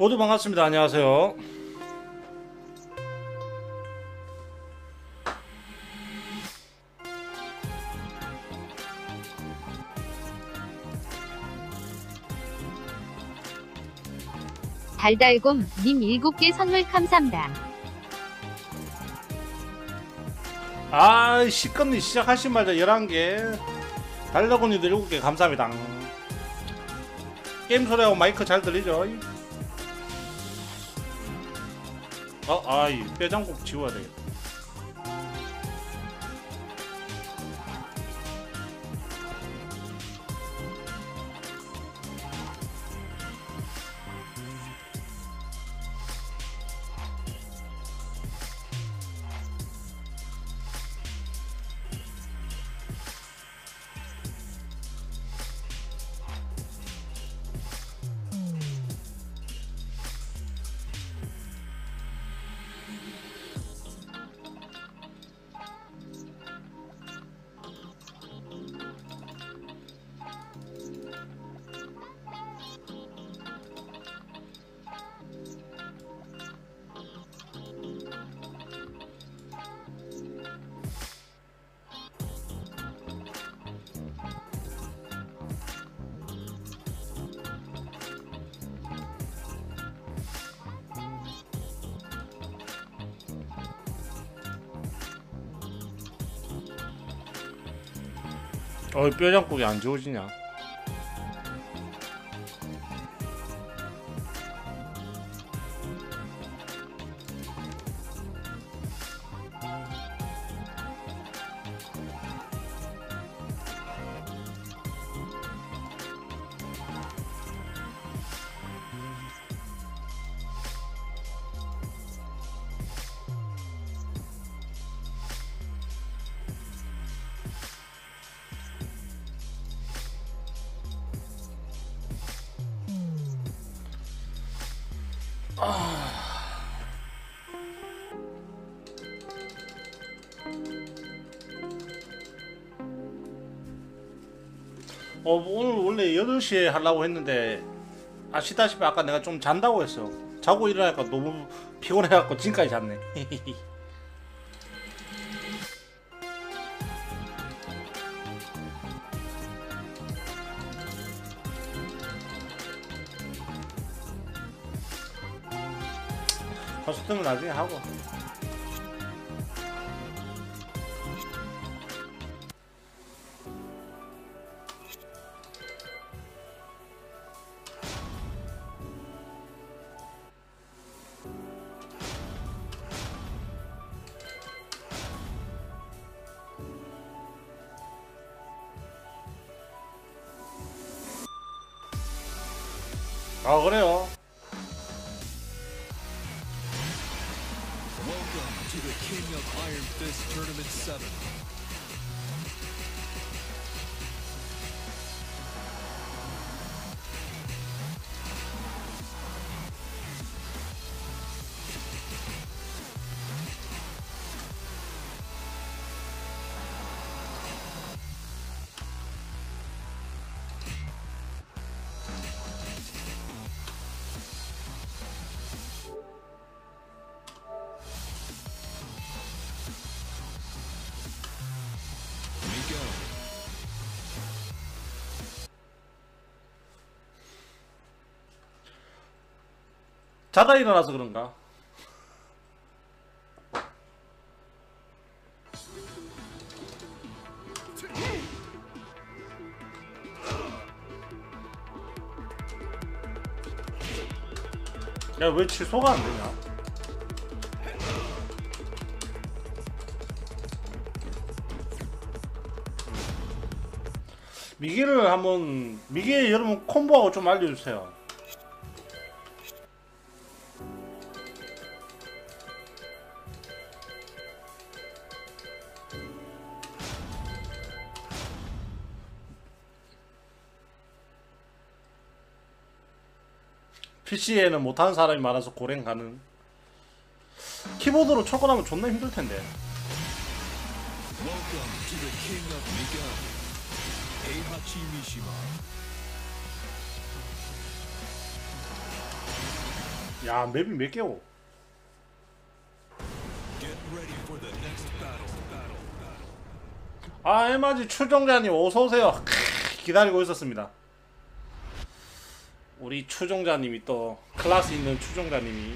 모두 반갑습니다. 안녕하세요. 달달곰 님 7개 선물 감사합니다. 아, 시건니 시작하시자마자 11개. 달러곤이들 7개 감사합니다. 게임 소리하고 마이크 잘 들리죠? 어, 아이, 뼈장국 지워야 되겠다. 어, 뼈장국이 안 지워지냐? 12시에 하려고 했는데 아시다시피 아까 내가 좀 잔다고 했어. 자고 일어나니까 너무 피곤해갖고 지금까지 잤네. 커스텀은 나중에 하고. 자다 일어나서 그런가? 야 왜 취소가 안 되냐? 미기를 한번 미기 여러분 콤보하고 좀 알려주세요. PC에는 못하는 사람이 많아서 고랭 가는 키보드로 초권하면 존나 힘들 텐데 Welcome to the King of Miguel. Heihachi Mishima. 야 맵이 몇 개고? 아 에마지 추종자님 어서 오세요. 기다리고 있었습니다. 우리 추종자님이 또 클래스 있는 추종자님이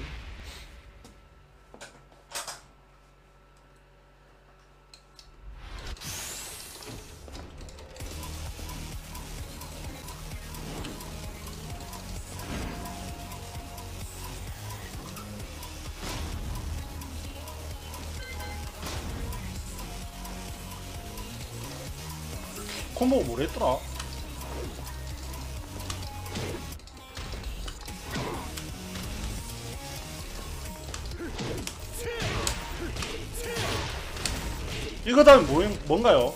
콤보 뭐랬더라? 이거 다음에 뭐, 뭔가요?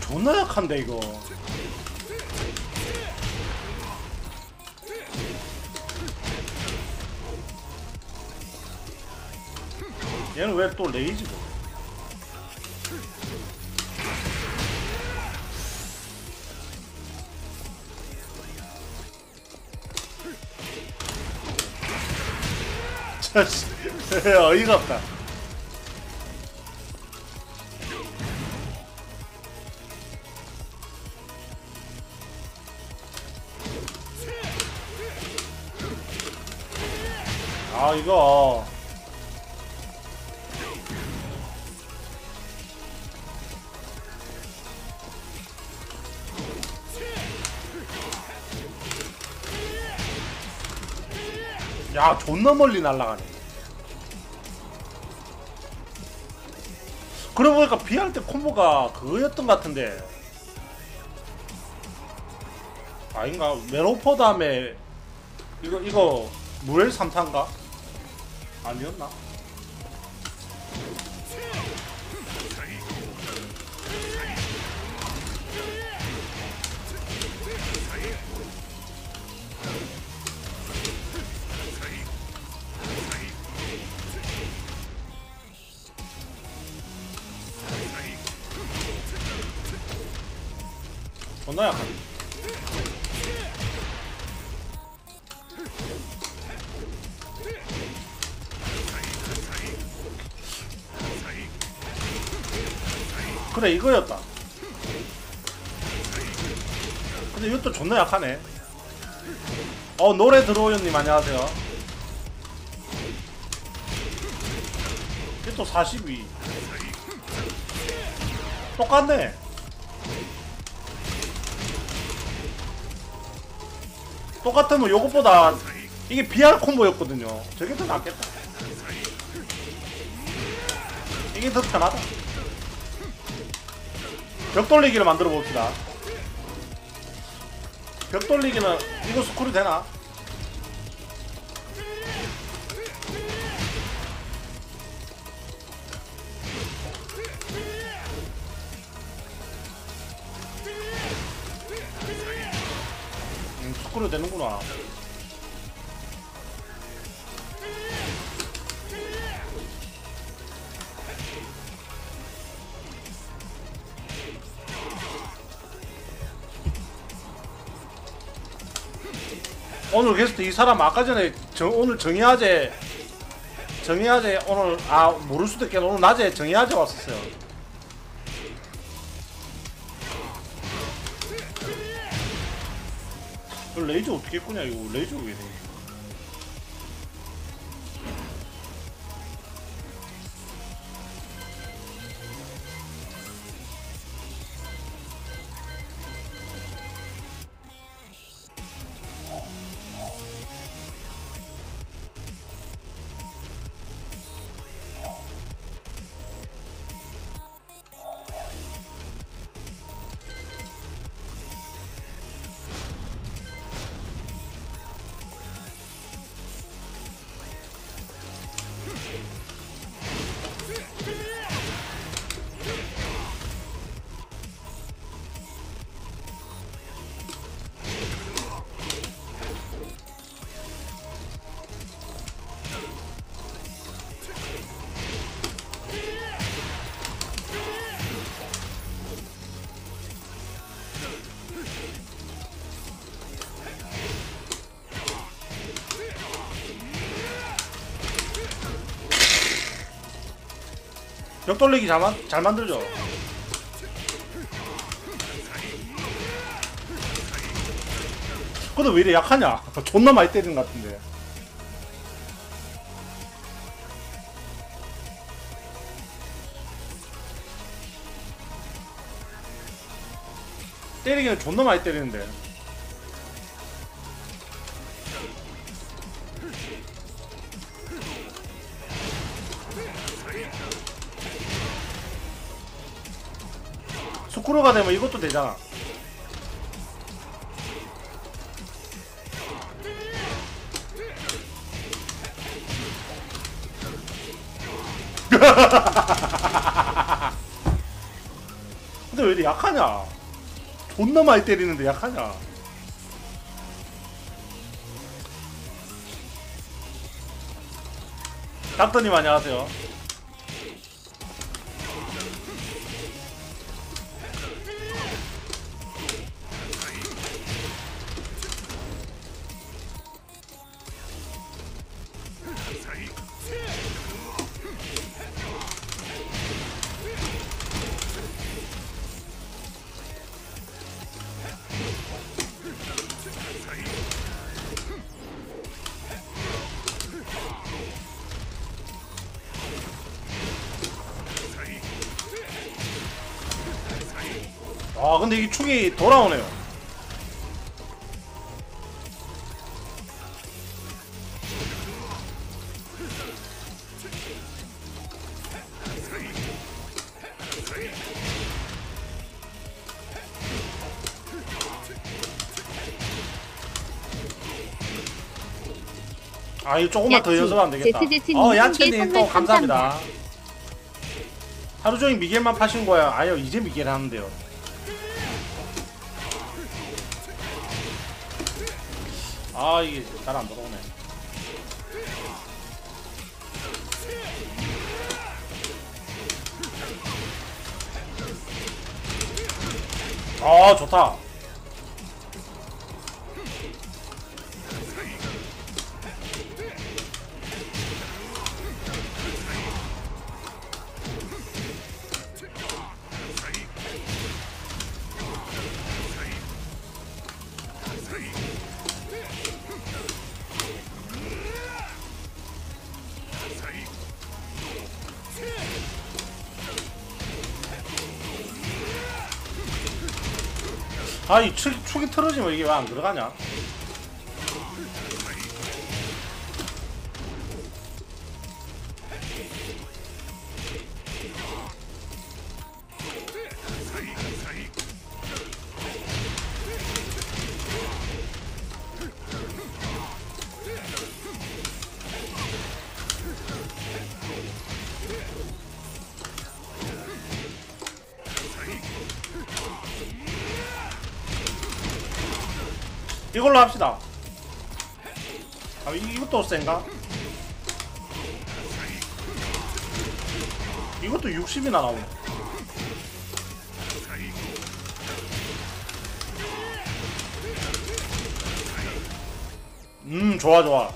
존나 약한데 이거 얘는 왜 또 레이지고 자씨 어이가 없다. 아 이거 야 존나 멀리 날아가네. 그러고 보니까 비할 때 콤보가 그거였던 것 같은데. 아닌가? 메로포 다음에 이거 이거 무엘 3탄가? 아니었나 그래 이거였다. 근데 이것도 존나 약하네. 어 노래 들어오요님 안녕하세요. 또 42. 똑같네. 똑같으면 요것보다 이게 BR 콤보였거든요. 저게 더 낫겠다. 이게 더 편하다 벽 돌리기를 만들어 봅시다 벽 돌리기는 이거 스크류 되나? 이 사람 아까 전에 저, 오늘 정의화제 정의화제 오늘 아 모를 수도 있겠네. 오늘 낮에 정의화제 왔었어요. 그 레이저 어떻게 꾸냐 이거. 레이저 왜 돼? 벽 돌리기 잘, 만, 잘 만들죠. 근데 왜 이래 약하냐? 존나 많이 때리는 것 같은데. 때리기는 존나 많이 때리는데 되잖아. 근데 왜 이렇게 약하냐? 존나 많이 때리는데 약하냐? 닥터님 안녕하세요 축이 돌아오네요. 아 이거 조금만 더 연습하면 되겠다. 어한 야채님 개또 감사합니다. 하루 종일 미겔만 파신 거야. 아니요 이제 미겔 하는데요 아 이게 잘안 들어오네. 아 좋다 아이 축, 축이 틀어지면 이게 왜 안 들어가냐 이걸로 합시다. 아 이- 이것도 센가? 이것도 60이나 나오네. 음 좋아 좋아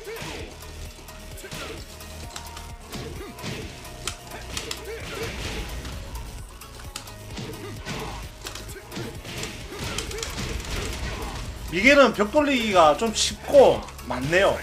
미겔은 벽 돌리기가 좀 쉽고 많네요.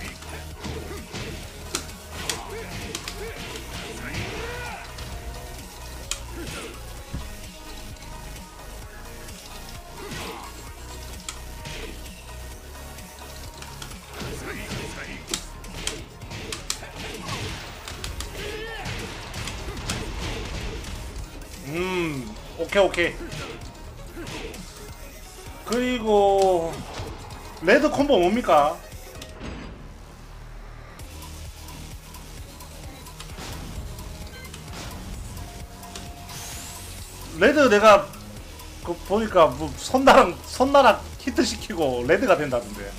음 오케이 오케이 뭡니까? 레드 내가 그 보니까 뭐 손나락 손나락 히트 시키고 레드가 된다던데.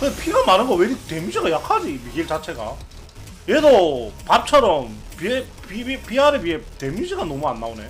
근데 피가 많은 거 왜 이렇게 데미지가 약하지 미겔 자체가? 얘도 밥처럼 비에 비, 비, 비알에 비해 데미지가 너무 안 나오네.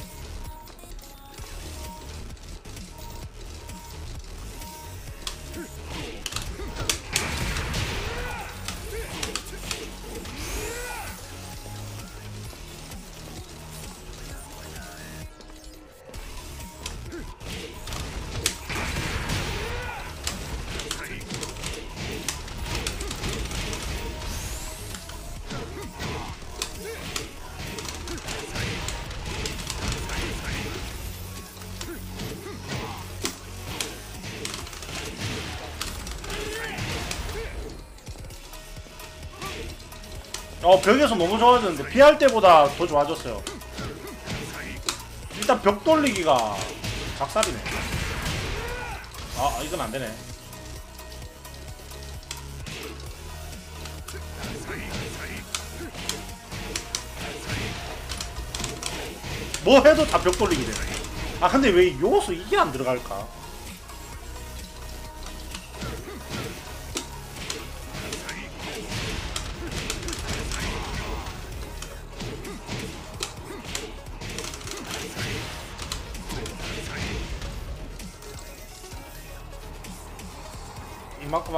어 벽에서 너무 좋아졌는데 피할 때보다 더 좋아졌어요. 일단 벽 돌리기가 작살이네. 아 이건 안되네. 뭐 해도 다 벽 돌리기 되네 아 근데 왜 요소 이게 안 들어갈까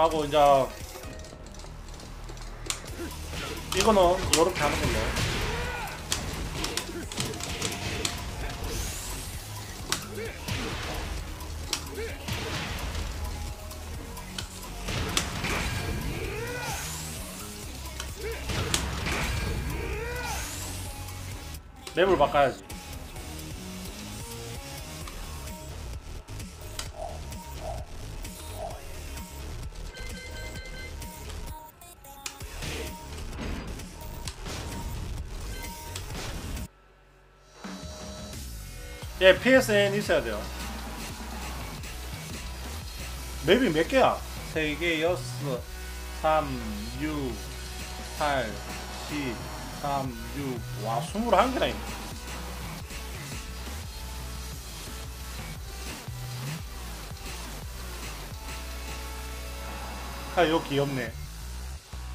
하고 이제 이거는 이렇게 하는 걸로 맵을 바꿔야지 예, PSN 있어야 돼요. 맵이 몇 개야? 3개, 6, 3, 6, 8, 10, 3, 6. 와, 21개나 있네. 아, 이거 귀엽네.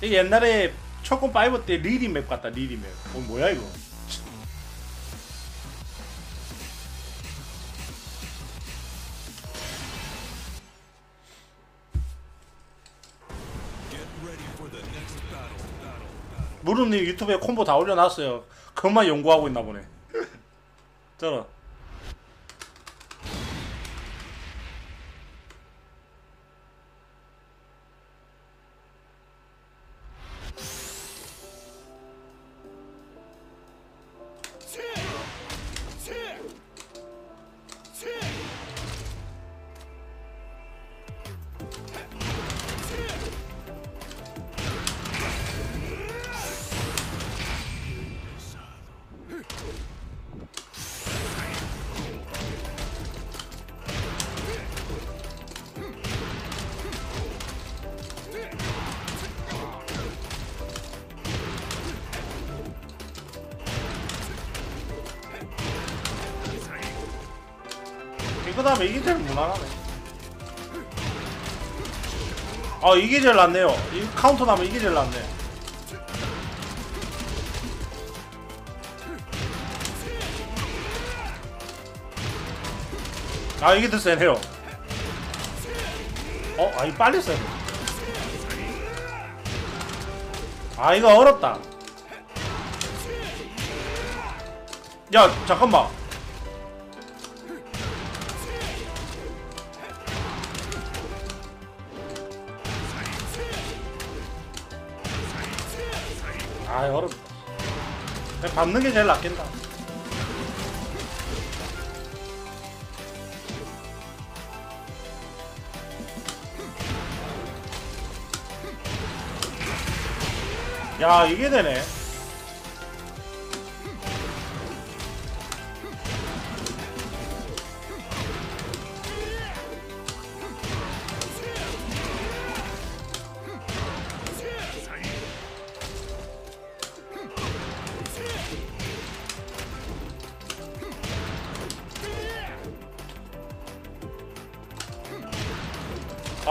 이 옛날에 초코 5때 리리 맵 같다, 리리 맵. 어, 뭐야, 이거? 무릎님 유튜브에 콤보 다 올려놨어요. 그것만 연구하고 있나 보네. 저런. 아 이게 제일 낫네요. 이 카운터 나면 이게 제일 낫네. 아 이게 더 세네요. 어, 아 이거 빨리 세네. 아 이거 어렵다. 야 잠깐만. 밟는 게 제일 낫겠다. 야 이게 되네.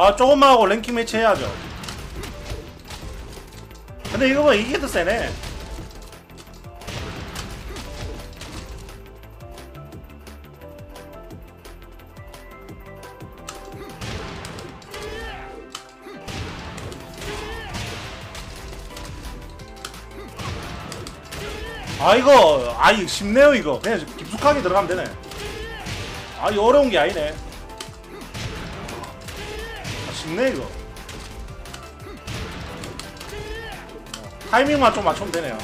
아 조금만 하고 랭킹 매치 해야죠. 근데 이거 봐 이게 더 세네. 아 이거 아 이거 쉽네요 이거 그냥 깊숙하게 들어가면 되네. 아 이거 어려운 게 아니네. 아, 쉽네 이거. 타이밍만 좀 맞추면 되네요.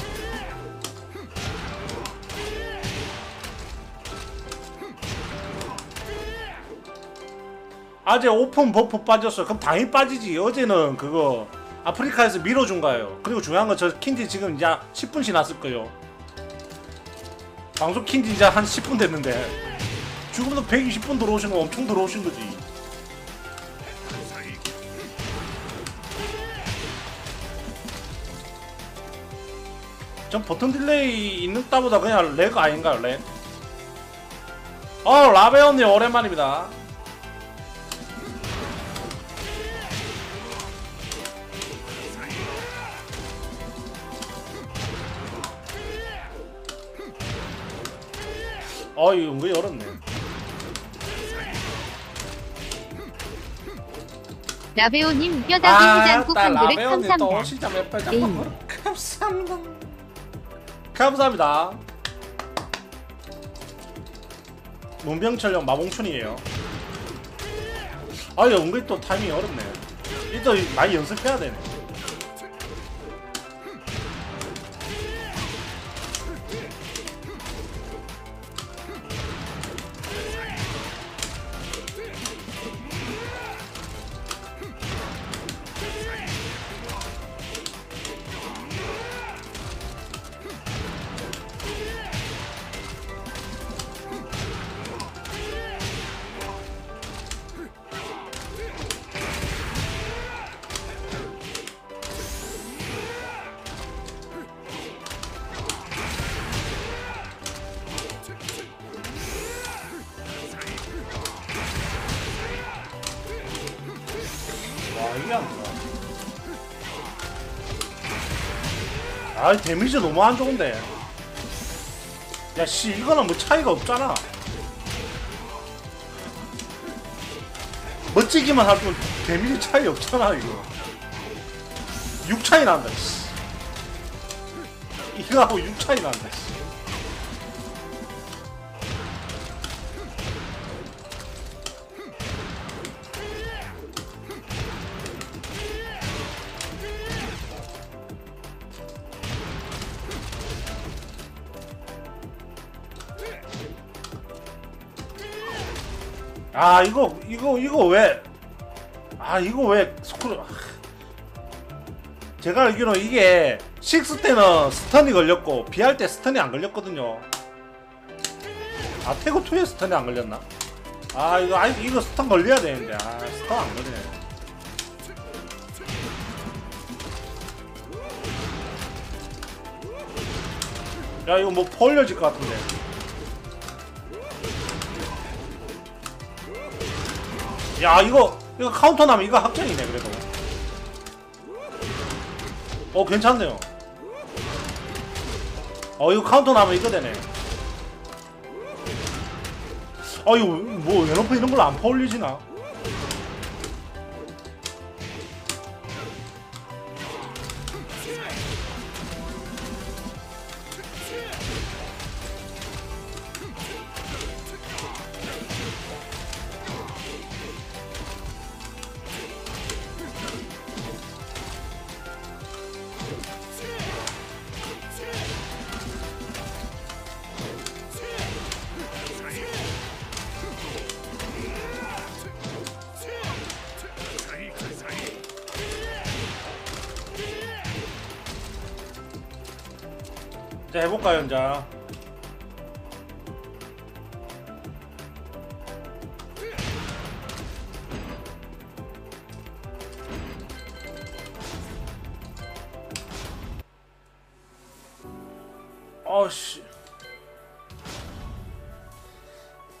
어제 오픈 buff 빠졌어. 그럼 당연히 빠지지. 어제는 그거 아프리카에서 밀어준 거예요. 그리고 중요한 건 저 킨지 지금 이제 10분 지났을 거예요. 방송 킨지 이제 한 10분 됐는데 지금도 120분 들어오신 거 엄청 들어오신 거지. 전 버튼 delay 있는 따보다 그냥 lag 아닌가요 lag? 어 라베 언니 오랜만입니다. 어 이거 은근히 어렵네. 라베오님 뼈다귀 해장국 한 그릇 라베 언니 또 감사합니다. 진짜 몇번 감사합니다. 감사합니다. 문병철형 마봉춘이에요. 아, 이거 은근히 또 타이밍이 어렵네. 이또 많이 연습해야 되네. 아, 데미지 너무 안 좋은데. 야, 씨, 이거는 뭐 차이가 없잖아. 멋지기만 할 뿐 데미지 차이 없잖아, 이거. 6 차이 난다, 씨. 이거하고 6 차이 난다, 씨. 이거 이거 왜? 아 이거 왜 스크롤? 아. 제가 알기로 이게 6 때는 stun이 걸렸고 BR 때 stun이 안 걸렸거든요. 아 태그 2에 stun이 안 걸렸나? 아 이거 아 이거 stun 걸려야 되는데 아 stun 안 걸리네. 야 이거 뭐 벌려질 것 같은데. 야 이거 이거 카운터 나면 이거 확정이네 그래도. 어 괜찮네요. 어 이거 카운터 나면 이거 되네. 어 이거 뭐 왼어퍼 이런 걸로 안 퍼올리지나 자 해볼까요 이제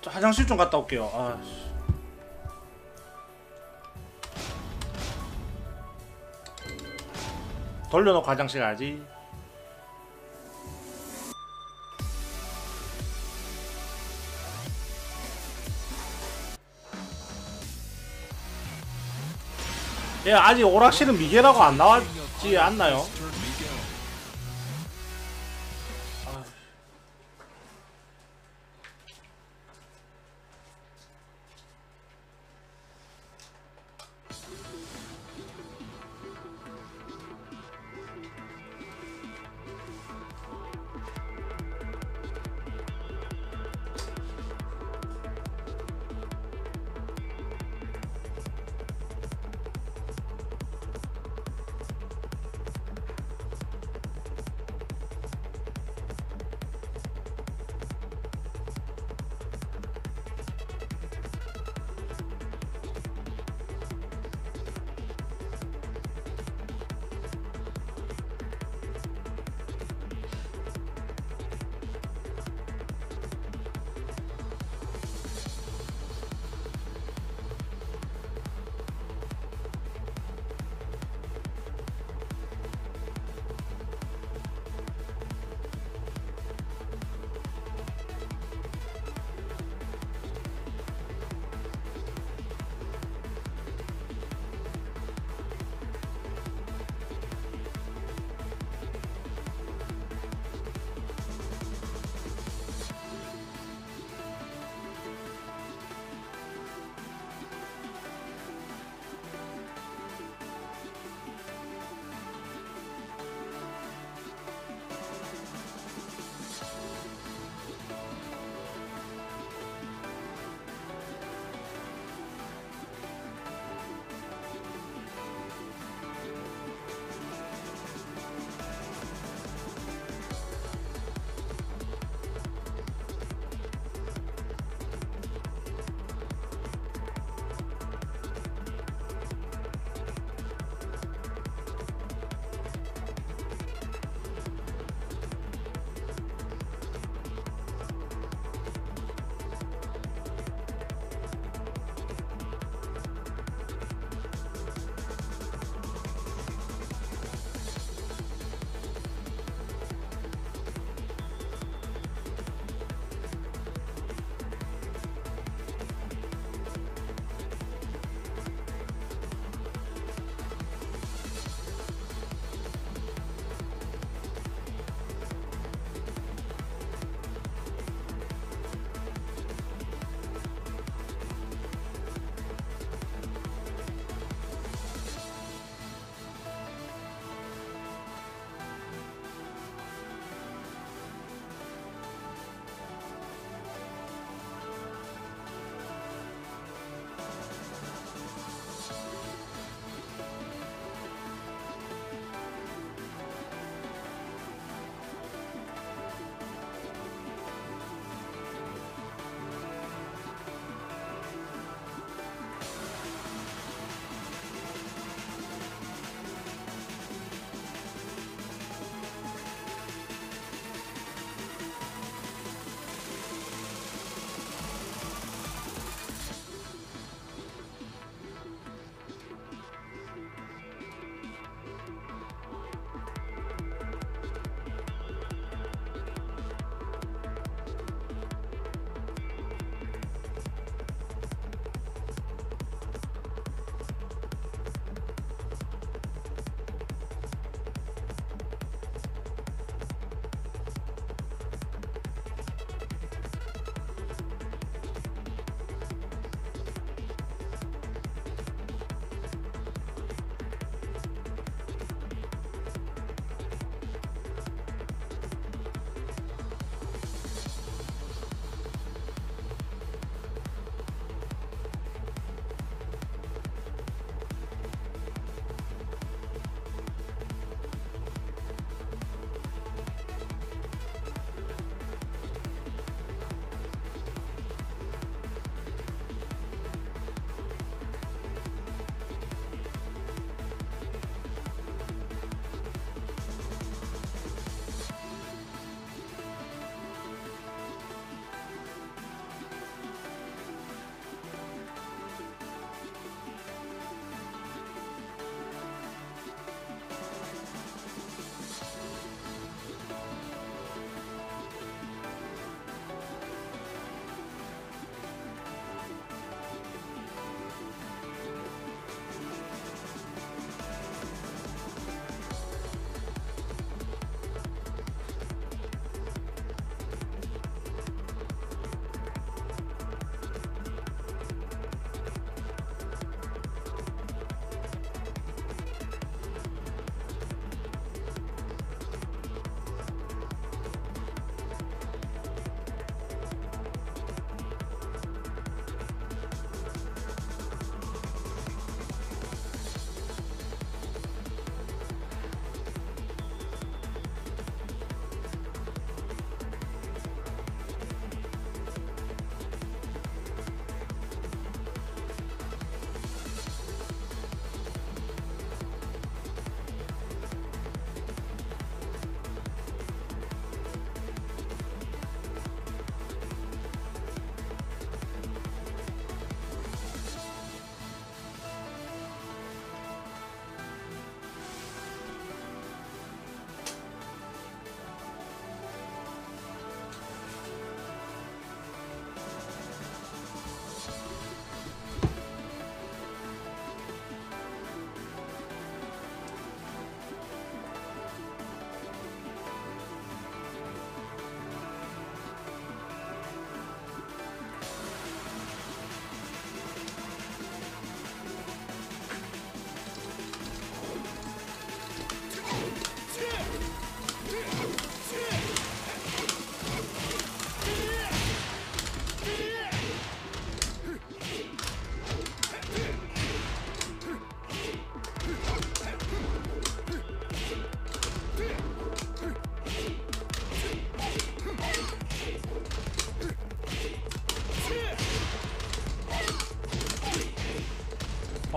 저 화장실 좀 갔다 올게요. 아씨. 돌려놓고 화장실 가야지 예, 아직 오락실은 미개라고 안 나왔지 않나요?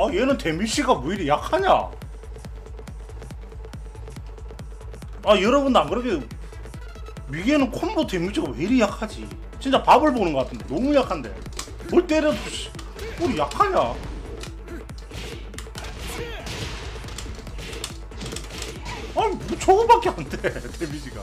아 얘는 데미지가 왜 이리 약하냐? 아 여러분도 안 그러게 미개는 콤보 데미지가 왜 이리 약하지? 진짜 밥을 보는 것 같은데. 너무 약한데. 뭘 때려도 씨, 뭘 약하냐? 아니 뭐 저거밖에 안돼 데미지가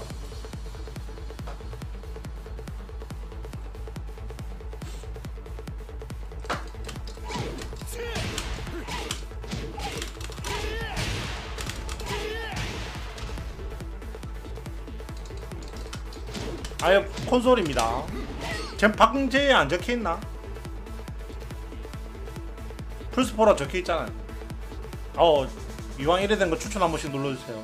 콘솔입니다. 쟨 방제에 안 적혀 있나? 플스4라 적혀 있잖아요. 어, 이왕 이래 된 거 추천 한 번씩 눌러주세요.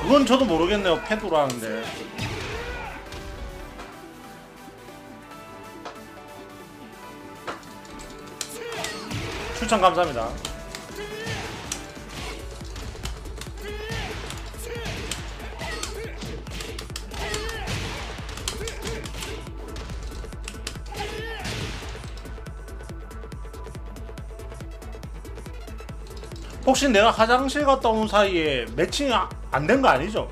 그건 저도 모르겠네요. 패도라는데. 추천 감사합니다. 혹시 내가 화장실 갔다 온 사이에 매칭이 안 된 거 아니죠?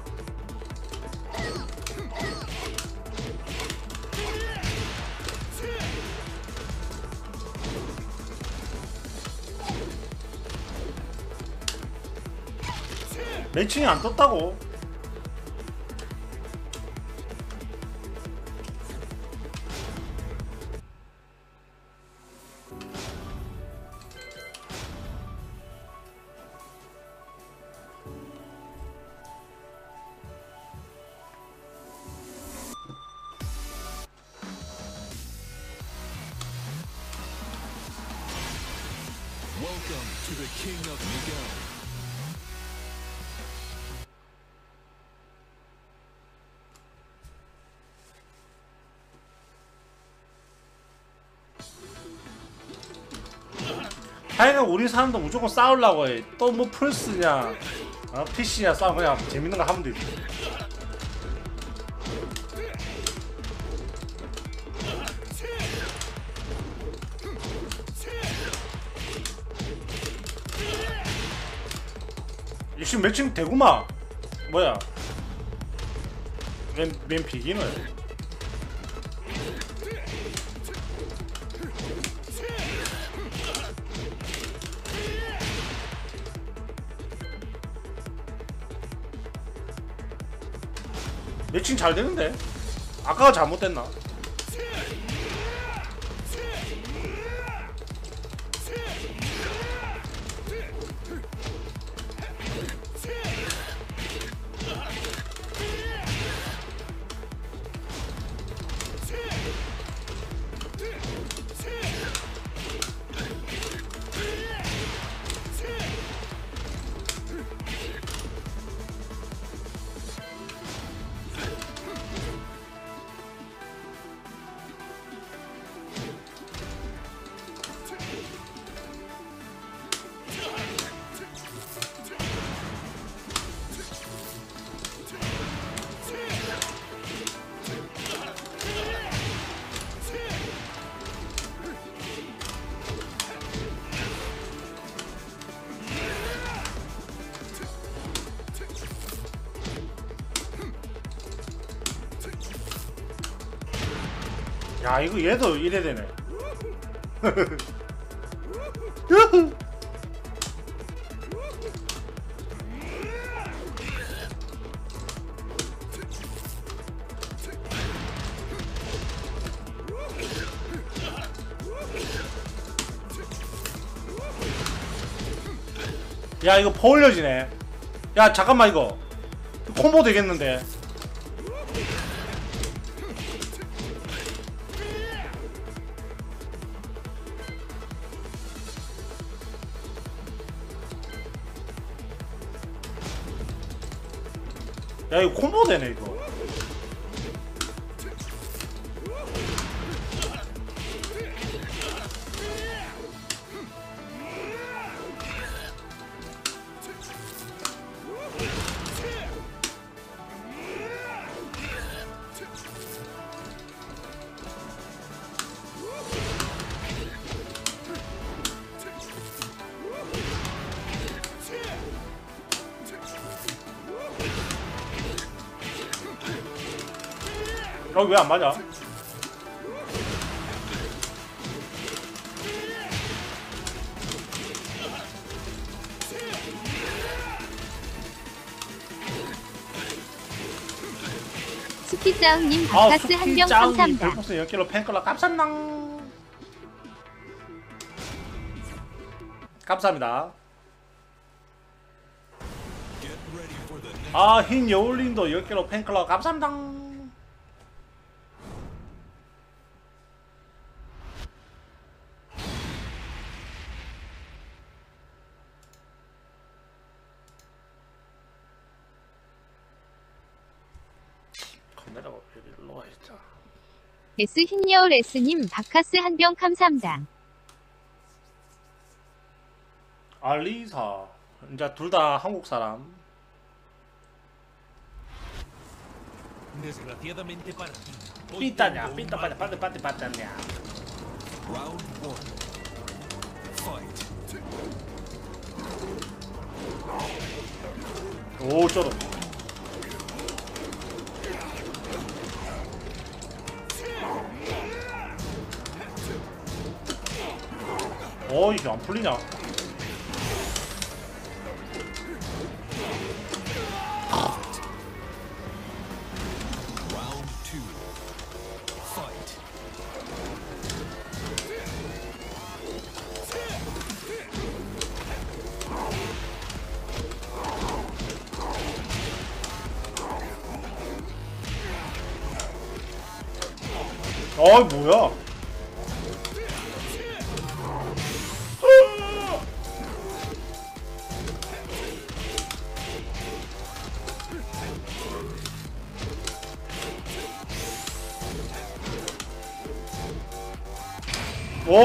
매칭이 안 떴다고. 하여간 우리 사람도 무조건 싸우려고 해. 또 뭐 플스냐, 어, PC냐 싸우면 그냥 재밌는 거 하면 되지. 이씨 매칭 되구마. 뭐야? 웬, 웬 비기너? 잘 되는데? 아까가 잘못됐나? 야 이거 얘도 이래 되네. 야 이거 퍼 올려지네. 야 잠깐만 이거 콤보 되겠는데. 왜 안 맞아? 스키짱님 아, 바카스 한병 짱이 감사합니다. 별풍선 10kg 팬클럽 감사합니다. 감사합니다. 아, 흰 여울님도 10kg 팬클럽 감사합니다. S 흰여울 S님 바카스 한 병 감사합니다. 알리사 이제 둘 다 한국 사람 삐따냐 tengo un 삐따 mal 빠따 빠따 빠따 빠따냐. 오 쩔어 어 이게 안 풀리냐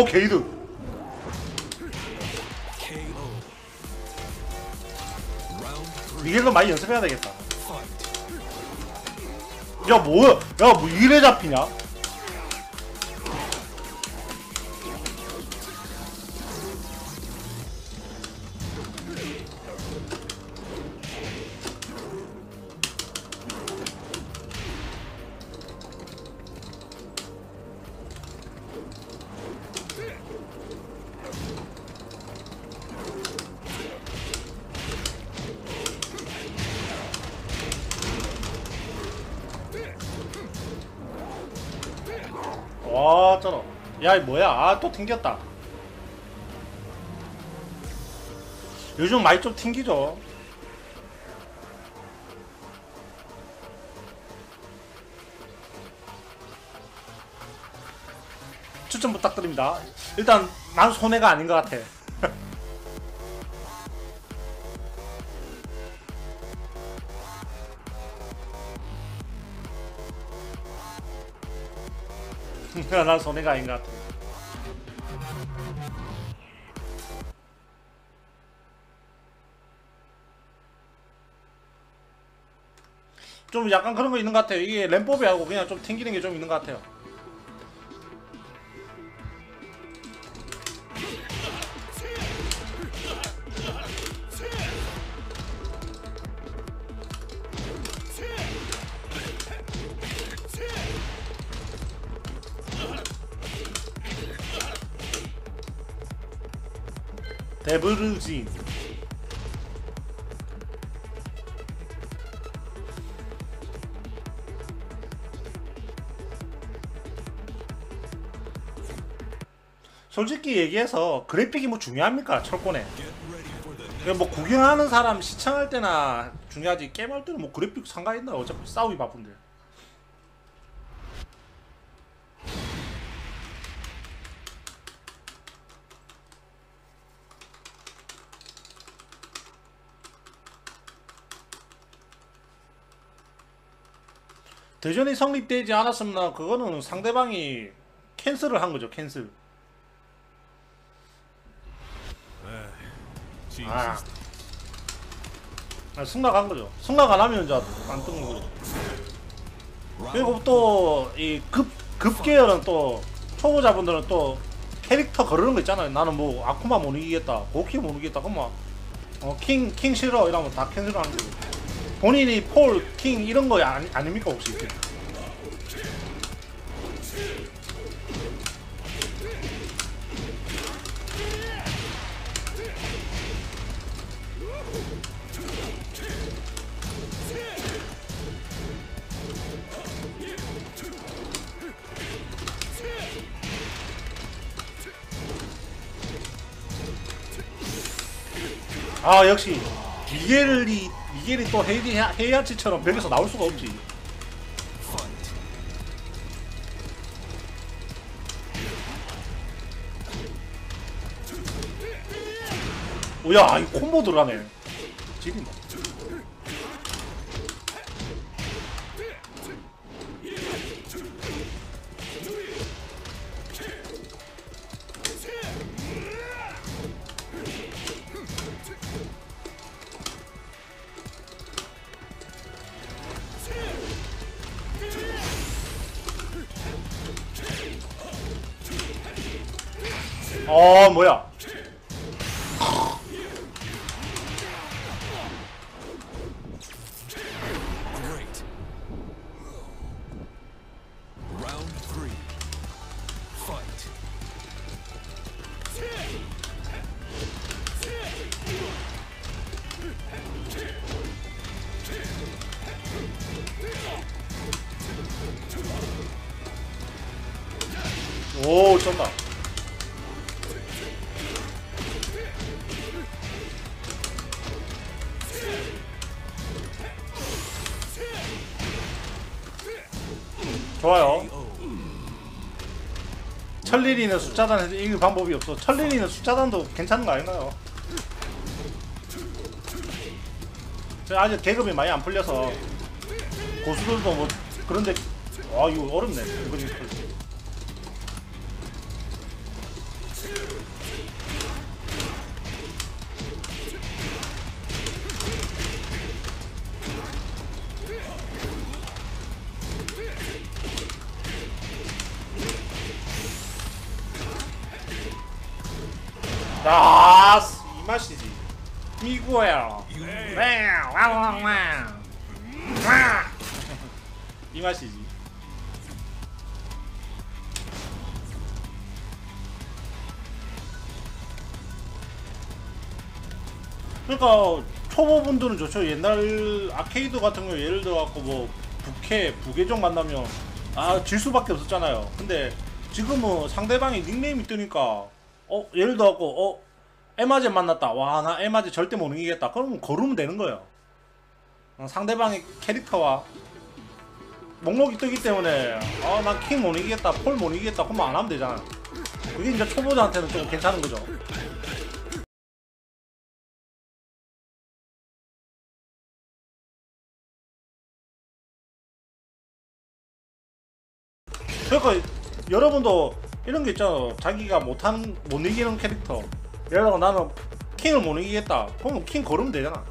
게이드. 이게 더 많이 연습해야 되겠다. 야 뭐야 야뭐 이래 잡히냐 또 튕겼다. 요즘 많이 좀 튕기죠. 추천 부탁드립니다. 일단 난 손해가 아닌 것 같아. 난 손해가 아닌 것 같아 좀 약간 그런 거 있는 것 같아요. 이게 램법이 하고 그냥 좀 튕기는 게 좀 있는 것 같아요. 솔직히 얘기해서 그래픽이 뭐 중요합니까? 철권에. 그냥 뭐 구경하는 사람 시청할 때나 중요하지 게임할 때는 뭐 그래픽 상관있나 어차피 싸우기 바쁜데. 대전이 성립되지 않았으면 그거는 상대방이 cancel을 한 거죠 cancel 아, 아 승낙 한 거죠 승낙 안 하면 이제 안 뜨는 거죠 그리고 또 이 급 급계열은 또 초보자분들은 또 캐릭터 거르는 거 있잖아요. 나는 뭐 아쿠마 못 이기겠다, 고키 못 이기겠다. 그럼 어킹 킹 싫어 이러면 다 cancel하는 거고. 본인이 폴, 킹 이런 거 아니, 아닙니까 혹시? 아 역시 미겔이 미겔이 또 헤이 헤이아치처럼 벽에서 나올 수가 없지. 오야 이 콤보 들어가네. 지린다. 천리리는 숫자단 해서 이길 방법이 없어. 천리리는 숫자단도 괜찮은 거 아닌가요? 저 아직 계급이 많이 안 풀려서 고수들도 뭐 그런데 아 이거 어렵네. 지 그러니까 초보분들은 좋죠. 옛날 아케이드 같은 거 예를 들어 갖고 뭐 부캐, 부계정 만나면 아 질 수밖에 없었잖아요. 근데 지금은 상대방이 닉네임이 뜨니까 어 예를 들어 갖고 어 에마제 만났다. 와 나 에마제 절대 못 이기겠다. 그러면 거르면 되는 거예요. 어, 상대방의 캐릭터와 목록이 뜨기 때문에 아난 킹못 이기겠다, 폴 못 이기겠다. 그러면 안 하면 되잖아. 그게 이제 초보자한테는 좀 괜찮은 거죠. 여러분도 이런 게 있잖아. 자기가 못하는 못 이기는 캐릭터. 예를 들어 나는 킹을 못 이기겠다. 그러면 킹 걸으면 되잖아.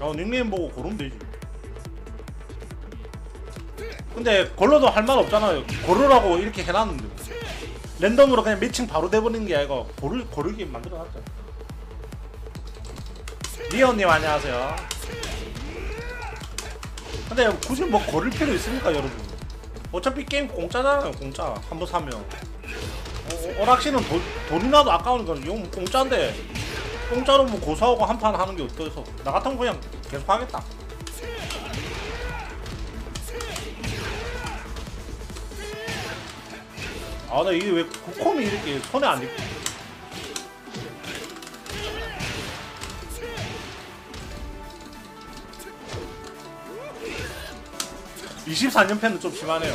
어 닉네임 보고 고르면 되지. 근데 걸러도 할 말 없잖아요. 고르라고 이렇게 해놨는데 랜덤으로 그냥 매칭 바로 돼버리는 게 아니고 고르 고르게 만들어놨잖아. 리언님 안녕하세요. 근데 굳이 뭐 고를 필요 있습니까 여러분? 어차피 게임 공짜잖아요 공짜. 한 번 사면. 어, 어, 오락실은 돈, 돈이나도 아까우니까 이건 공짜인데 공짜로 뭐 고사하고 한 판 하는 게 어때서? 나 같으면 그냥 계속 하겠다. 아 나 이게 왜 국콤이 이렇게 손에 안 익지 24년 팬은 좀 심하네요.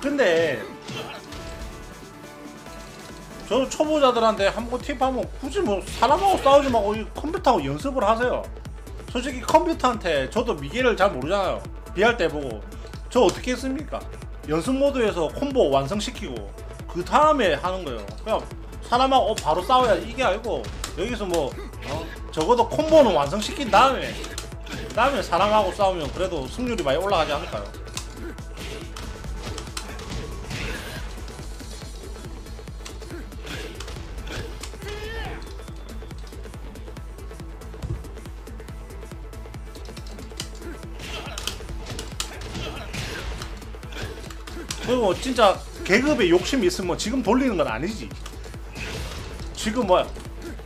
근데 저 초보자들한테 한번 팁하면 굳이 뭐 사람하고 싸우지 말고 이 컴퓨터하고 연습을 하세요. 솔직히 컴퓨터한테 저도 미개를 잘 모르잖아요. 비할 때 보고 저 어떻게 했습니까? 연습 모드에서 콤보 완성시키고 그 다음에 하는 거예요. 그냥 사람하고 어, 바로 싸워야 이게 아니고 여기서 뭐 어, 적어도 콤보는 완성시킨 다음에 다음에 사람하고 싸우면 그래도 승률이 많이 올라가지 않을까요? 그리고 진짜 계급에 욕심이 있으면 지금 돌리는 건 아니지. 지금 뭐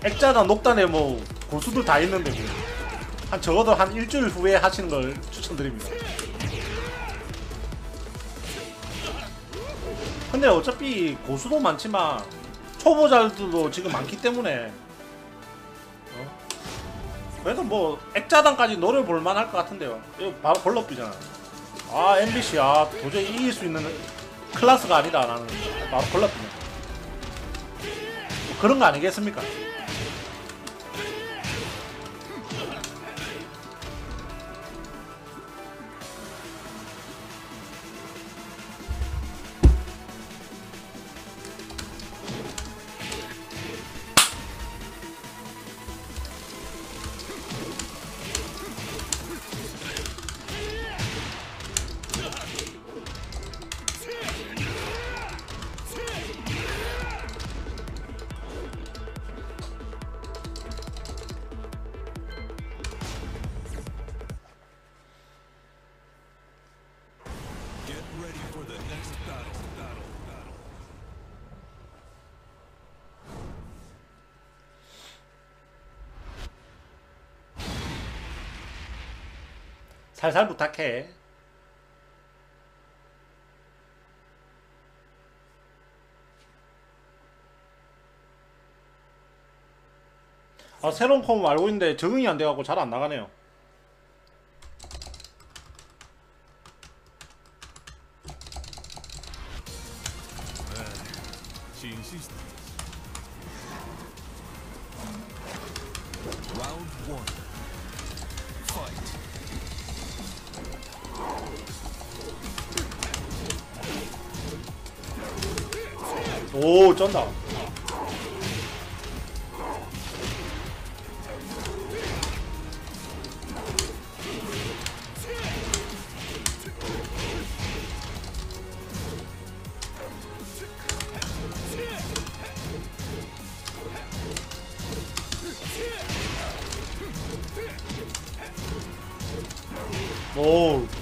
액자단 녹단에 뭐 고수들 다 있는데 뭐. 한 적어도 한 일주일 후에 하시는 걸 추천드립니다. 근데 어차피 고수도 많지만 초보자들도 지금 많기 때문에 어? 그래도 뭐 액자단까지 노려볼 만할 것 같은데요. 이거 바로 벌럭비잖아. 아 MBC 아 도저히 이길 수 있는 클래스가 아니다 나는 바로 벌럭비네. 뭐 그런 거 아니겠습니까? 살살 부탁해. 아 새로운 컴 알고 있는데 적응이 안 돼갖고 잘 안 나가네요. 오 쩐다. 오.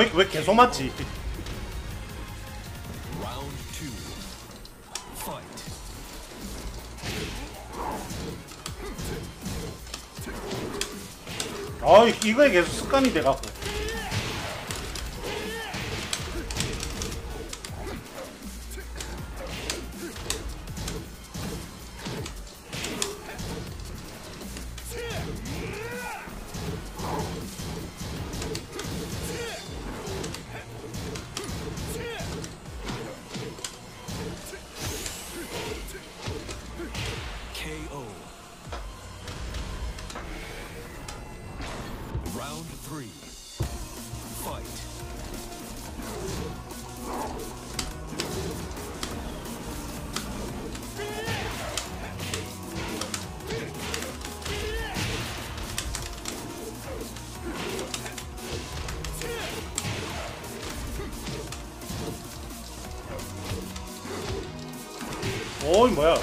왜, 왜 계속 맞지? 아, 이- 이거에 계속 습관이 돼갖고. 오이, 뭐야.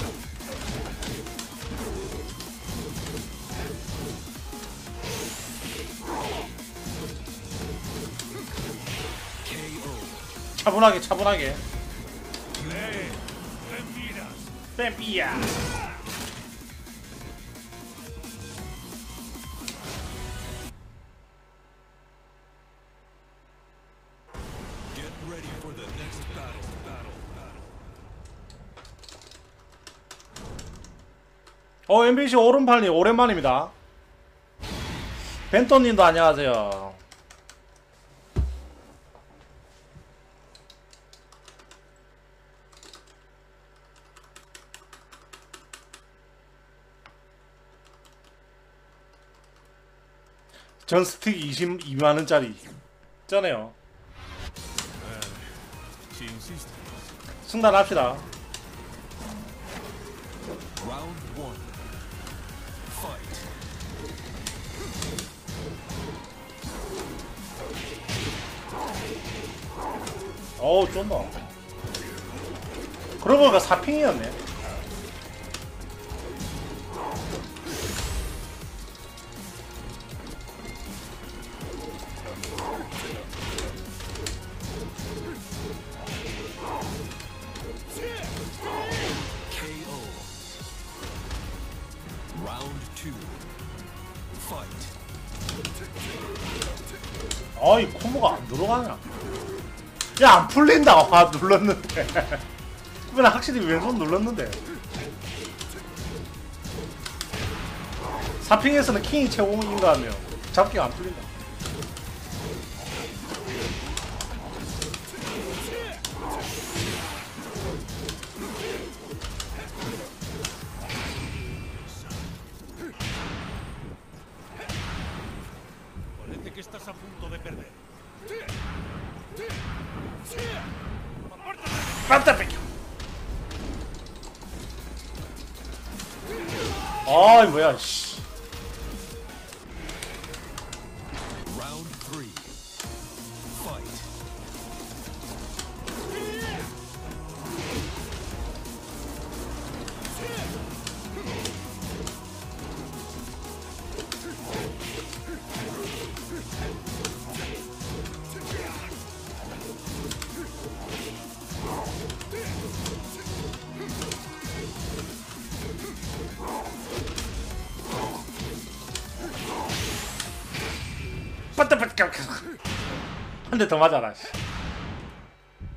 차분하게, 차분하게. 뱀비야. 어, MBC 오른팔님 오랜만입니다. 벤토님도 안녕하세요. 전 스틱 22만원짜리. 쩌네요. She insists. 승단합시다. 어우, 쫀다. 그러고 보니까 4핑이었네. 안 풀린다. 와 눌렀는데. 이번에 확실히 왼손 눌렀는데. 사핑에서는 킹이 최고인가 하며 잡기가 안 풀린다 한대더 맞아라 씨.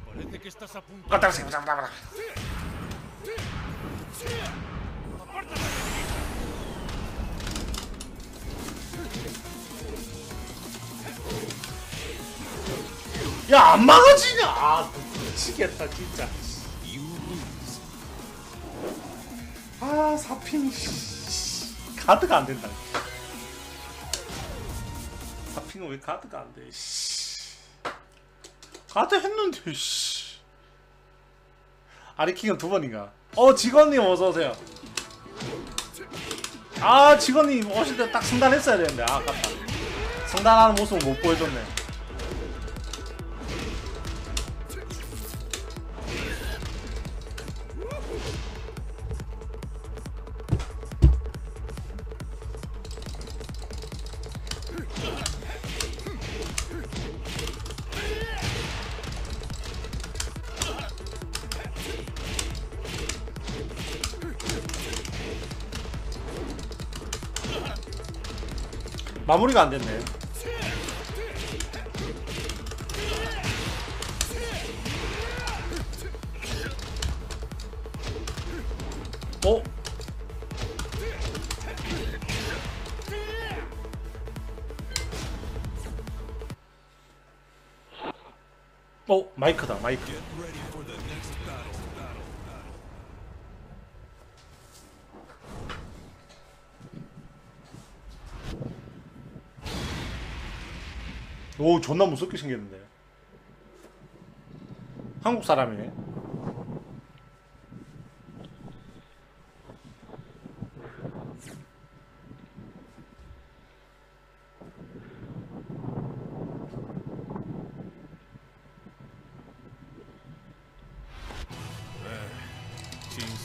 Parece que estás a punto. 깜짝 뺏겨 깜짝 뺏겨 야안 막아지냐 아 미치겠다 진짜 You lose. 아 사핑 씨. 카드가 안 된다 사핑은 왜 카드가 안 돼 카드 했는데 씨. 아리킹은 두 번인가? 어 직원님 어서 오세요. 아 직원님 오실 때딱 상단했어야 되는데. 아 아깝다. 상단하는 모습을 못 보여줬네 마무리가 안 됐네 존나 무섭게 생겼는데. 한국 사람이네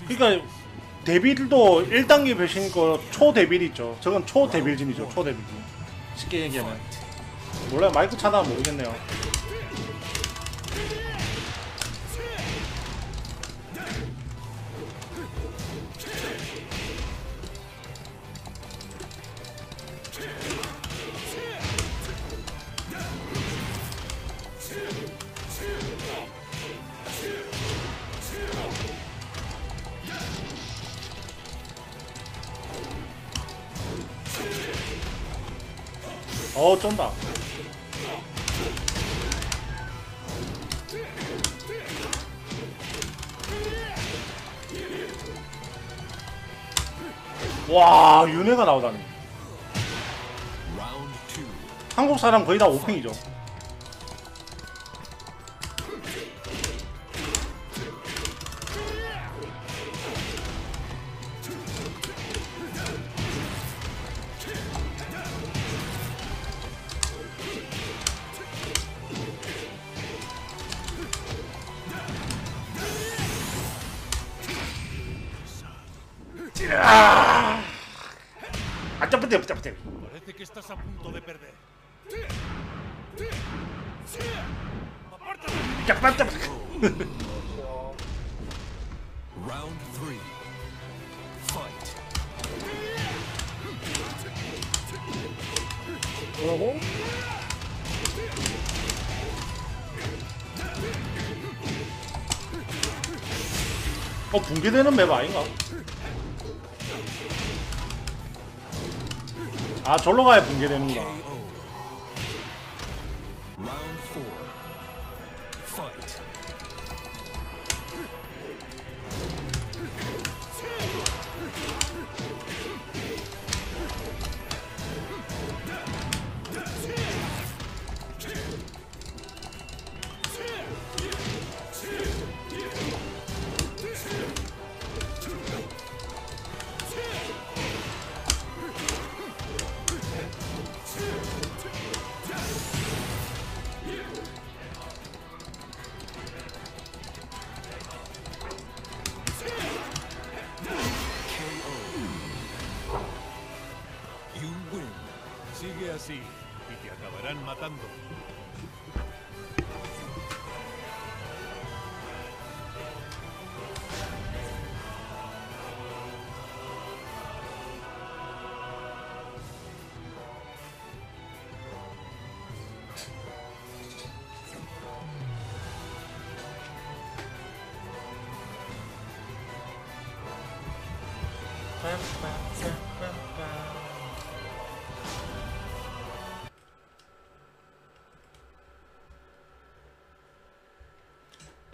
그러니까 데빌도 1단계 배신이고 초데빌 있죠. 저건 초데빌진이죠 초데빌진 쉽게 얘기하면 몰라요. 마이크 차다 모르겠네요 사람 거의 다 오팽이죠 어 붕괴되는 맵 아닌가? 아 절로 가야 붕괴되는구나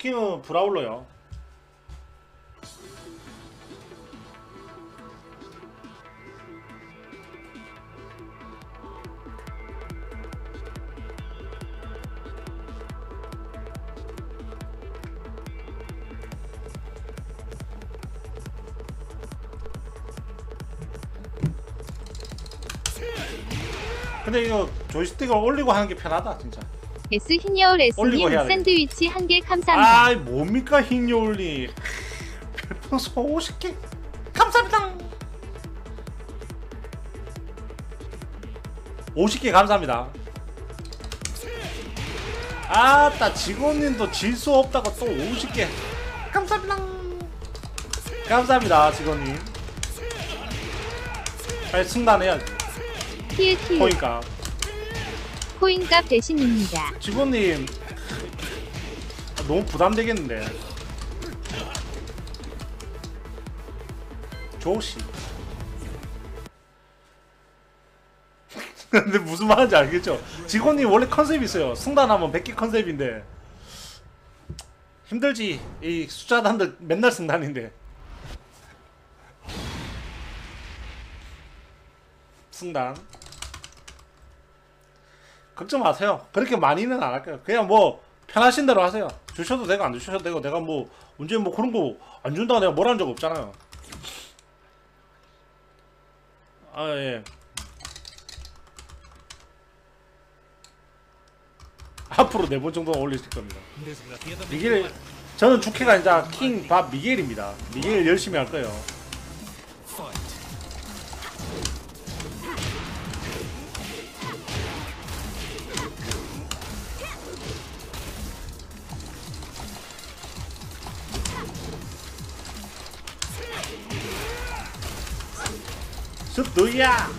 킹은 브라울러요. 근데 이거 조이스틱을 올리고 하는 게 편하다 진짜 S 흰여울 S님 돼. 샌드위치 한 개 감사합니다. 아 뭡니까 흰요울리 별풍선 50개. 감사합니다. 50개 감사합니다. 아따 직원님도 질 수 없다고 또 50개. 감사합니다. 감사합니다 직원님. 빨리 승단해야지. 보니까 코인값 대신입니다. 직원님 너무 부담되겠는데. 조시 근데 무슨 말인지 알겠죠? 직원님 원래 컨셉이 있어요. 승단하면 100개 컨셉인데. 힘들지. 이 숫자단들 맨날 승단인데. 승단 걱정 마세요. 그렇게 많이는 안 할게요. 그냥 뭐 편하신 대로 하세요. 주셔도 되고 안 주셔도 되고 내가 뭐 언제 뭐 그런 거 안 준다고 내가 뭐라는 적 없잖아요. 아 예. 앞으로 네 번 정도는 올리실 겁니다. 미겔 저는 주캐가 아니라 킹밥 미겔입니다. 미겔 열심히 할 거예요. 습두야.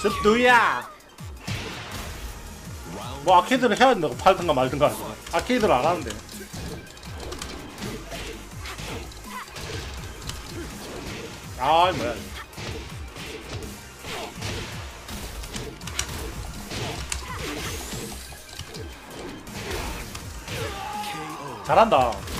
습두야. 뭐 아케이드를 해야 된다고 팔든가 말든가 하죠. 아케이드를 안 하는데. 아 뭐야. 잘한다.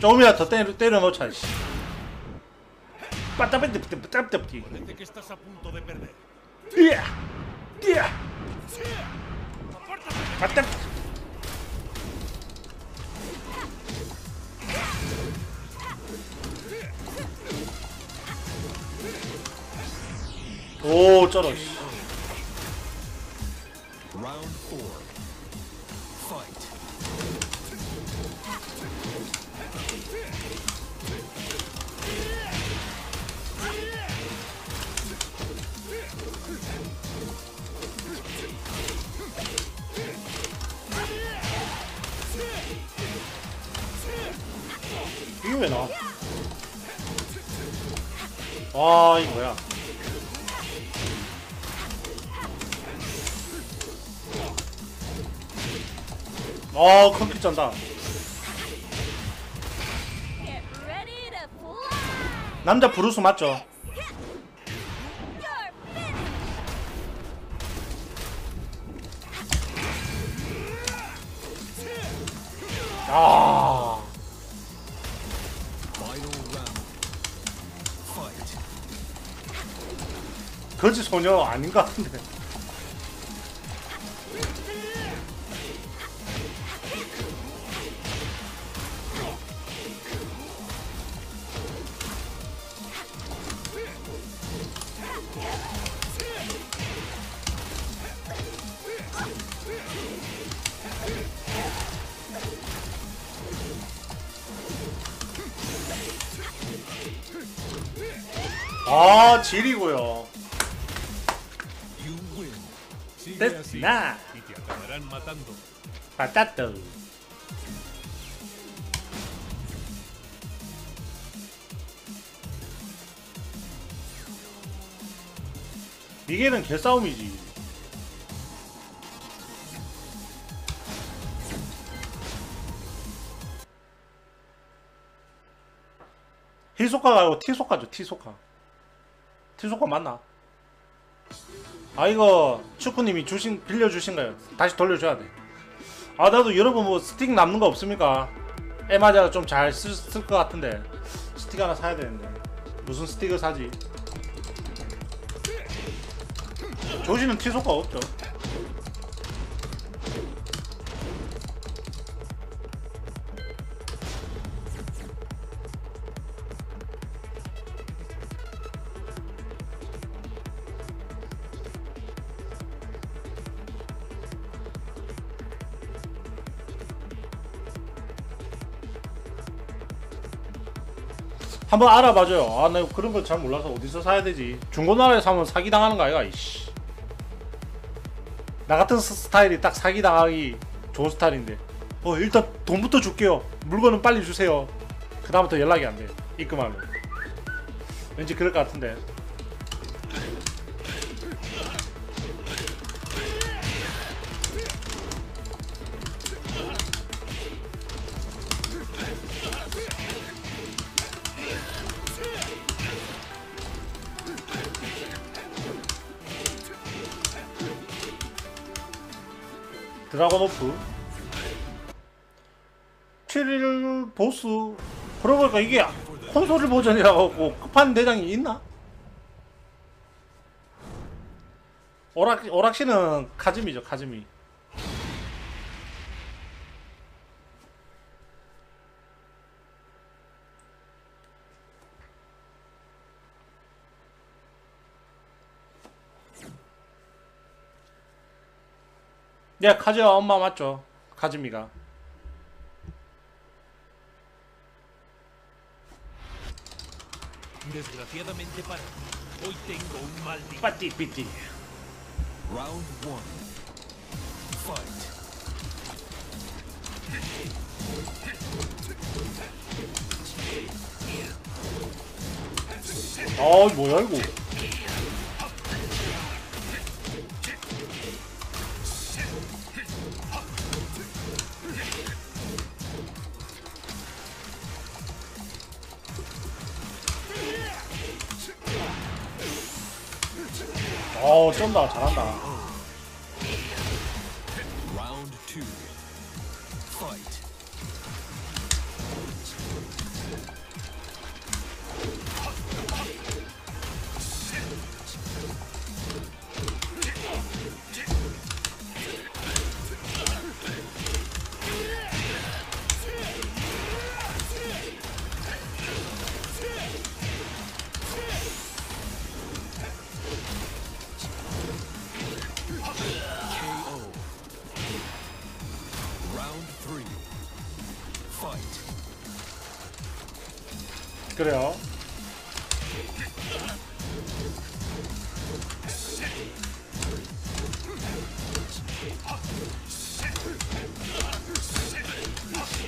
조금이라도 더 때려, 때려 놓자 씨. 빠따빼띠 빠따빼띠 뛰어! 뛰어! 빠따 오 쩔어 씨. 왜 나와 와 이거 뭐야 아 컴퓨터 짠다! 남자 브루스 맞죠? 아 거지 소녀 아닌 것 같은데 아 질이고요 Así. 됐나 y te acabarán matando. 빠따뜨 이게는 개싸움이지. 힐속화가 아니고 티속화죠 티속화 티속화 맞나? 아 이거 축구님이 주신 빌려주신 거예요. 다시 돌려줘야 돼. 아 나도 여러분 뭐 스틱 남는 거 없습니까? 에마자가 좀 잘 쓸 것 같은데. 스틱 하나 사야 되는데. 무슨 스틱을 사지? 조지는 티소가 없죠 한번 알아봐줘요. 아나 그런 걸 잘 몰라서 어디서 사야 되지? 중고나라에 사면 사기 당하는 거 아이가 이씨. 나 같은 스- 스타일이 딱 사기 당하기 좋은 스타일인데. 어 일단 돈부터 줄게요. 물건은 빨리 주세요. 그 다음부터 연락이 안돼. 입금하면. 왠지 그럴 것 같은데 드라곤 오프. 7일 보스. 그러고 보니까 이게 콘솔 버전이라고 급한 대장이 있나? 오락, 오락실은 카즈미죠 카즈미 야 카즈야 엄마 맞죠? 카즈미가 Desgraciadamente para hoy tengo un mal día. 빠띠삐띠 Round one. Fight. 아 뭐야 이거 어 쩐다. 잘한다 그래요.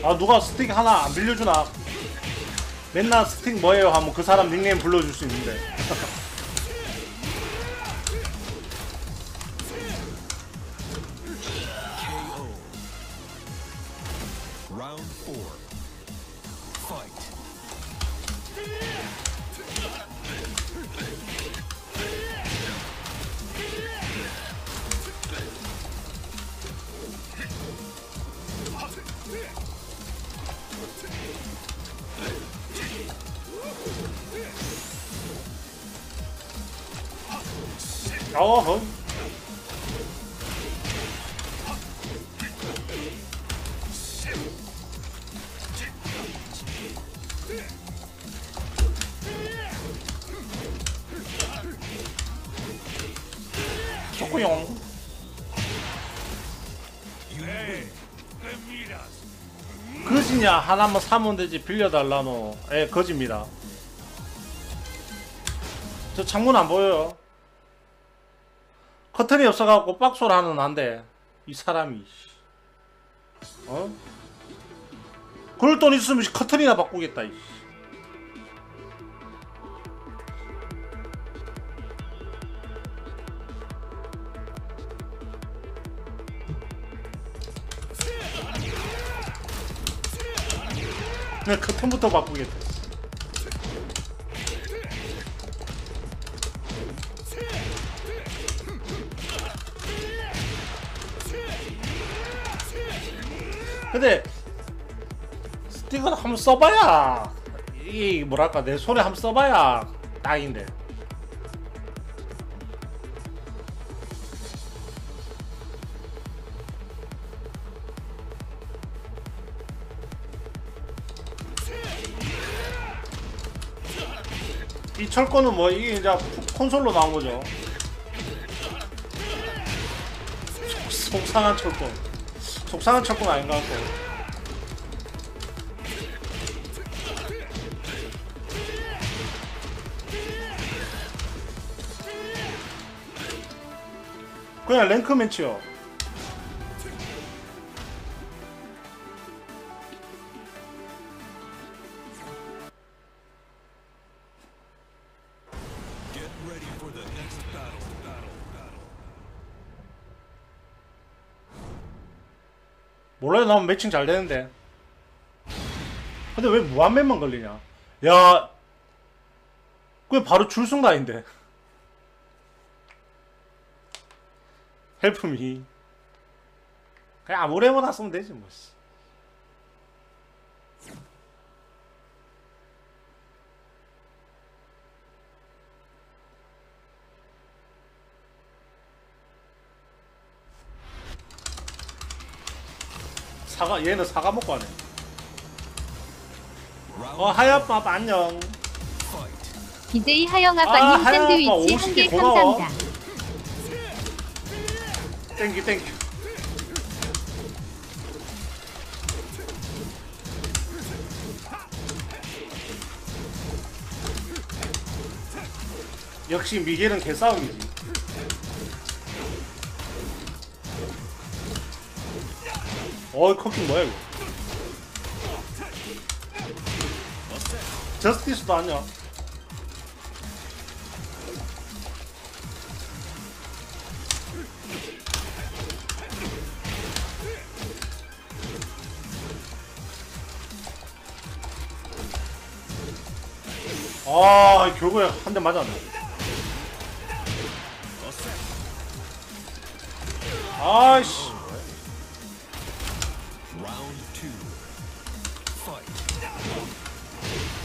아 누가 스틱 하나 안 빌려주나? 맨날 스틱 뭐예요 하면 그 사람 닉네임 불러줄 수 있는데. 하나만 사면 되지 빌려달라노. 예, 거지입니다. 저 창문 안 보여요. 커튼이 없어갖고 박소를 하는 난데 이 사람이 씨. 어? 그럴 돈 있으면 커튼이나 바꾸겠다. 이 씨. 그냥 커튼부터 바꾸겠다. 근데 스틱을 한번 써봐야 이 뭐랄까 내 손에 한번 써봐야 딱인데 철권은 뭐 이게 이제 콘솔로 나온 거죠. 속- 속상한 철권. 속상한 철권 아닌가 같고 그냥 랭크 매치요 나면 매칭 잘 되는데. 근데 왜 무한맨만 걸리냐? 야 그게 바로 줄순가인데. 헬프미. 그냥 아무래나 쓰면 되지 뭐 사과 얘는 사과 먹고 하네 어 하얀밥 안녕. BJ 하영 아, 샌드위치 한개 50개 고마워. 감사합니다. thank you thank you 역시 미겔은 개싸움이지 어이 커킹 뭐야 이거? 저스티스도 아니야. 아 결국에 한 대 맞았네. 아이씨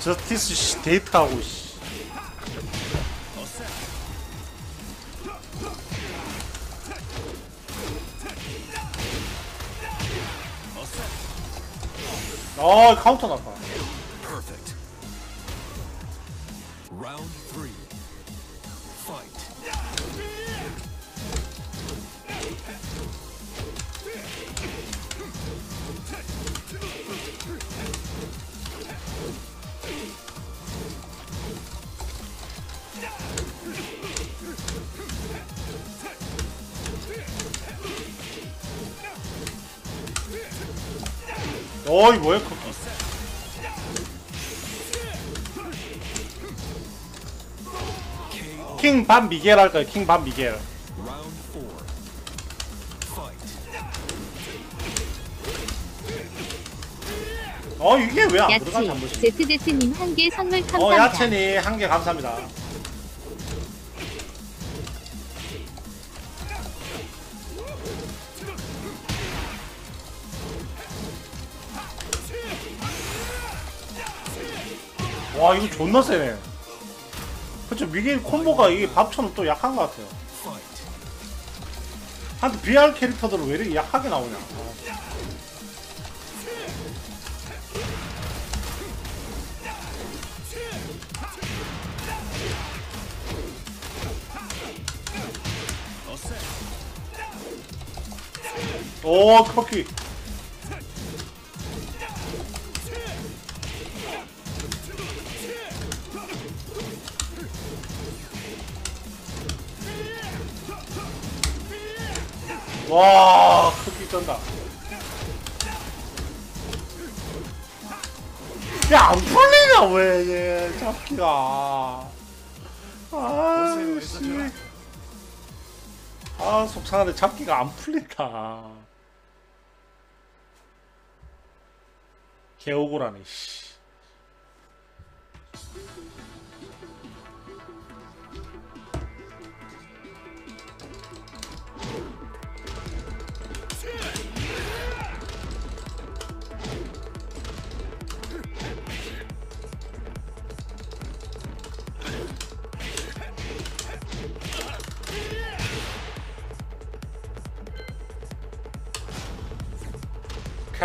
저스티스 씨 데이트하고 씨. 아 카운터 났다 어이 뭐야? 쿠키 킹반 미겔 할까요? 킹반 미겔. 어 이게 왜 안 들어가지? 한 야채 번씩 ZZ님 한 개 선물 어 감사합니다. 야채니 한개 감사합니다 와 이거 존나 세네 그쵸 미겔 콤보가 이게 밥처럼 또 약한 것 같아요. 한테 BR 캐릭터들은 왜 이렇게 약하게 나오냐 아. 오 커키 와 커키 쩐다. 야 안 풀리냐 왜얘 잡기가. 아씨. 아 속상한데 잡기가 안 풀린다. 개오고라네 씨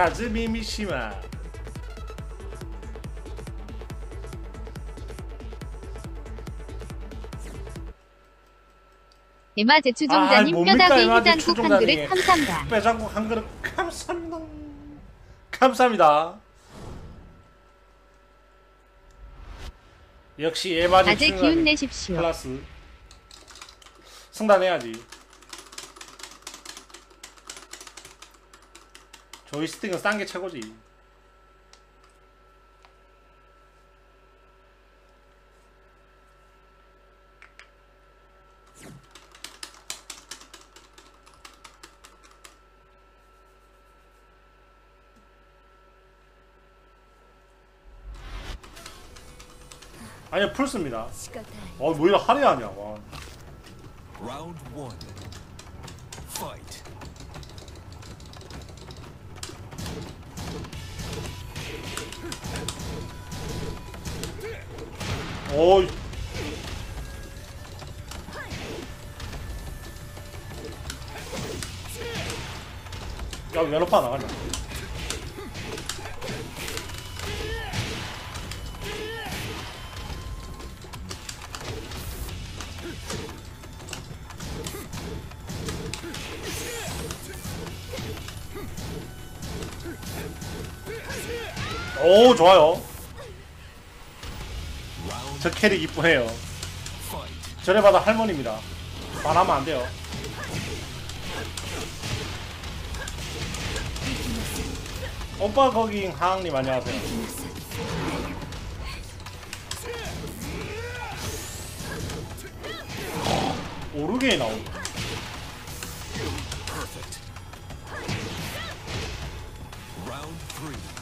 카즈미 미시마 에마 아, 제추종자님 뭡니까, 뼈다귀 에마 해장국 한. 그릇 감사합니다. 빼장국 한 그릇 감사합니다 감사합니다 역시 에마지 다들 기운 내십시오. 플러스 승단해야지 조이스틱은 싼 게 최고지 아니요 풀습니다 어 뭐야 할이 아니야 와. Round one. Fight. 어이. 야, 연어파 나가냐? 오, 좋아요. 저 캐릭 이뻐해요. 저래봐도 할머니입니다 말하면 안 돼요 오빠 거기 하항님 안녕하세요 오르게 나온다 Round 3.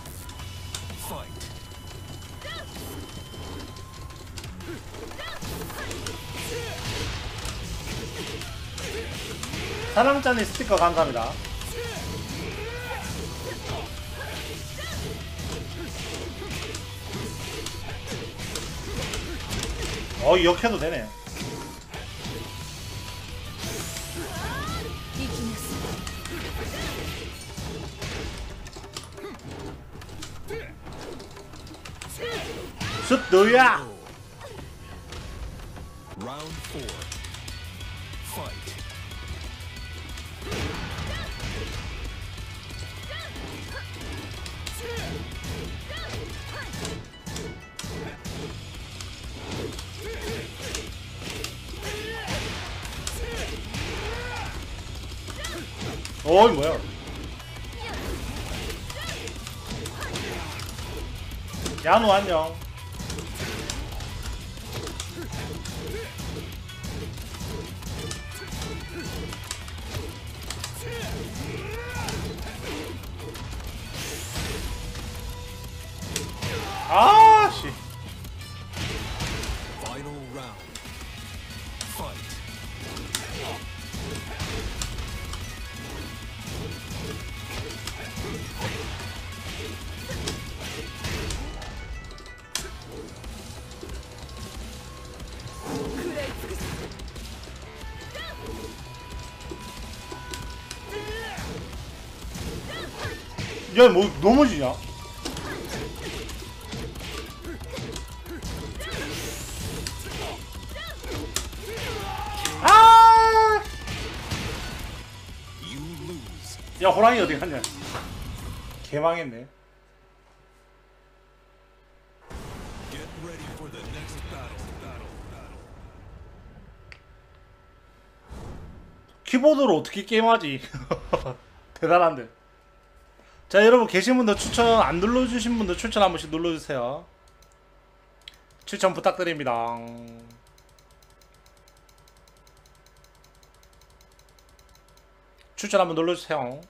사랑짠이 스티커 감사합니다. 어, 역해도 되네. 슛 너야. 야노 안녕 야뭐 넘어지냐 아! 야 호랑이 어디 갔냐 개망했네. 키보드로 어떻게 게임하지 대단한데 자 여러분 계신 분들 추천 안 눌러주신 분들 추천 한 번씩 눌러주세요. 추천 부탁드립니다. 추천 한번 눌러주세요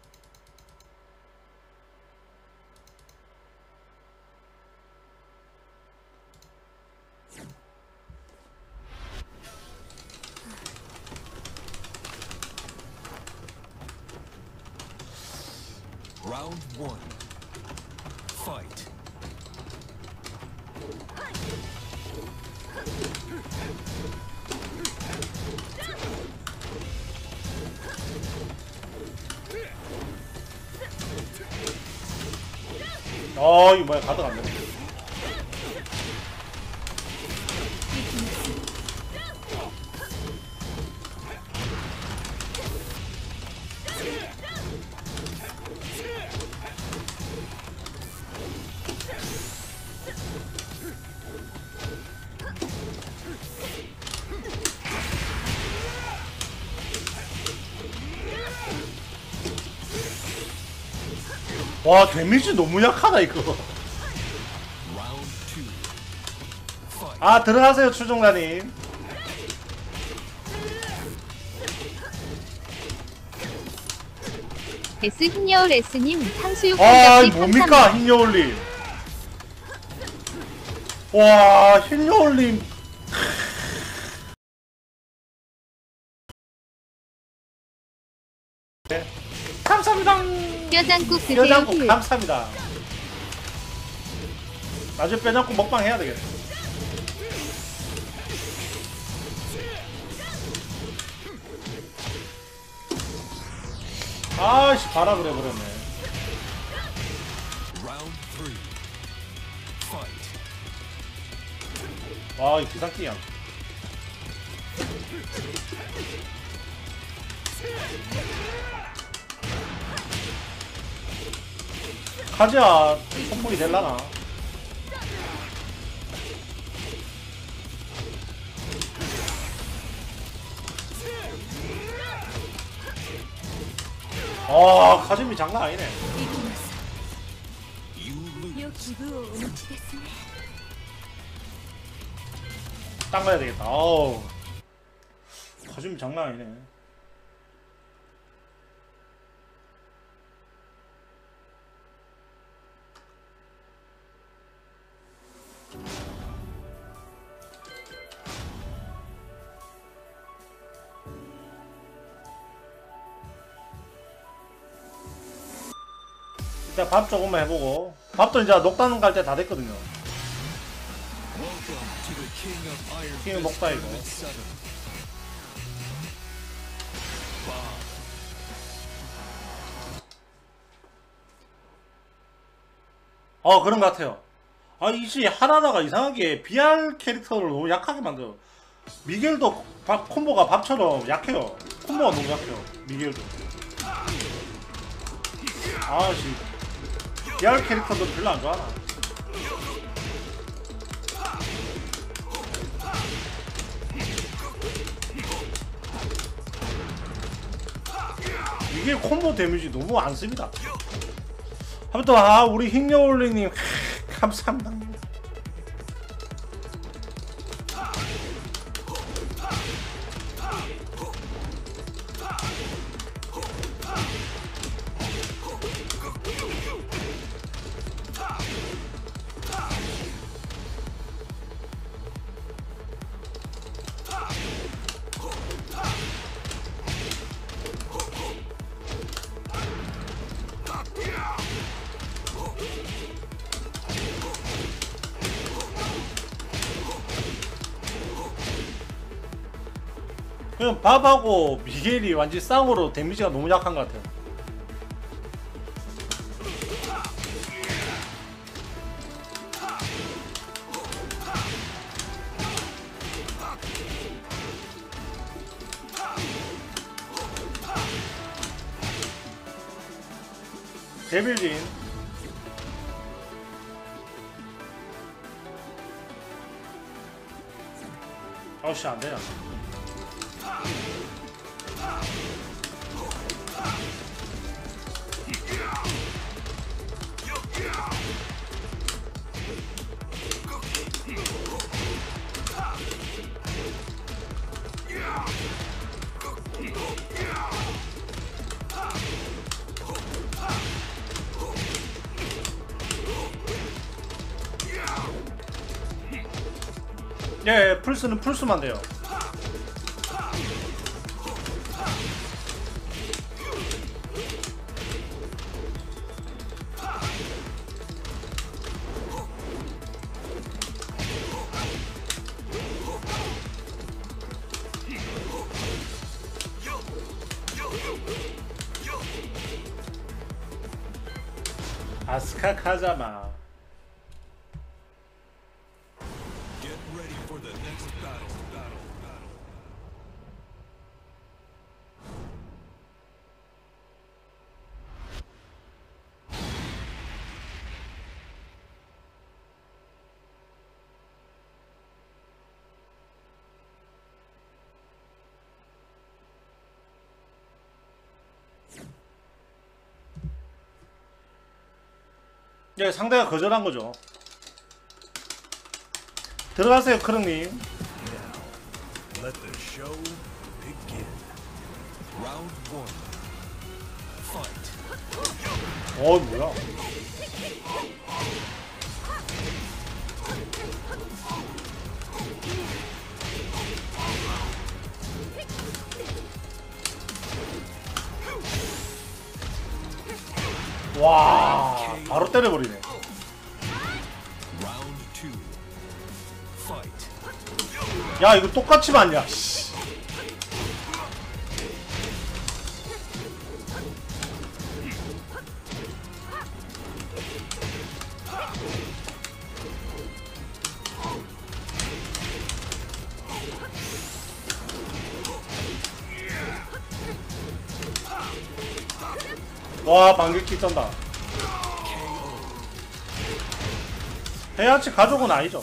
와 데미지 너무 약하다 이거. 아 들어가세요 추종자님 S 흰여울 S님 탕수육 아 접시 뭡니까. 흰여울님 와 흰여울님 뼈장국 드세요. 뼈장국 힐. 감사합니다 나중에 뼈장국 먹방 해야 되겠다 아씨 봐라 그래 버렸네. 와이 기상기야 가자. 선물이 될라나. 아 가슴이 장난 아니네. 땅 가야 되겠다. 어우. 가슴이 장난 아니네. 밥 조금만 해보고 밥도 이제 녹다는 갈때 다 됐거든요 Fist 먹다, 이거. Tournament 7. Bob. 어 그런 것 같아요. 아 이씨 하나다가 이상하게 BR 캐릭터를 너무 약하게 만들어. 미겔도 밥, 콤보가 밥처럼 약해요. 콤보가 너무 약해요. 미겔도. 아씨 BR 캐릭터도 별로 안 좋아하나. 이게 콤보 데미지 너무 안 씁니다. 아무튼 아 우리 흰여울리님 감사합니다. 밥하고 미겔이 완전 쌍으로 데미지가 너무 약한 것 같아요. 데빌린 풀스만 돼요. 아스카 카자마. 예, 상대가 거절한 거죠. 들어가세요. Fight. 어, 뭐야? 와, 바로 때려버리네. 야, 이거 똑같이 맞냐? 씨. 와, 반격기 쩐다. 해야치 가족은 아니죠.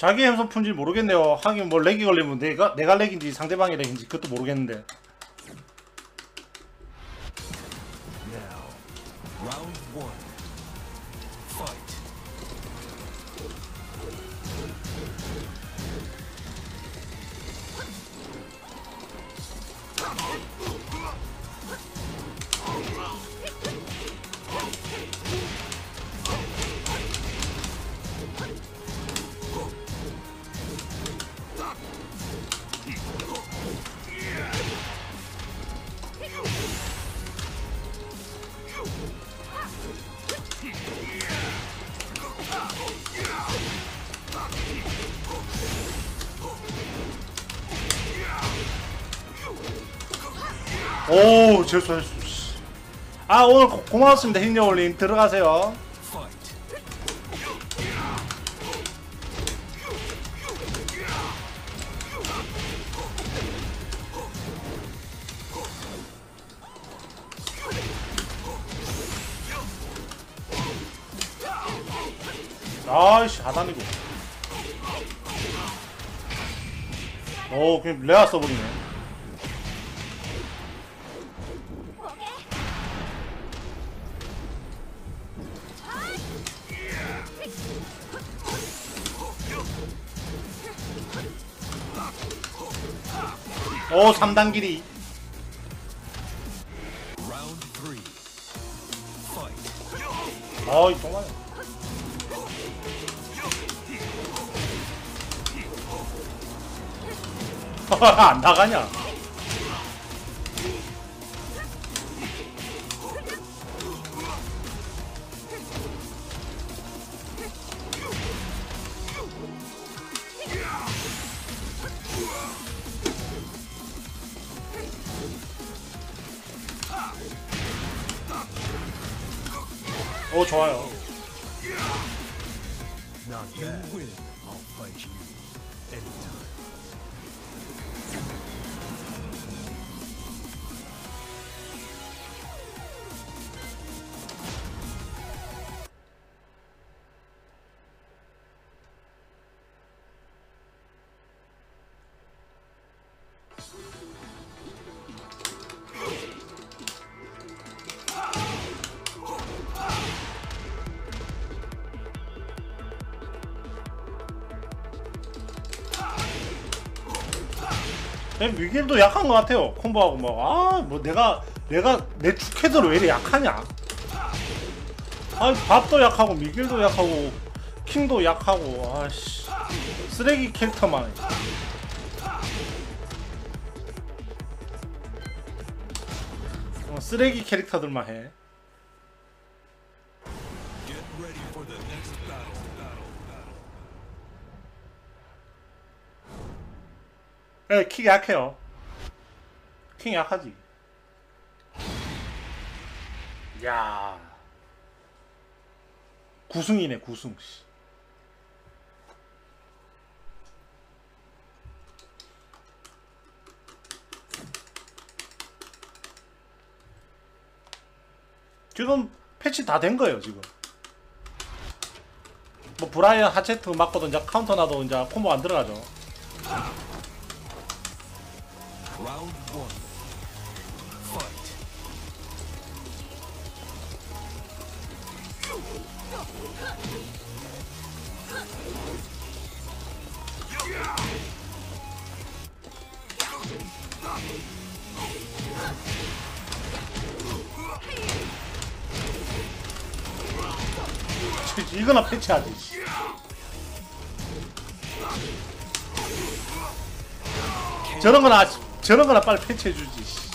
자기 행선 푼지 모르겠네요. 하긴 뭐 렉이 걸리면 내가 내가 렉인지 상대방이 렉인지 그것도 모르겠는데. 제수할 수 있어. 아 오늘 고, 고맙습니다 힘여올님. 들어가세요. 아이씨 하단이고. 오 그냥 레아 써버리네. 오 3단 길이. 어이 정말 안 나가냐 미길도 약한 것 같아요. 콤보하고 막, 아, 뭐 내가, 내가, 내 축헤드로 왜 이렇게 약하냐? 아, 밥도 약하고, 미길도 약하고, 킹도 약하고, 아씨. 쓰레기 캐릭터만. 어, 쓰레기 캐릭터들만 해. 예, 킹 약해요. 킹 약하지. 야. 구승이네, 구승. 씨. 지금 패치 다 된 거예요, 지금. 뭐 브라이언 hatchet 맞고도 이제 카운터 나도 이제 콤보 안 들어가죠. 저런 거나 빨리 패치해 주지.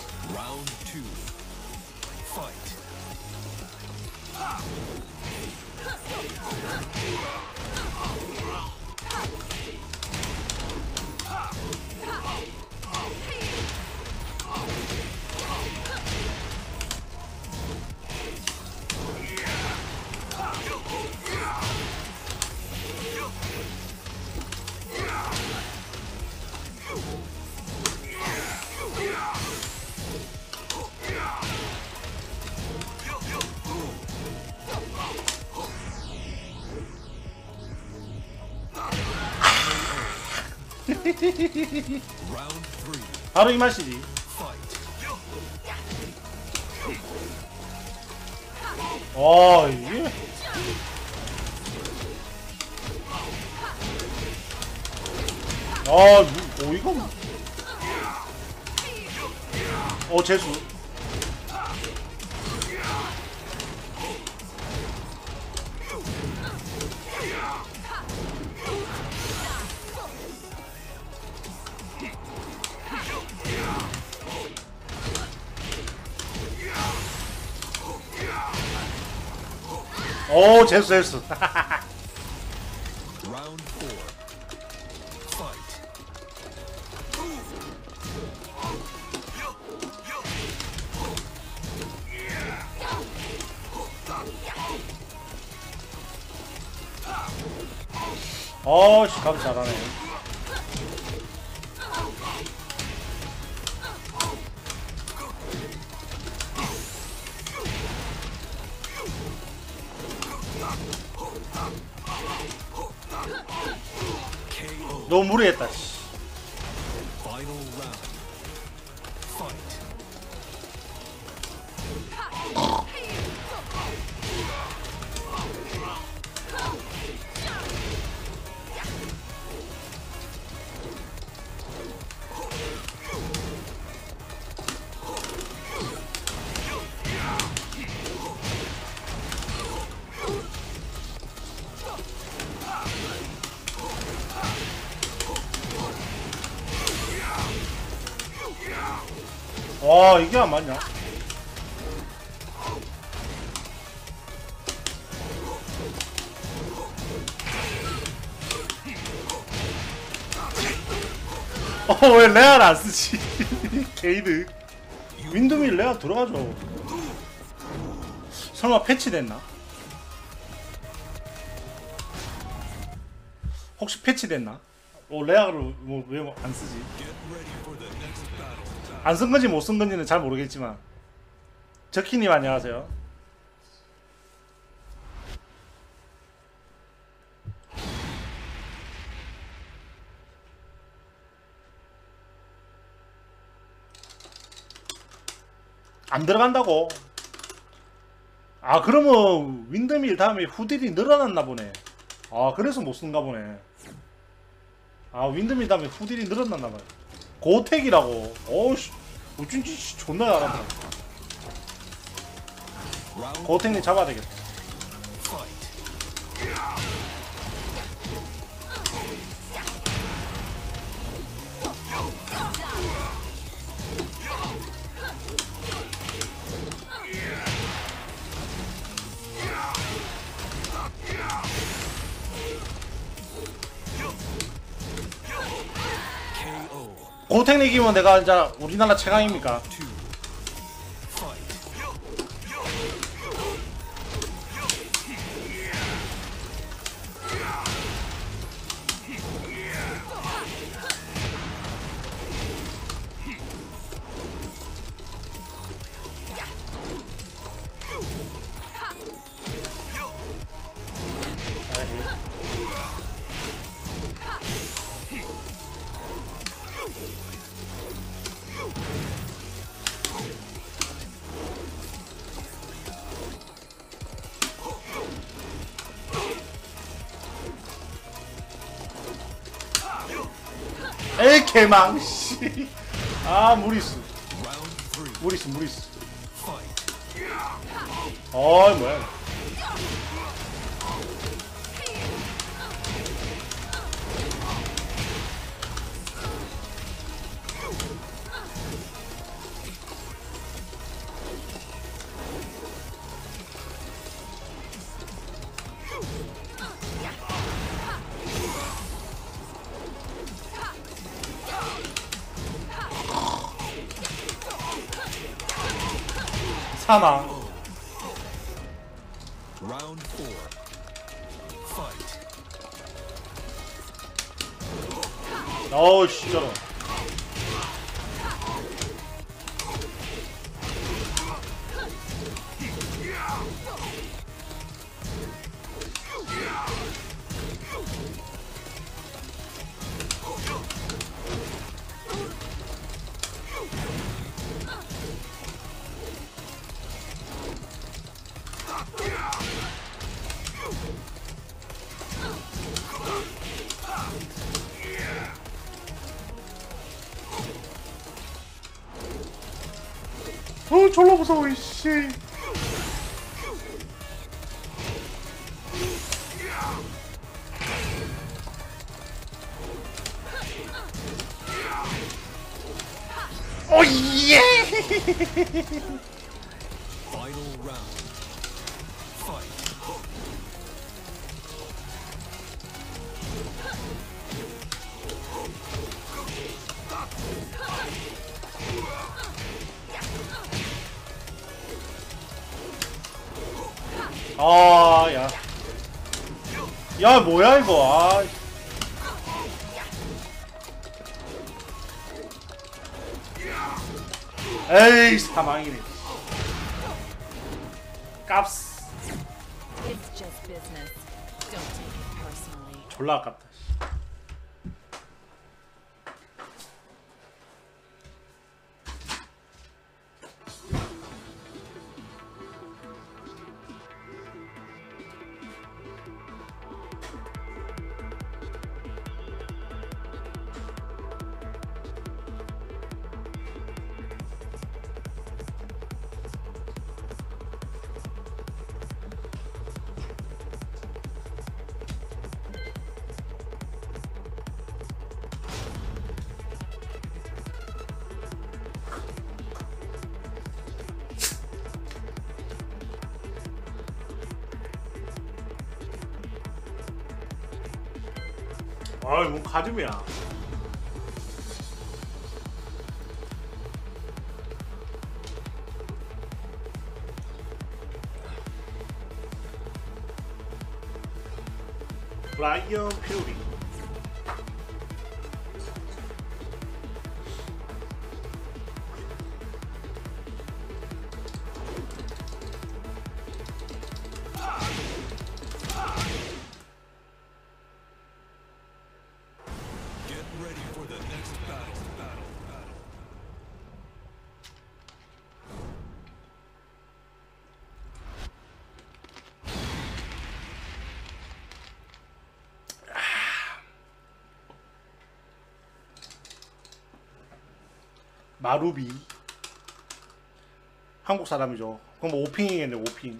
Three. 바로 이 오 와 이게 안 맞냐? 어왜 레알 안 쓰지? 게이드. 윈드밀 레알 들어가죠. 설마 패치됐나? 혹시 패치됐나? 어 레알을 뭐왜 안 쓰지 안 쓴 건지 못 쓴 건지는 잘 모르겠지만 저키님 안녕하세요. 안 들어간다고? 아 그러면 윈드밀 다음에 후딜이 늘어났나 보네. 아 그래서 못 쓴가 보네. 아 윈드밀 다음에 후딜이 늘어났나 봐요. 고택이라고. 어우씨, 우준지 씨 존나 잘한다. 고택님 잡아야 되겠다. 고택님 이기면 내가 이제 우리나라 최강입니까? 개망 씨. 아 무리수. 무리수, 무리수. 어이 뭐야? 사망. 어우 씨 저런. 아이 뭔 마루비. 한국 사람이죠. 그럼 뭐 오핑이겠네 오핑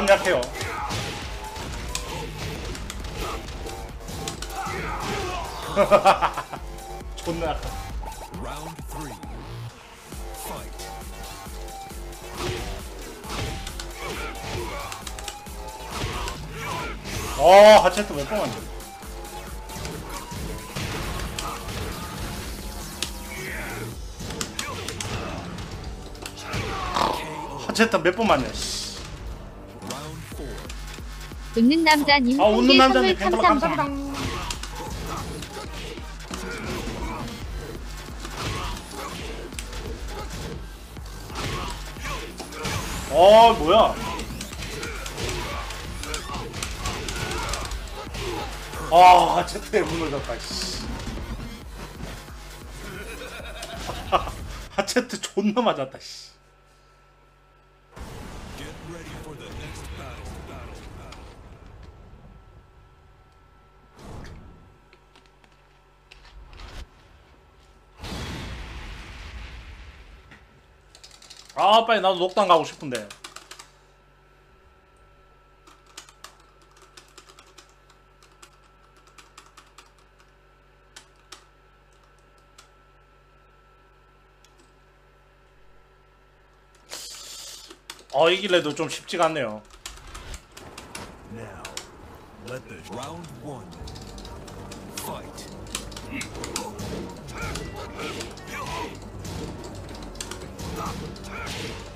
밤 약해요. 남자님 아, 웃는 남자님 선물 팬클럽 감사합니다. 감사합니다. 빨리 나도 녹당 가고 싶은데. 어, 이길래도 좀 쉽지가 않네요. Now, let the round one. Fight.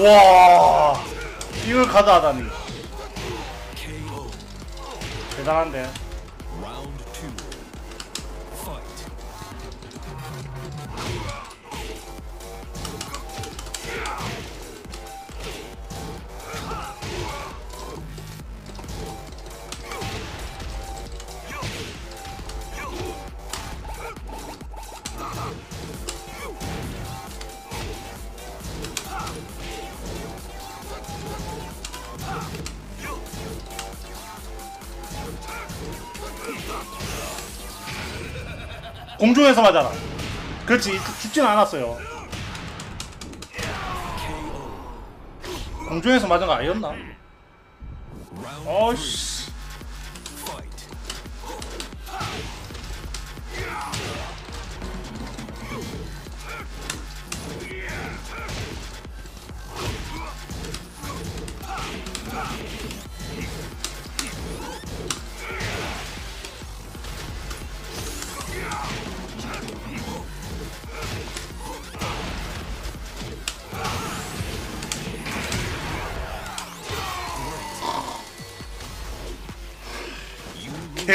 와, 이걸 가다하다니. KO. 대단한데. 공중에서 맞아라. 그렇지, 죽진 않았어요. 공중에서 맞은 거 아니었나? 어씨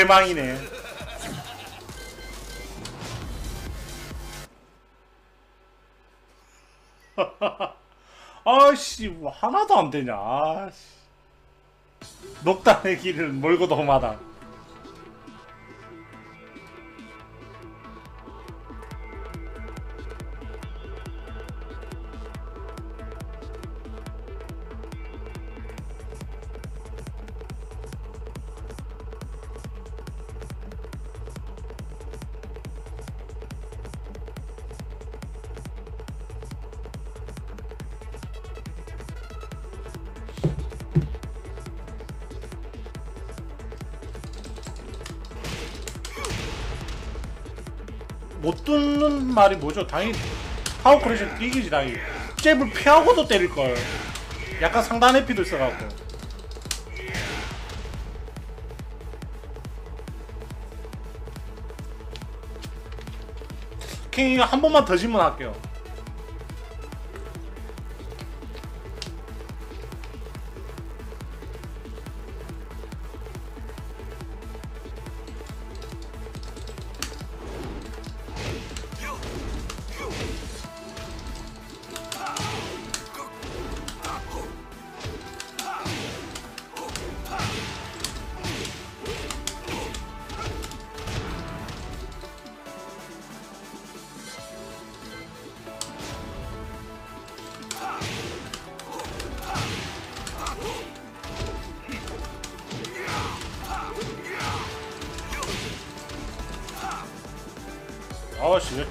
대망이네. 아씨 뭐 하나도 안 되냐 아씨. 녹단의 길을 몰고 도마다 뭐죠? 당연히 power crush 이기지 당연히. 잽을 피하고도 때릴걸. 약간 상단 회피도 있어갖고. 킹이 한 번만 더 질문할게요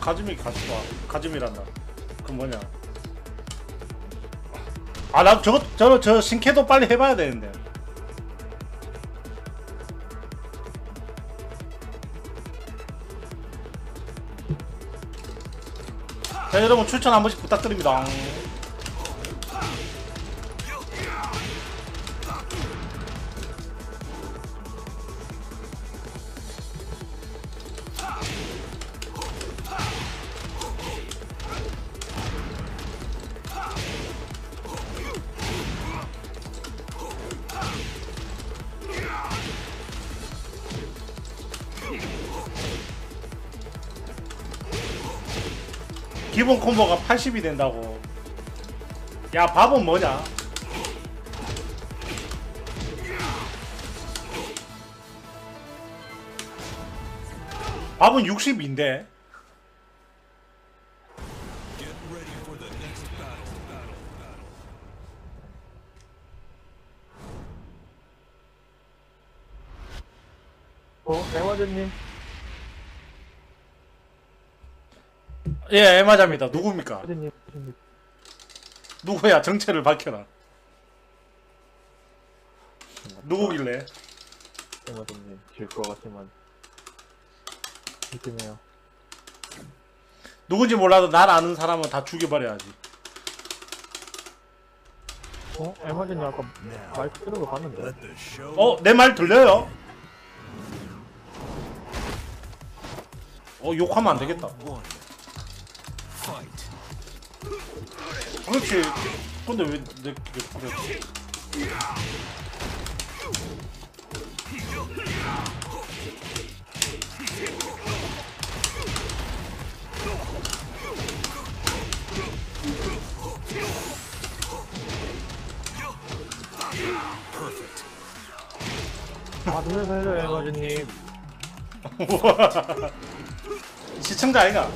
같이 와 가슴이란다. 그 뭐냐? 아 나 저거 저저 저 신캐도 빨리 해봐야 되는데. 자 여러분 추천 한 번씩 부탁드립니다 80이 된다고. 야 밥은 뭐냐? 밥은 60인데 예 에마자입니다 누굽니까 에마저님. 누구야 정체를 밝혀라 누구길래 에마저님. 질것 같지만. 이쯤에요. 누군지 몰라도 날 아는 사람은 다 죽여버려야지 어? 에마저님 아까 말 쓰는 거 봤는데. 어 내 말 들려요? 어 욕하면 안 되겠다 그렇지 근데 왜내 그래 Perfect. 아, 눈을 살려, 에마저님. 시청자 아이가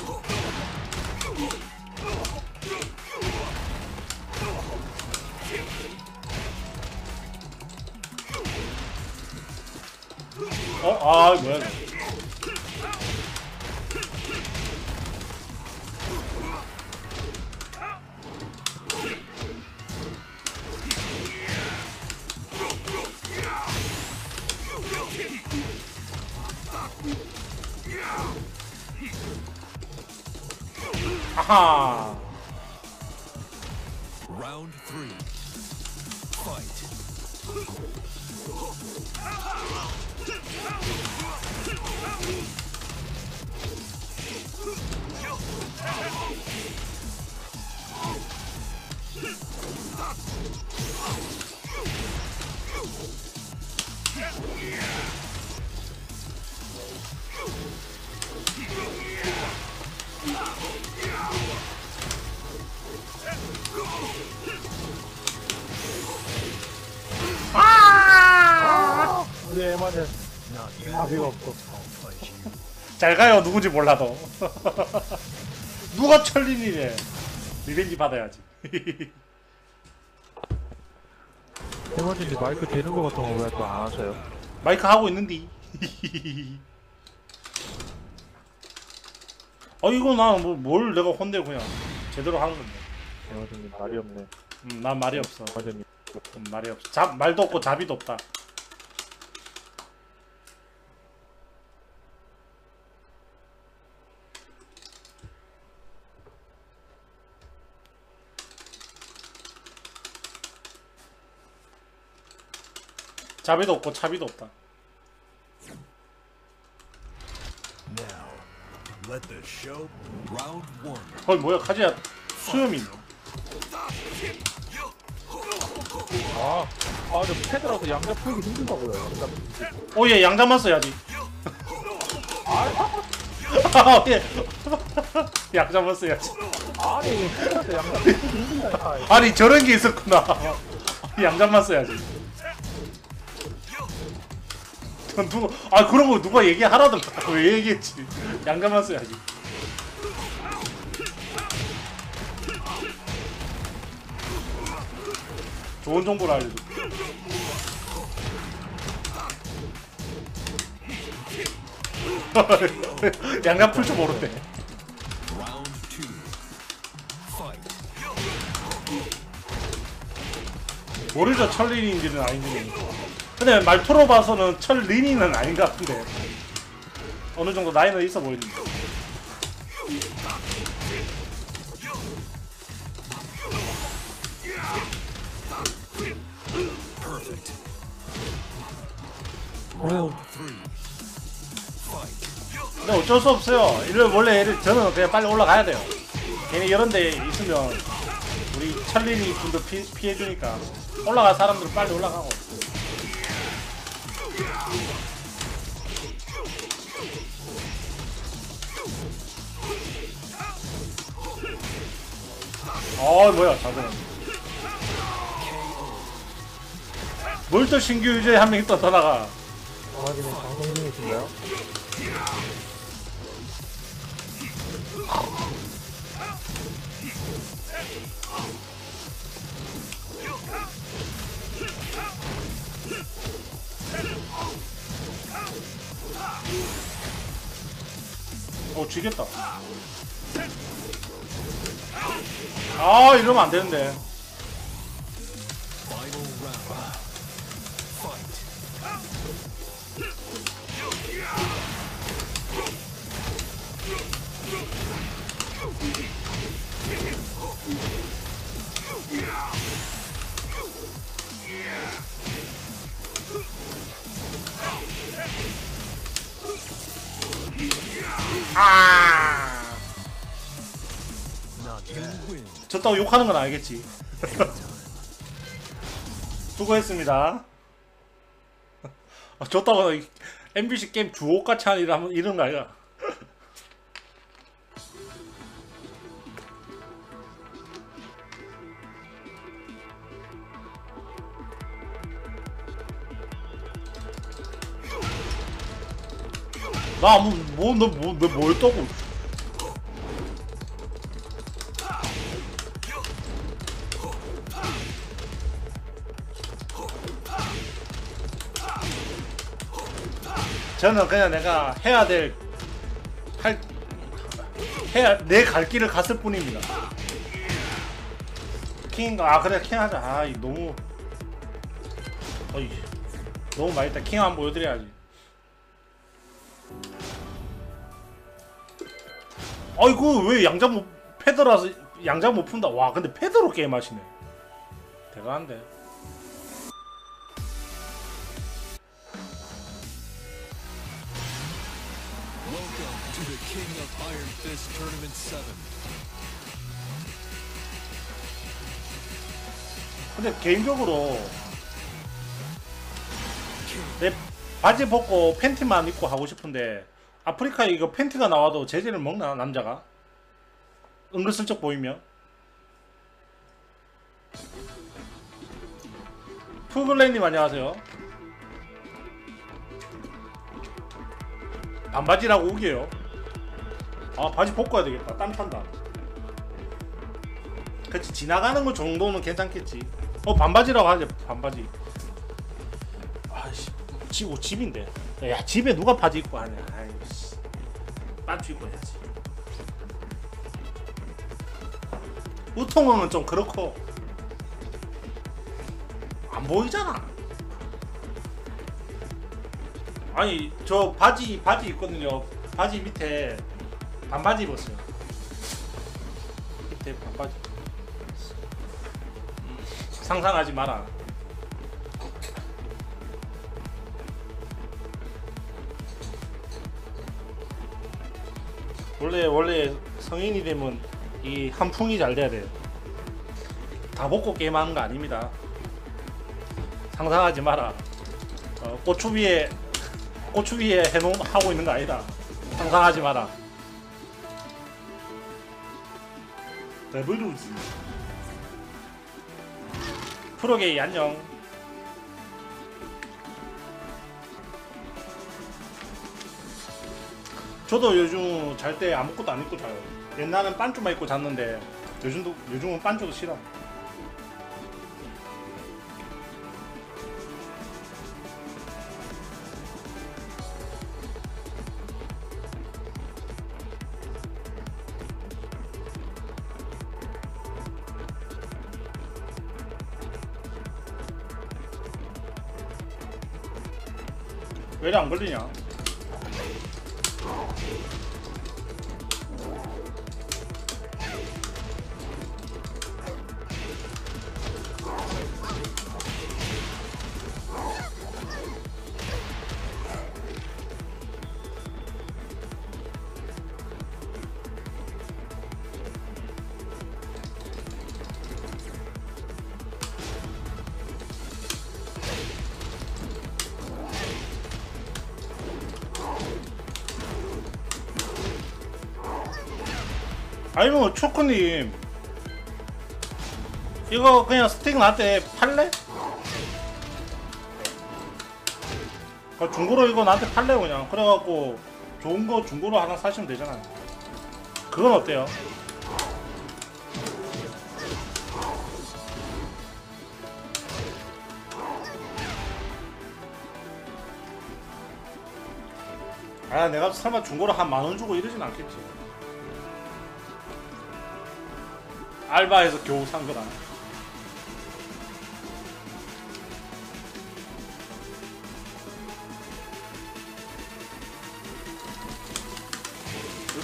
어? 아 뭐야 잘 가요 누군지 몰라도. 누가 천린이래 리벤지 받아야지. 에머진이 마이크 되는 거 같으면 왜또 안 하세요? 마이크 하고 있는디. 어 이거 나뭘 내가 혼내고 그냥. 제대로 하는 건데. 에머진이 말이 없네. 음, 난 말이 없어. 에머진이 음, 말이 없어. 잡 말도 없고 자비도 없다 자비도 없고 차비도 없다 Now, let the show. Round one. 헐 뭐야 카지야 수염이 아, 아, 저 패드라서 양자 풀기 힘들다고요. 오예 양자만 써야지 예. 양자만 써야지 아니, 패드라서 양자 풀기. 아니 저런 게 있었구나 양자만 써야지 누가 아 그런 거 누가 얘기하라던가 왜 얘기했지 양자만 써야지 좋은 정보를 알려줘 양자 풀줄 모른대 Round two. Fight. 모르죠 철린인지는 아닌지 근데 말투로 봐서는 철린이는 아닌 것 같은데. 어느 정도 나이는 있어 보이는데. 근데 어쩔 수 없어요. 이를 원래 얘를 저는 그냥 빨리 올라가야 돼요. 괜히 이런 데 있으면 우리 철린이 피, 피해주니까. 올라갈 사람들은 빨리 올라가고 어 뭐야 자전 뭘또 신규 유저에 한 명이 또 더 나가 에머진이 방송 중이신가요? 어 쥐겠다. 아 이러면 안 되는데 아. 졌다고 욕하는 건 알겠지. 수고했습니다. 아, 졌다고 이- MBC 게임 주옥같이 하는 일 하면 이런 거 아니야 나 아무 뭐너뭐너뭘 떠고 저는 그냥 내가 해야 될 할 해야 내 갈 길을 갔을 뿐입니다. 킹인가? 아 그래 킹 하자. 아이 너무 어이 너무 했다. 킹 한번 보여드려야지. 아이고 왜 양자 못 패드라서 양장 못 푼다. 와 근데 패드로 게임 하시네. 대단한데. Welcome to the King of Iron Fist Tournament 7. 근데 개인적으로 내 바지 벗고 팬티만 입고 하고 싶은데 아프리카에 이거 팬티가 나와도 제재를 먹나 남자가? 은근슬쩍 보이면 푸글레님 안녕하세요. 반바지라고 우겨요? 아 바지 벗고 해야 되겠다. 땀 찬다. 그치 지나가는 거 정도는 괜찮겠지. 어 반바지라고 하지 반바지 집, 집인데. 야 집에 누가 바지 입고 하냐. 아이씨. 반주 입고 해야지. 우통은 좀 그렇고 안 보이잖아. 아니 저 바지 바지 있거든요. 바지 밑에 반바지 입었어요. 밑에 반바지. 상상하지 마라. 원래 원래 성인이 되면 이 한풍이 잘 돼야 돼요. 다 먹고 게임하는 거 아닙니다. 상상하지 마라. 어, 고추 위에 고추 위에 해놓은 하고 있는 거 아니다. 상상하지 마라. 배부르지. 프로게이 안녕. 저도 요즘 잘 때 아무것도 안 입고 자요. 옛날엔 반주만 입고 잤는데 요즘도 요즘은 반주도 싫어. 왜 이래 안 걸리냐? 초코님 이거 그냥 스틱 나한테 팔래? 그 중고로 이거 나한테 팔래 그냥 그래갖고 좋은 거 중고로 하나 사시면 되잖아요 그건 어때요? 아 내가 설마 중고로 한 만 원 주고 이러진 않겠지 알바에서 겨우 산 거라.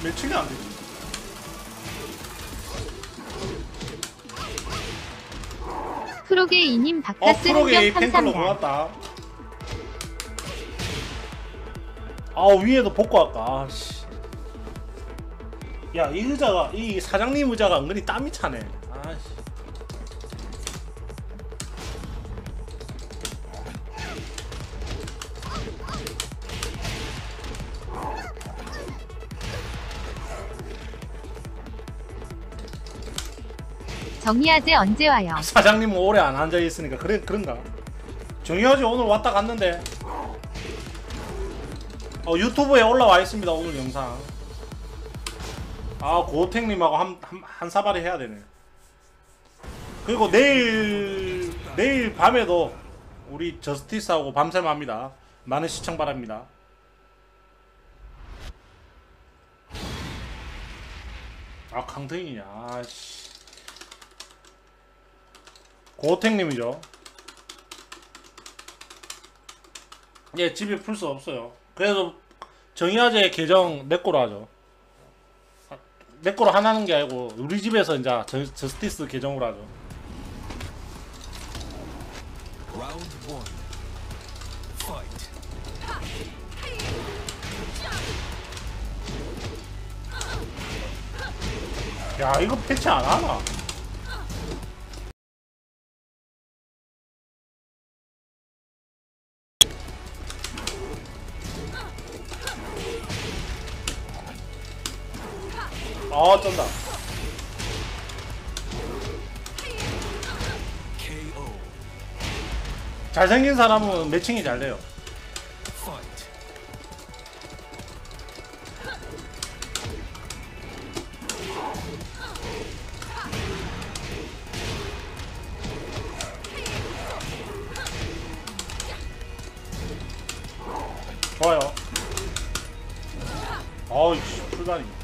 매칭이 안 되지. 프로게이님 어, 바카스 팬클로 감사합니다. 고맙다. 아 위에도 벗고 할까. 씨. 야, 이 의자가 이 사장님 의자가 은근히 땀이 차네. 아씨. 정리아재 언제 와요? 사장님은 오래 안 앉아 있으니까 그래 그런가? 정희아지 오늘 왔다 갔는데. 어 유튜브에 올라와 있습니다 오늘 영상. 아 고택님하고 한, 한, 한 사발이 해야 되네. 그리고 내일 내일 밤에도 우리 저스티스하고 밤샘 합니다. 많은 시청 바랍니다. 아 강등이냐? 아씨. 고택님이죠. 예, 집에 풀 수 없어요. 그래서 정의화제 계정 내 거로 하죠. 아, 내 거로 하나 하는 게 아니고 우리 집에서 이제 저, 저스티스 계정으로 하죠. 야 이거 패치 안 하나? 아 쩐다. 잘생긴 사람은 매칭이 잘 돼요. 좋아요. 아이씨 풀다리.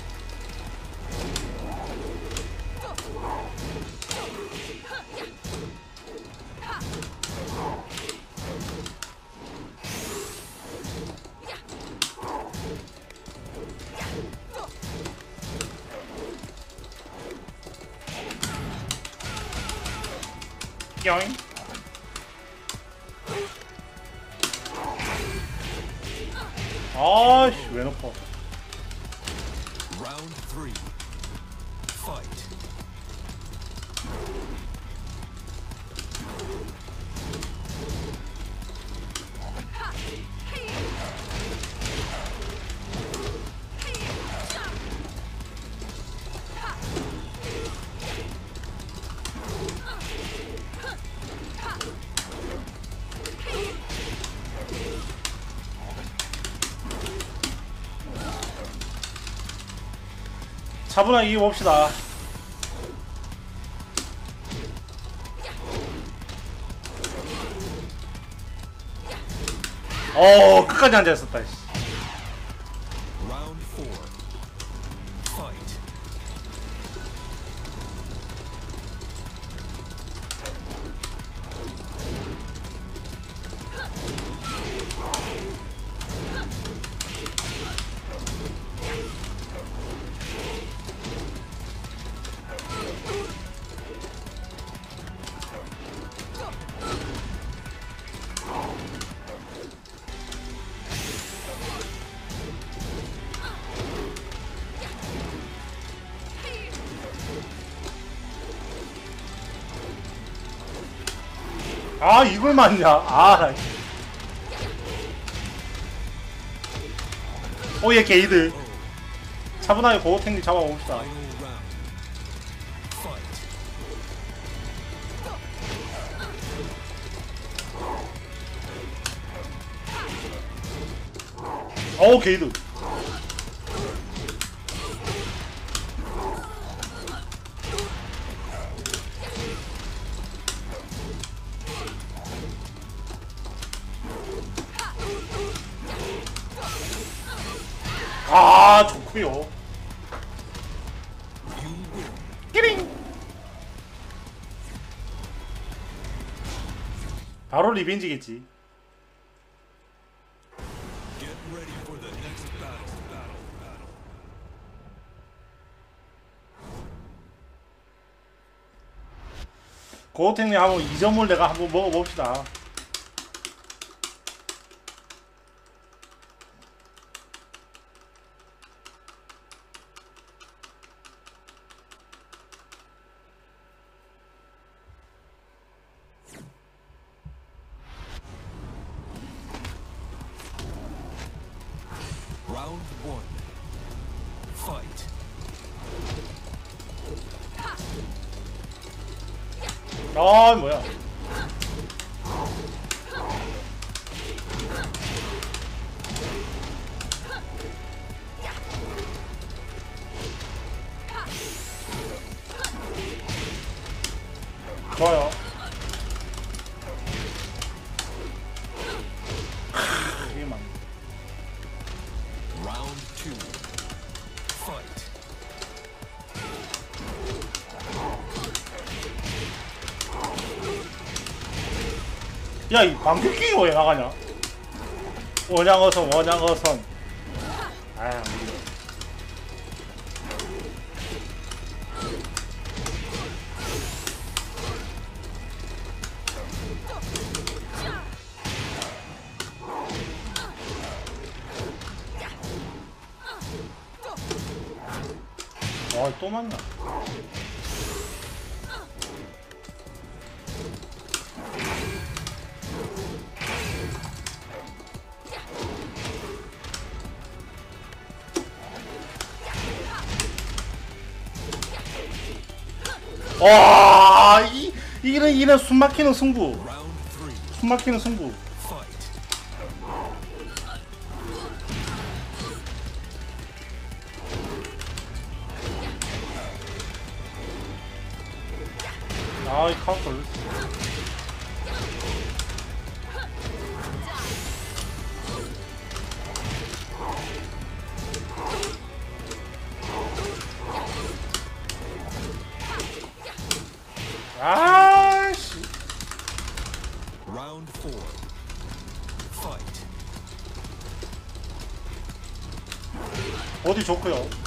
차분하게 이겨봅시다. 어 끝까지 앉아있었다. 맞냐? 아. 나- 어, 얘 게이드. 차분하게 고호탱리 잡아봅시다. 어우, 게이드. 리벤지겠지. 고호탱님 한번 2점을 내가 한번 먹어봅시다. 야, 이 방귀끼기 왜 나가냐? 원양어선, 원양어선. 아휴, 아, 또 만나. 와, 이, 이런, 이런 숨 막히는 승부. Round three. 숨 막히는 승부. Fight. 아, 이 카운터. 좋고요.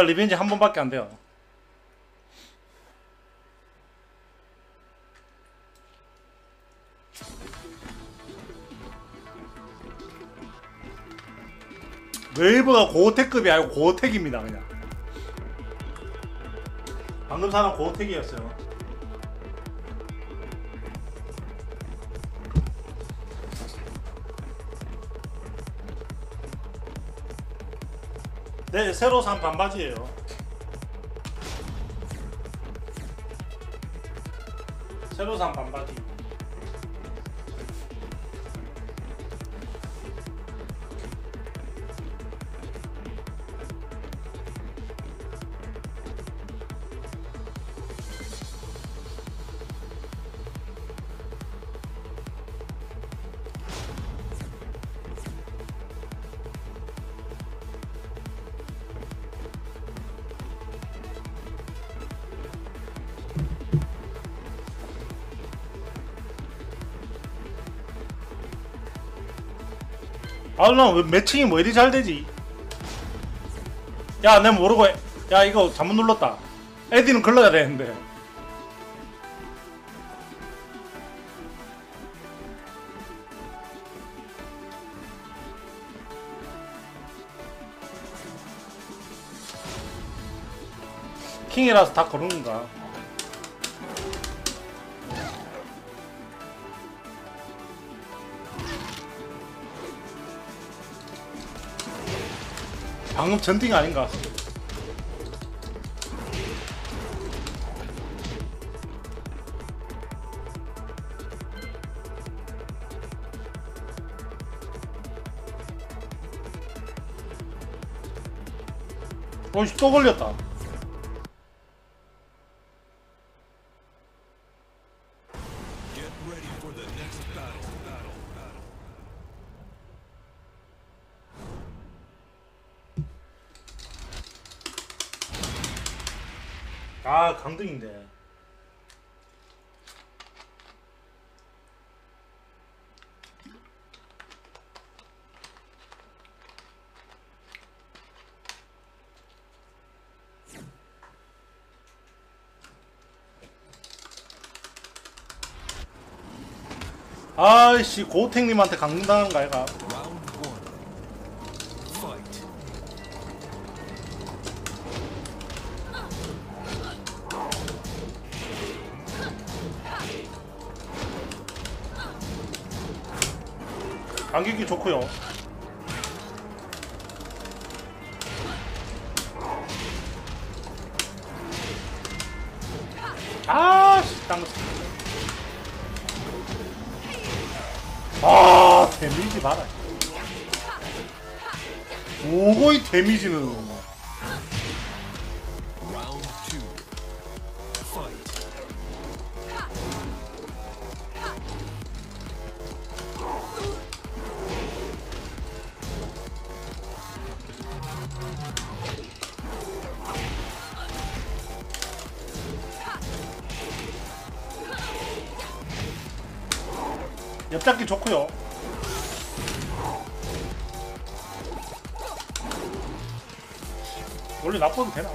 야, revenge 한 번밖에 안 돼요. 웨이브가 고어택급이 아니고 고어택입니다, 그냥. 방금 사람 고어택이었어요. 네, 새로 산 반바지예요. 새로 산 반바지. 아, 나왜 매칭이 뭐 이리 잘 되지? 야, 내가 모르고, 해. 야, 이거 잘못 눌렀다. 에디는 걸러야 되는데. 킹이라서 다 거는가? 방금 전딩 아닌가? 어이씨 또 걸렸다 강등인데. 아이씨 고택님한테 강등당한 거 아이가 간격이 좋고요. 아씨 땅. 아 데미지 봐라. 오고이 데미지는 잡기 좋고요 원래 나빠도 되나?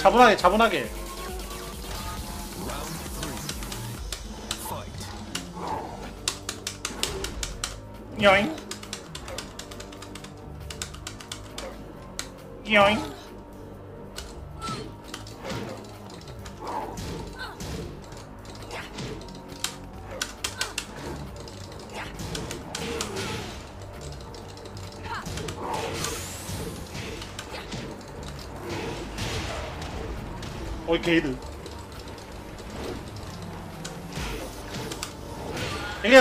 차분하게 차분하게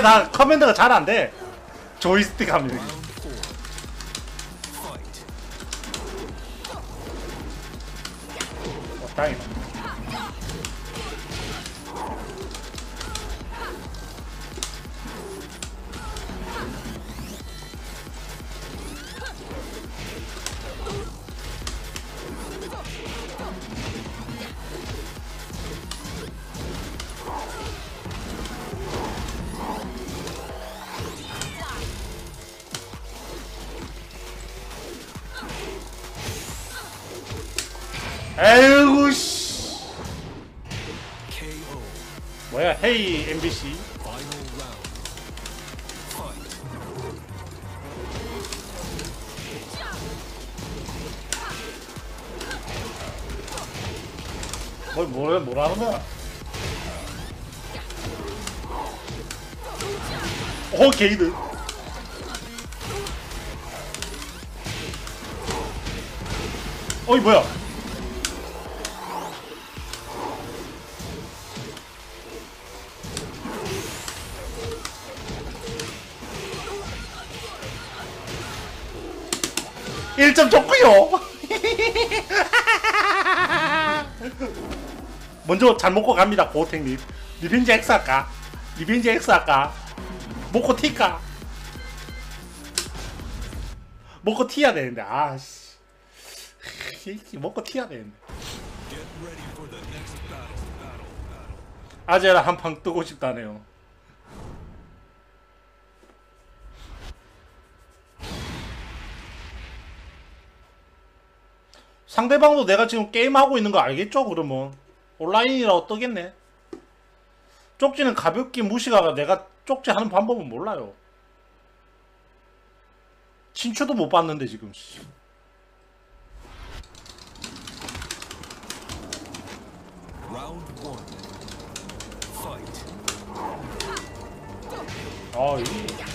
나 커맨드가 잘 안 돼. 조이스틱 하면 Round 잘 먹고 갑니다 고탱님 revenge X 할까? revenge X 할까? 먹고 튀까? 먹고 튀야 되는데 아씨 먹고 튀야 되는데 Get ready for the next battle. Battle. Battle. 아재라 한방 뜨고 싶다네요 상대방도 내가 지금 게임하고 있는 거 알겠죠 그러면 온라인이라 어떠겠네 쪽지는 가볍게 무시가가 내가 쪽지 하는 방법은 몰라요 친추도 못 봤는데 지금. 아 이.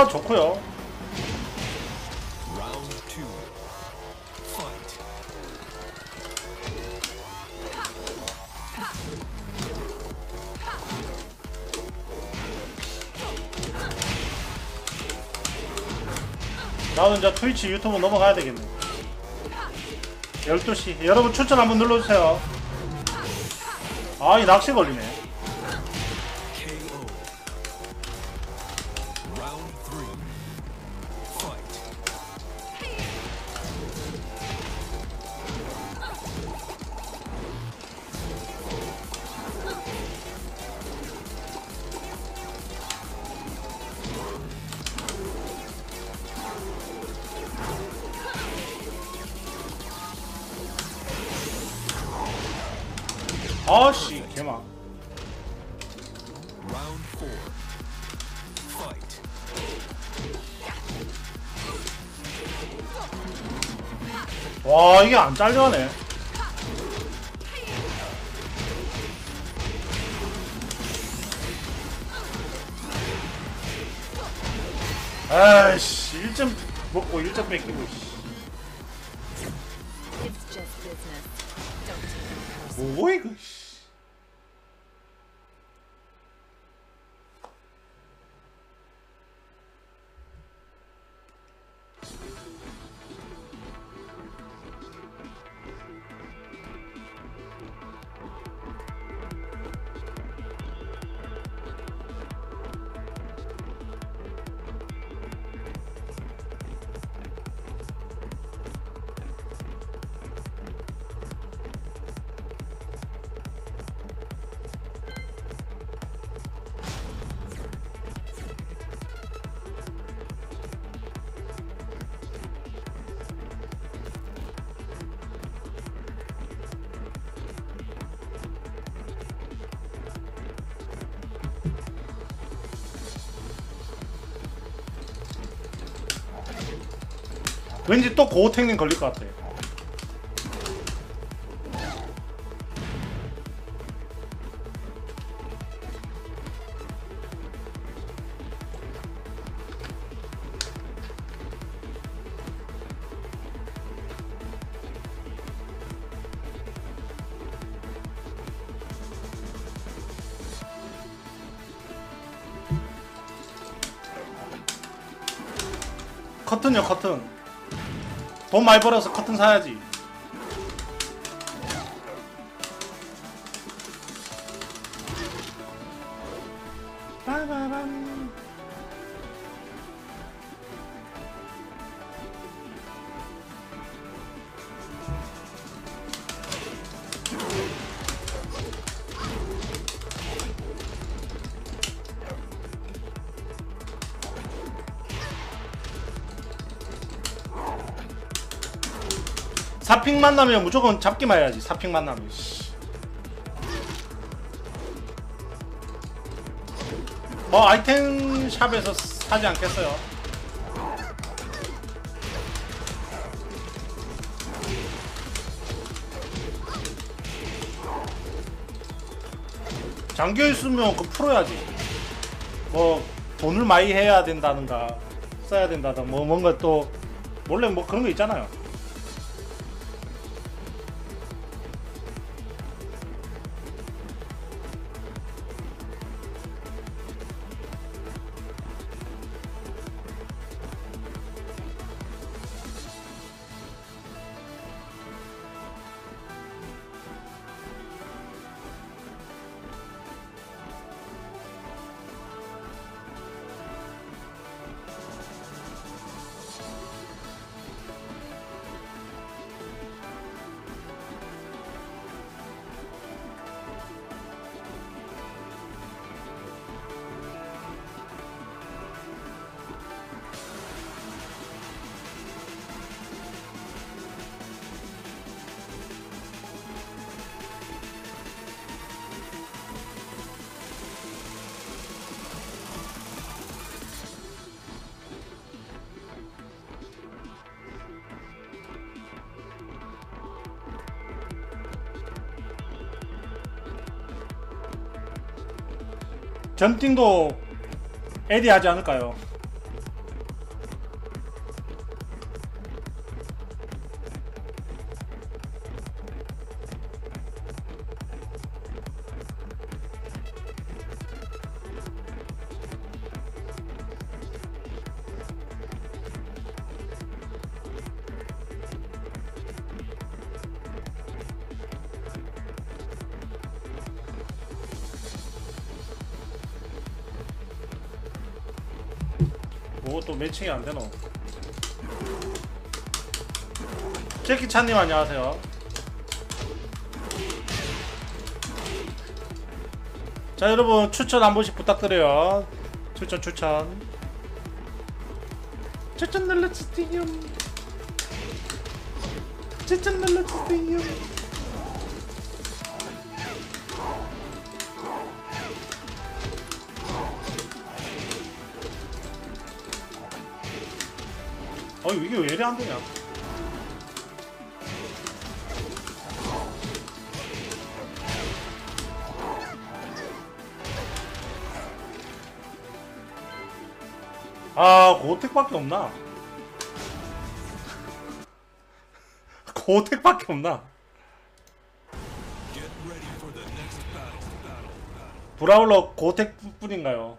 아 좋고요. 나는 이제 트위치 유튜브 넘어가야 되겠네. 12시. 여러분 추천 한번 눌러주세요. 아이 낚시 걸리네 안 잘려네. 아이씨 1점 먹고 1점 뺏기고 왠지 또 고호탱님 걸릴 것 같아 커튼요 커튼 돈 많이 벌어서 커튼 사야지 사핑 만나면 무조건 잡기만 해야지 사핑 만나면. 씨. 뭐 아이템 샵에서 사지 않겠어요. 잠겨 있으면 그 풀어야지. 뭐 돈을 많이 해야 된다든가 써야 된다든가 뭐 뭔가 또 원래 뭐 그런 거 있잖아요 전팅도 에디 하지 않을까요? 매칭이 안 되노? 제키찬님 안녕하세요. 자 여러분 추천 한 번씩 부탁드려요. 추천 추천. 추천 눌러주세요. 추천 눌러주세요. 어 이게 왜 이래 안 되냐? 아 고택밖에 없나? 고택밖에 없나? 브라울러 고택뿐인가요?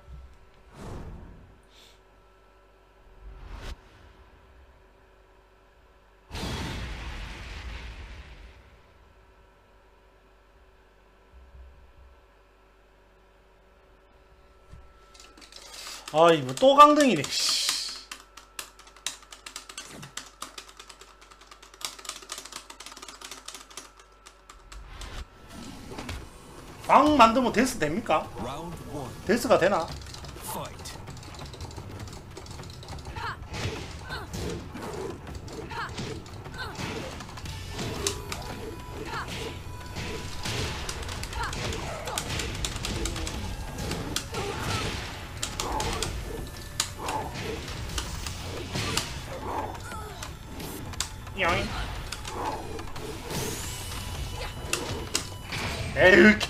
아 이거 또 강등이네 씨. 방 만들면 데스 됩니까? 데스가 되나?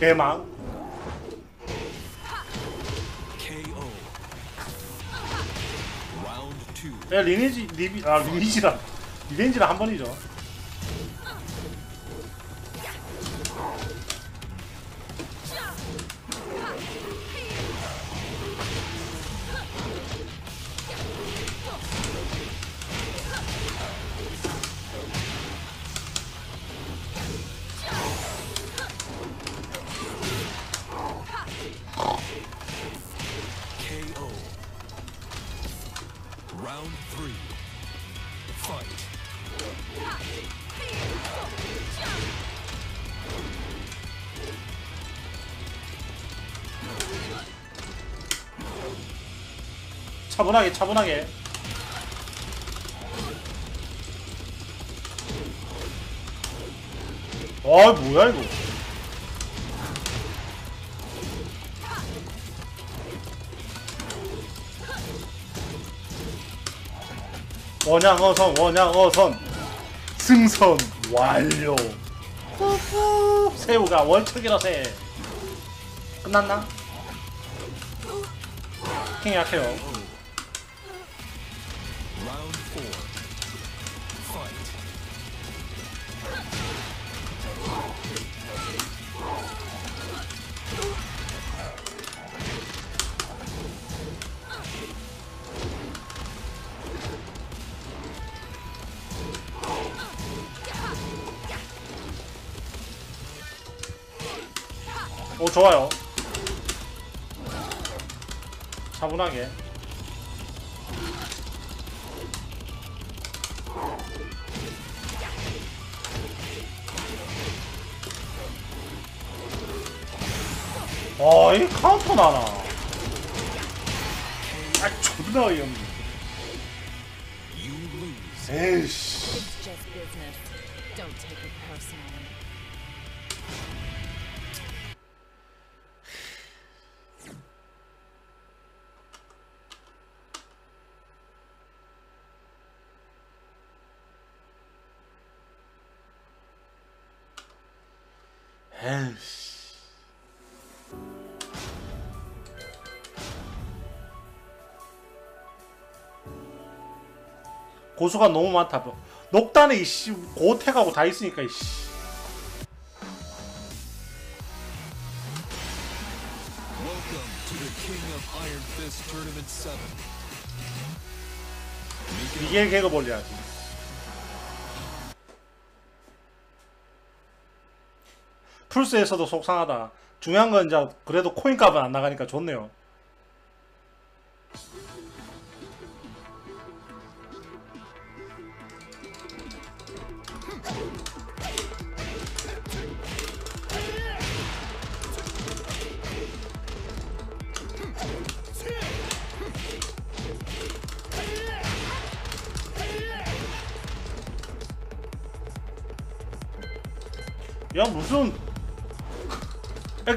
개망. KO. Round two. 야 리니지 리비 아 리니지라 리벤지라 한 번이죠. 차분하게 차분하게. 아 뭐야 이거. 원양어선 원양어선 승선 완료. 후후 새우가 월척이라 새. 끝났나? 킹 약해요. 차분하게. 아, 이 카운터 나나. 아, 존나 어이없네. 고수가 너무 많다. 녹단에 이씨 고택하고 다 있으니까 이씨. Welcome to the King of Iron Fist Tournament 7. 미겔 개그 올려야지. 플스에서도 속상하다. 중요한 건 이제 그래도 코인 값은 안 나가니까 좋네요.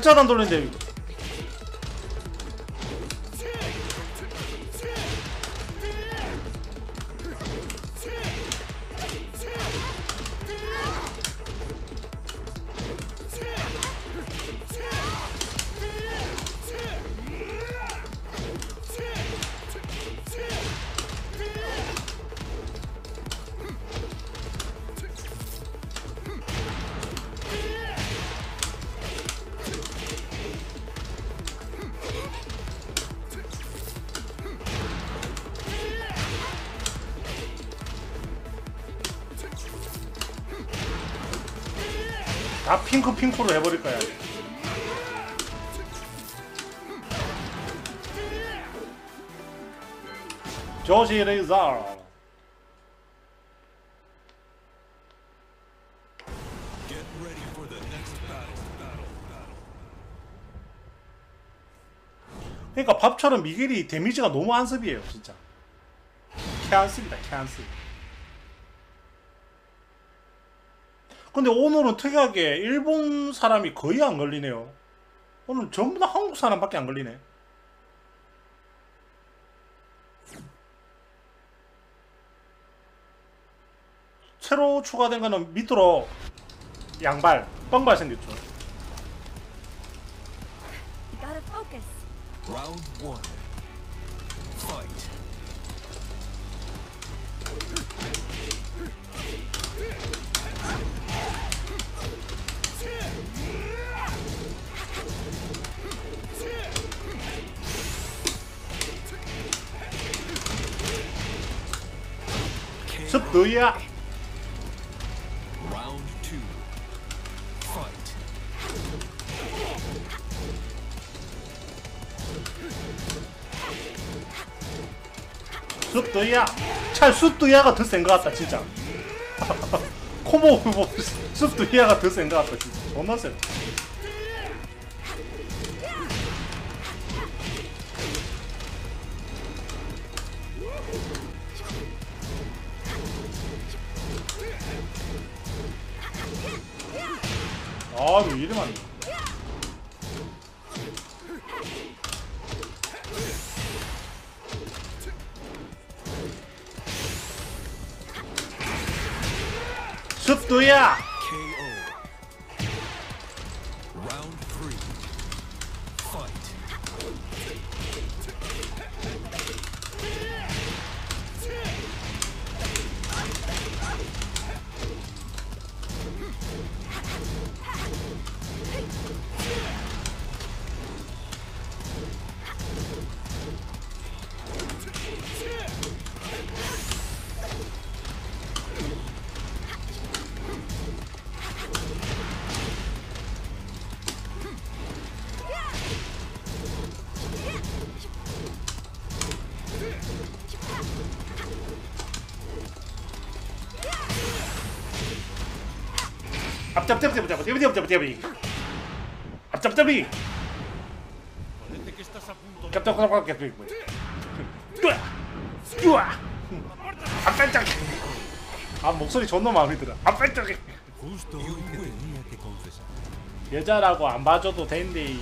돌린데 다핑 크 핑크로 해버릴 거야. Battle. Battle. 그러니까 밥처럼 미겔이 데미지가 너무 안습이에요, 진짜. 캐안습이다, 캐안습. 근데 오늘은 특이하게 일본 사람이 거의 안 걸리네요. 오늘 전부 다 한국 사람밖에 안 걸리네. 새로 추가된 거는 밑으로 양발, 뻥발 생겼죠. Round one. 야. 숲드야. 찰 숲드야가 더 센 것 같다 진짜. 코모 뭐 숲드야가 더 센 것 같다 진짜. 존나 세 아, 왜 이래 많이? 숲두야! ¡Apchabi, apchabi, apchabi! Parece que estás a punto de... ¡Capta, capta, capta! ¡Tua! ¡Tua! ¡Apchabi! 아 목소리 존나 마음에 들어 아 깜짝이야 여자라고 안 봐줘도 된대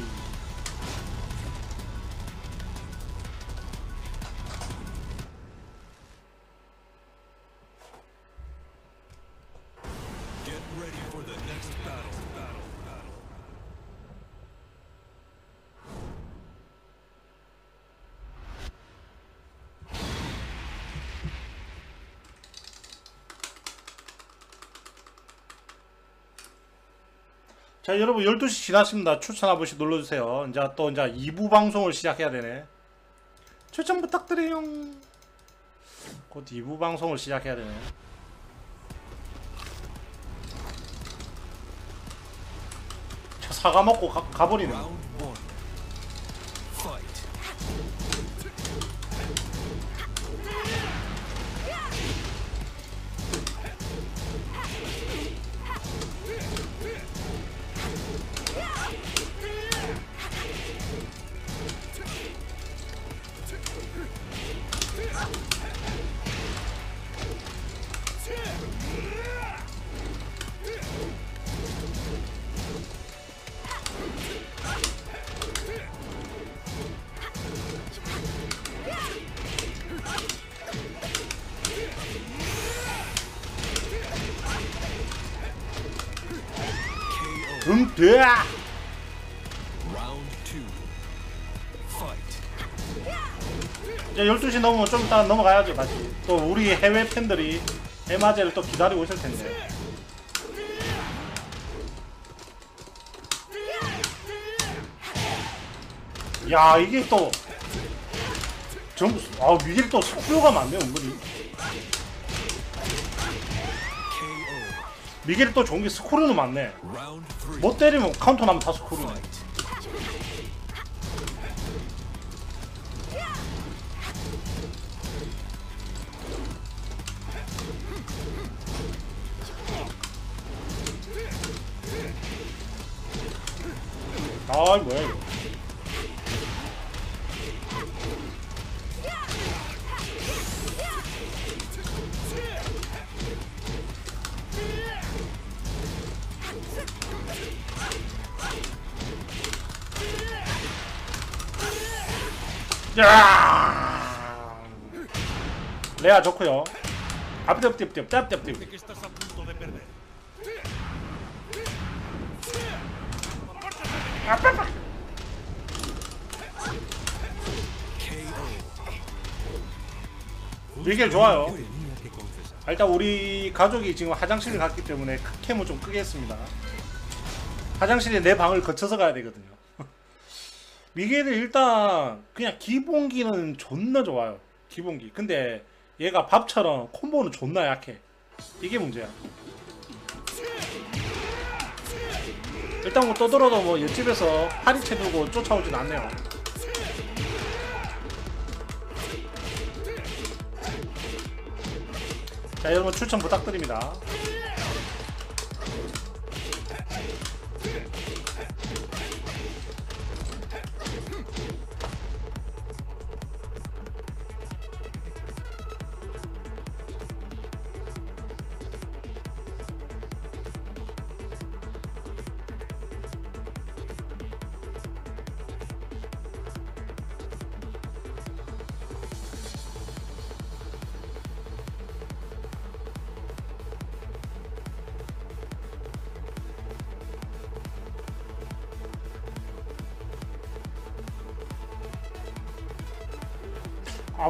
자 여러분 12시 지났습니다. 추천 한 번씩 눌러주세요. 이제 또 이제 2부 방송을 시작해야 되네. 추천 부탁드려요. 곧 2부 방송을 시작해야 되네. 저 사과 먹고 가, 가버리네 좀 이따 넘어가야죠 다시 또 우리 해외 팬들이 에마제를 또 기다리고 있을 텐데 야 이게 또 전부 아 미겔 또 screw가 많네 은근히. 미겔이 또 좋은 게 screw는 많네. 못 때리면 카운터 나면 다 screw네. 레아 좋고요. 짭짭뒤. que estás a punto de perder. 미겔 좋아요. 일단 우리 가족이 지금 화장실을 갔기 때문에 캠을 좀 끄겠습니다. 화장실에 내 방을 거쳐서 가야 되거든요. 미겔은 일단 그냥 기본기는 존나 좋아요. 기본기. 근데 얘가 밥처럼 콤보는 존나 약해. 이게 문제야. 일단 뭐 떠들어도 뭐 옆집에서 파리채 들고 쫓아오진 않네요. 자 여러분 추천 부탁드립니다.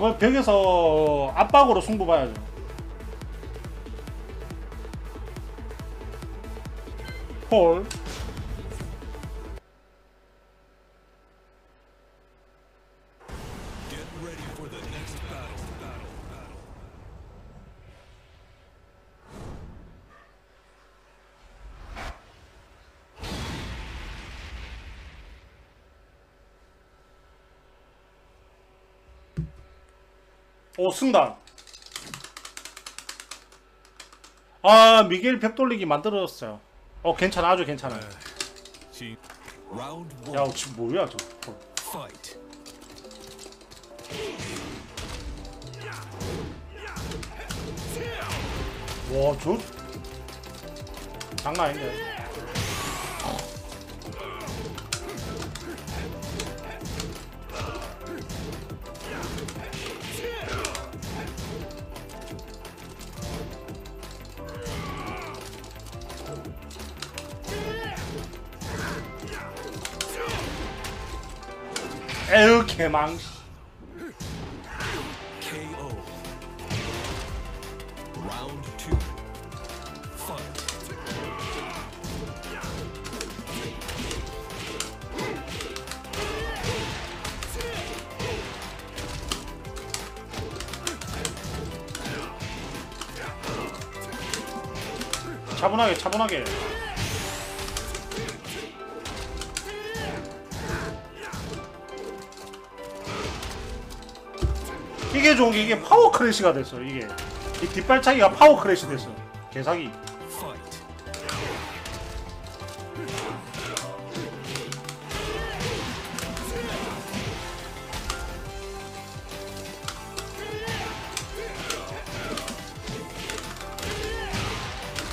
아마 벽에서 압박으로 승부 봐야죠. 홀. 오 승단. 아 미겔 벽 돌리기 만들었어요. 어 괜찮아 아주 괜찮아요. Round one. 야 지금 뭐야 저. 어. Fight. 와, 저 장난 아닌데. 개망. 차분하게 차분하게. 이게 좋은 게 이게 파워 크래시가 됐어 이게. 이 뒷발차기가 파워 크래시 됐어 개사기. Fight.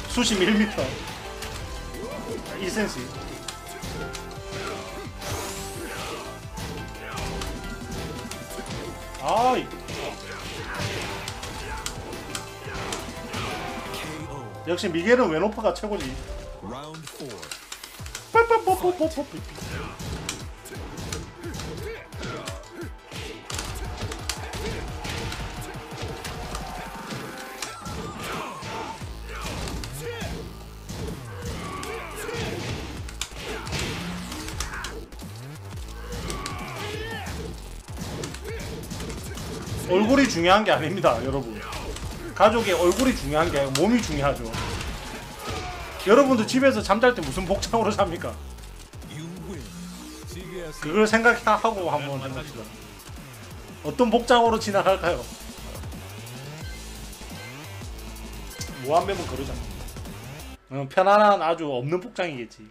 수십 밀리미터 역시 미겔은 웨노프가 최고지. 얼굴이 중요한 게 아닙니다, 여러분. 가족의 얼굴이 중요한 게 아니고 몸이 중요하죠. 여러분들 집에서 잠잘 때 무슨 복장으로 잡니까? 그걸 생각하고 한번 해봅시다. 어떤 복장으로 지나갈까요? 무한매면 그러잖아. 어, 편안한 아주 없는 복장이겠지.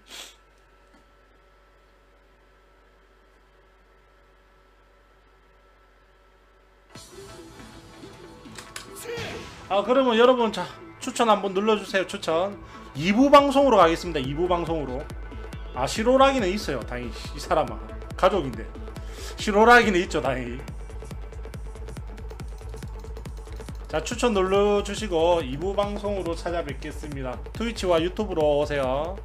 아 그러면 여러분 자 추천 한번 눌러주세요 추천. 2부 방송으로 가겠습니다 2부 방송으로. 아 실오라기는 있어요 다행히 이 사람아 가족인데. 실오라기는 있죠 다행히. 자 추천 눌러주시고 2부 방송으로 찾아뵙겠습니다. 트위치와 유튜브로 오세요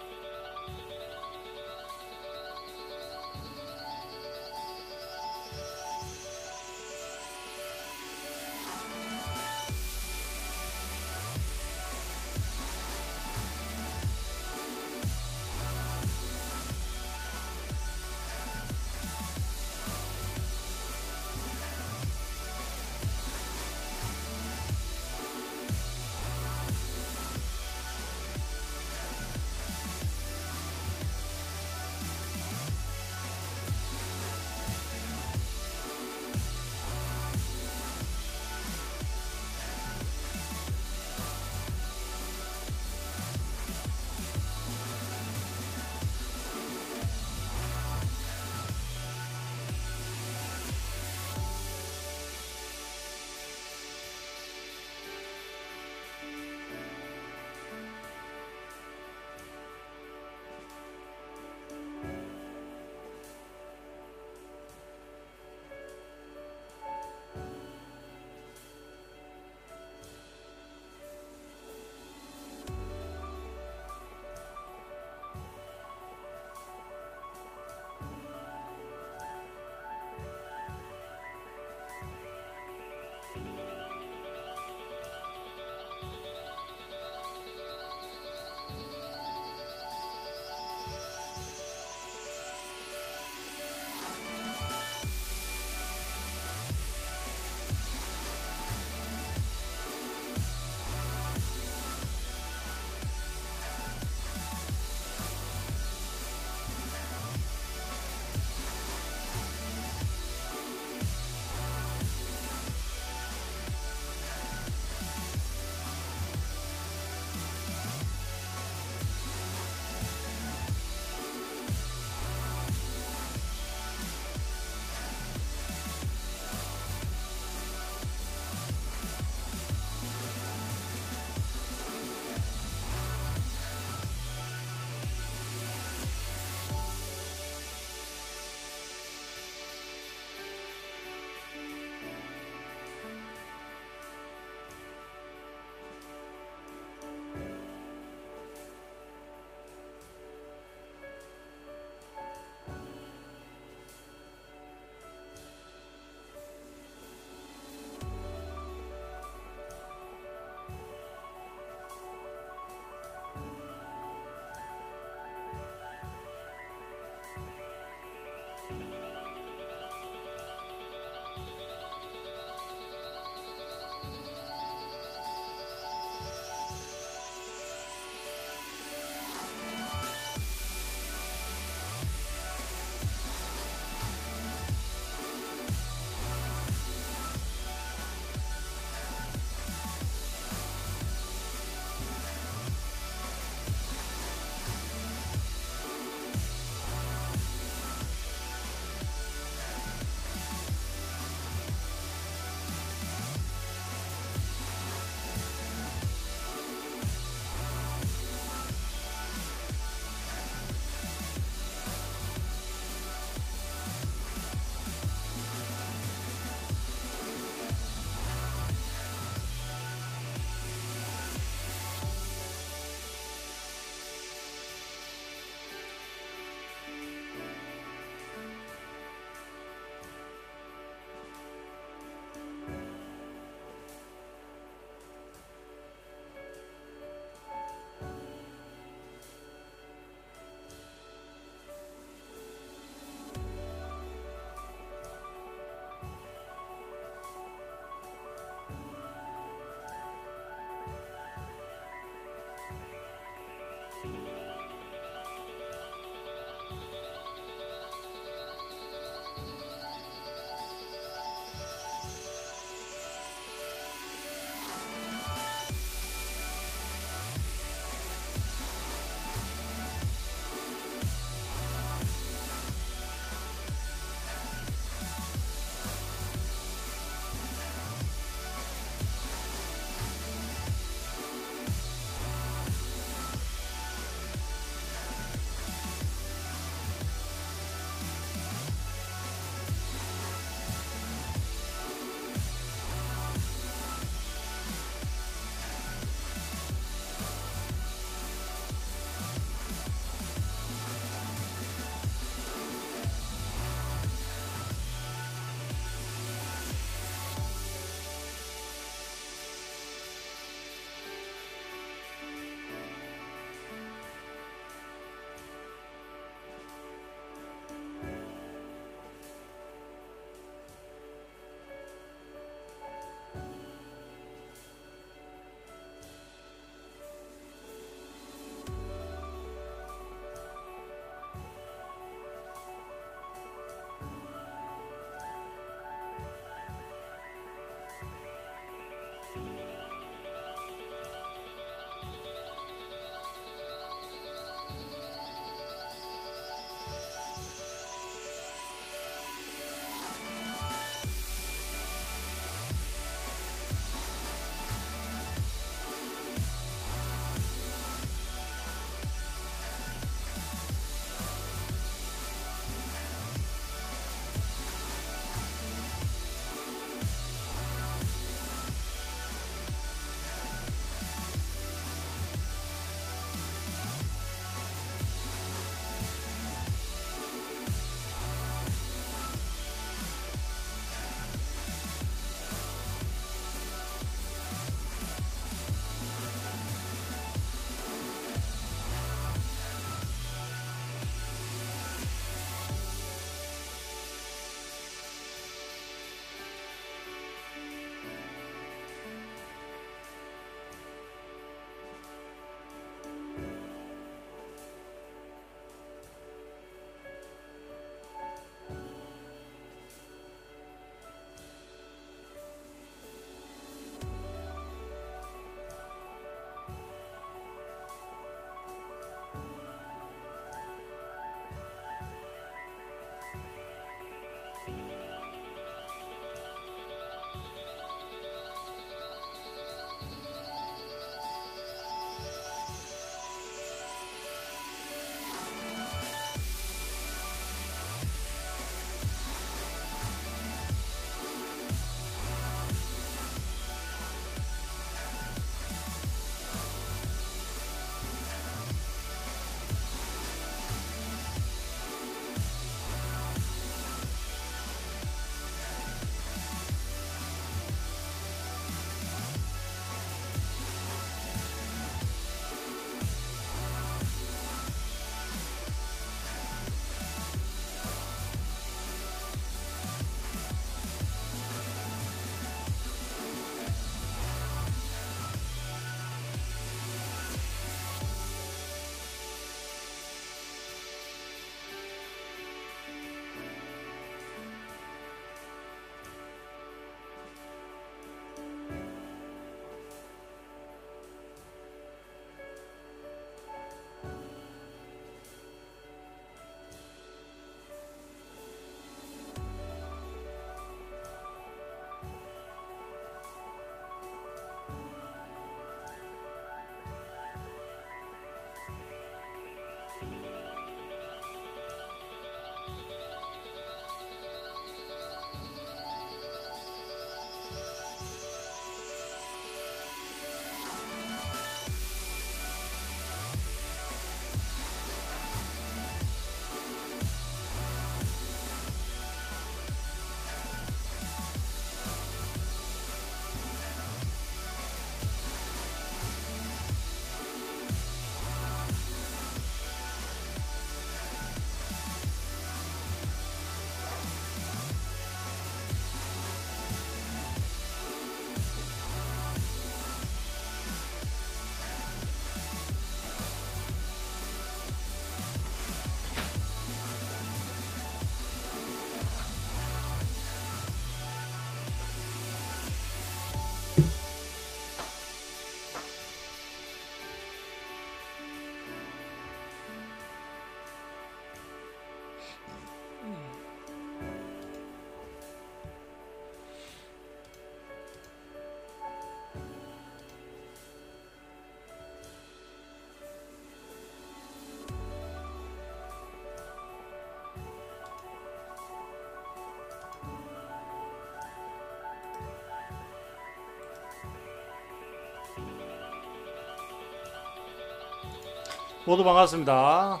모두 반갑습니다.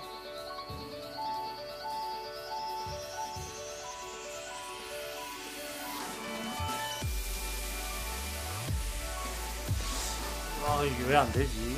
아 이게 왜 안 되지?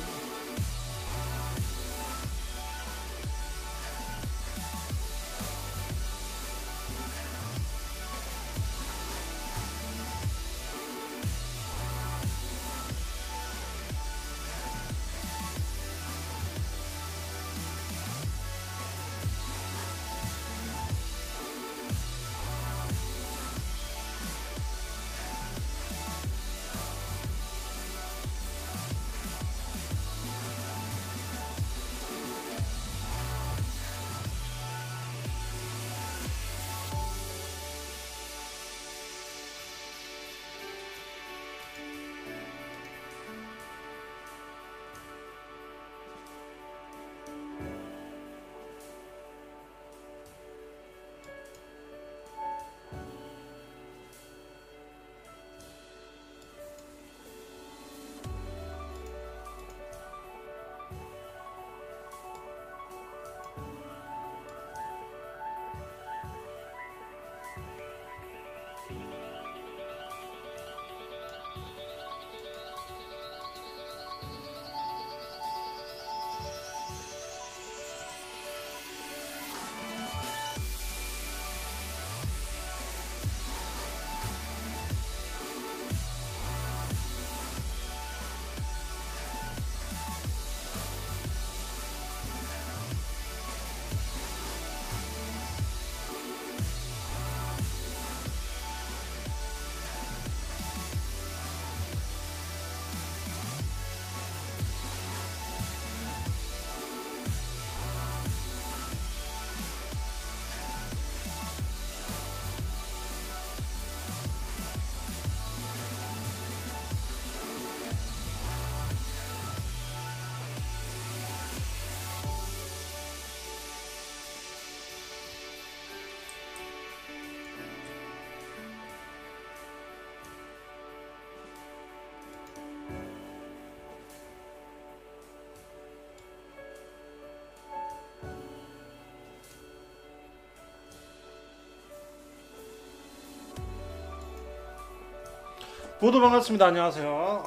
모두 반갑습니다. 안녕하세요.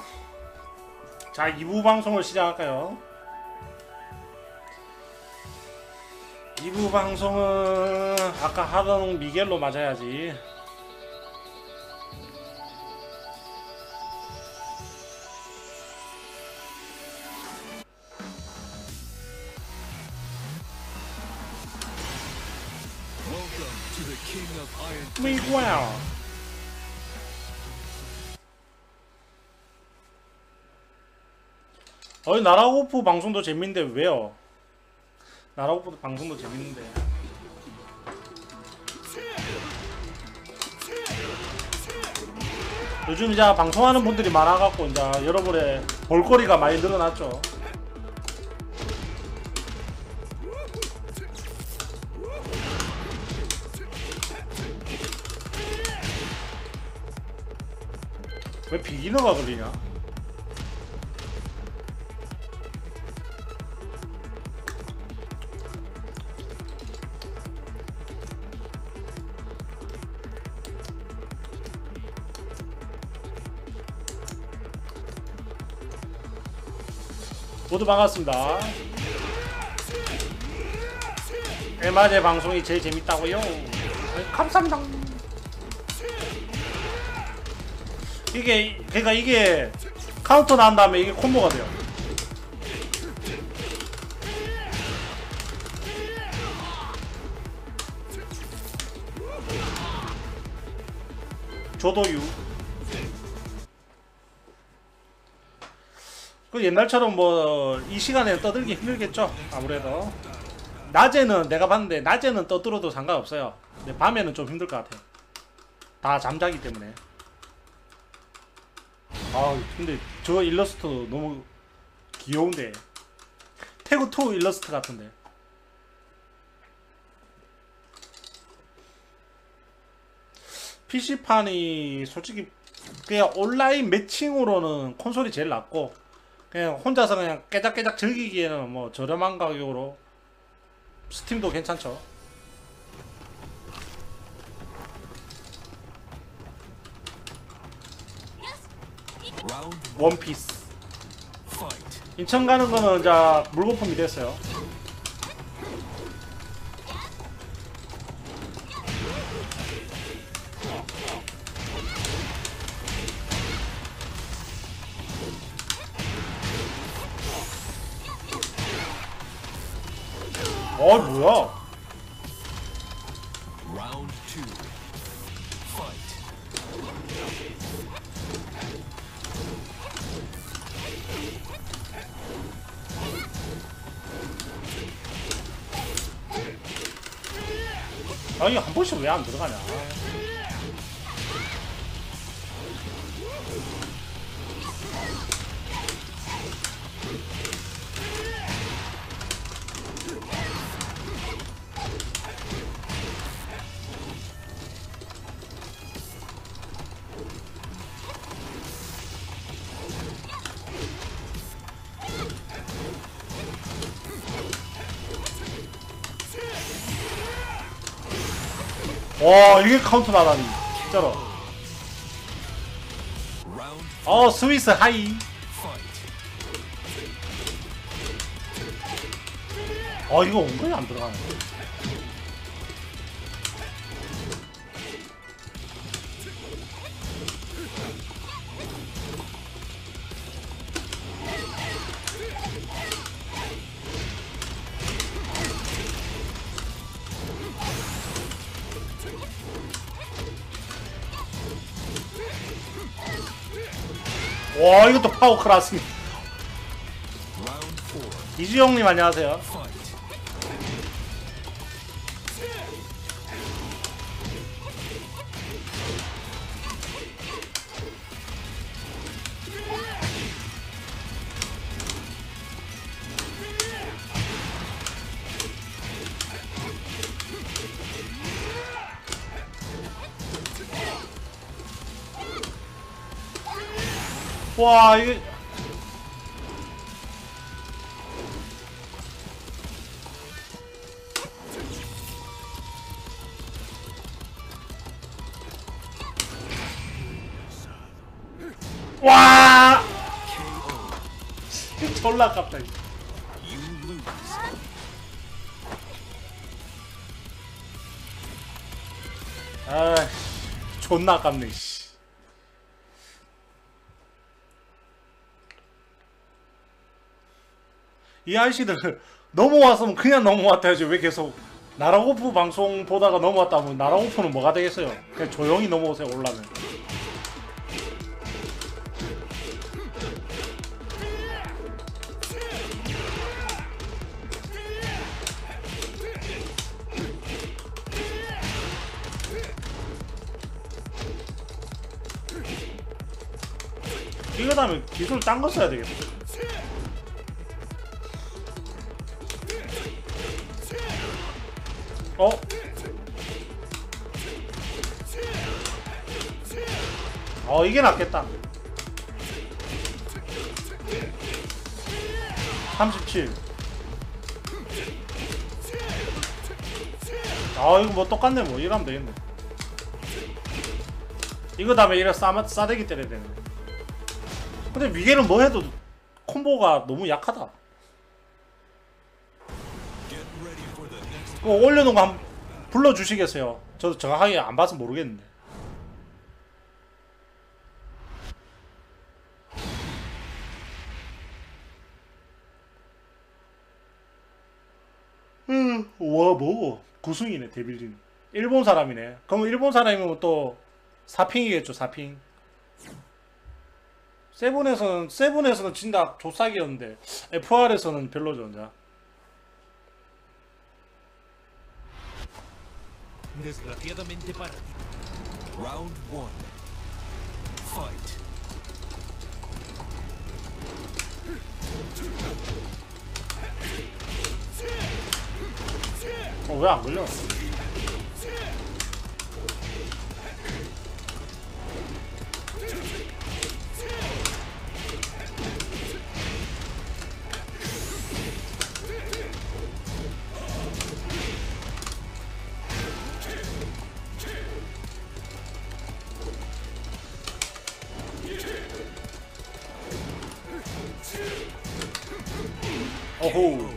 자, 2부 방송을 시작할까요? 2부 방송은 아까 하던 미겔로 맞아야지. 어이 나라고프 방송도 재밌는데 왜요? 나라고프 방송도 재밌는데. 요즘 이제 방송하는 분들이 많아갖고 이제 여러분의 볼거리가 많이 늘어났죠. 왜 비기너가 걸리냐? 모두 반갑습니다. 에마제 방송이 제일 재밌다고요? 감사합니다. 이게 그러니까 이게 카운터 난 다음에 이게 콤보가 돼요. 조도유. 그 옛날처럼 뭐 이 시간에 떠들기 힘들겠죠? 아무래도. 낮에는 내가 봤는데 낮에는 떠들어도 상관없어요. 근데 밤에는 좀 힘들 것 같아요. 다 잠자기 때문에. 아 근데 저 일러스트 너무 귀여운데. 태그2 일러스트 같은데. PC판이 솔직히 그냥 온라인 매칭으로는 콘솔이 제일 낫고 그냥 혼자서 그냥 깨작깨작 즐기기에는 뭐 저렴한 가격으로 스팀도 괜찮죠. 원피스. 인천 가는 거는 이제 물거품이 됐어요. 와 이게 카운터 나다니 진짜로. 어 스위스 하이. 아 이거 온거리 안 들어가네. 파워 클라스. Round four. 이주영님 안녕하세요. 와 이게. 와! 졸라 아깝다. 아 존나 아깝네 씨. 이 아저씨들 넘어왔으면 그냥 넘어왔다 해야지. 왜 계속 나라고프 방송 보다가 넘어왔다 하면 나라고프는 뭐가 되겠어요? 그냥 조용히 넘어오세요 올라면. 이거 다음에 기술 딴 거 써야 되겠다. 어? 어 이게 낫겠다. 37 아 이거 뭐 똑같네 뭐. 이러면 되겠네. 이거 다음에 이래 싸, 싸대기 때려야 되네 근데 위계는 뭐 해도 콤보가 너무 약하다. 그거 올려놓은 거 한번 불러주시겠어요? 저도 정확하게 안 봐서 모르겠는데. 음, 와, 뭐. 구승이네, 데빌린. 일본 사람이네. 그럼 일본 사람이면 또 사핑이겠죠, 사핑. 세븐에서는, 세븐에서는 진짜 조싹이었는데, FR에서는 별로죠, 이제. Desgraciadamente para ti. round one. Fight. 어, 왜 안 걸려? 어호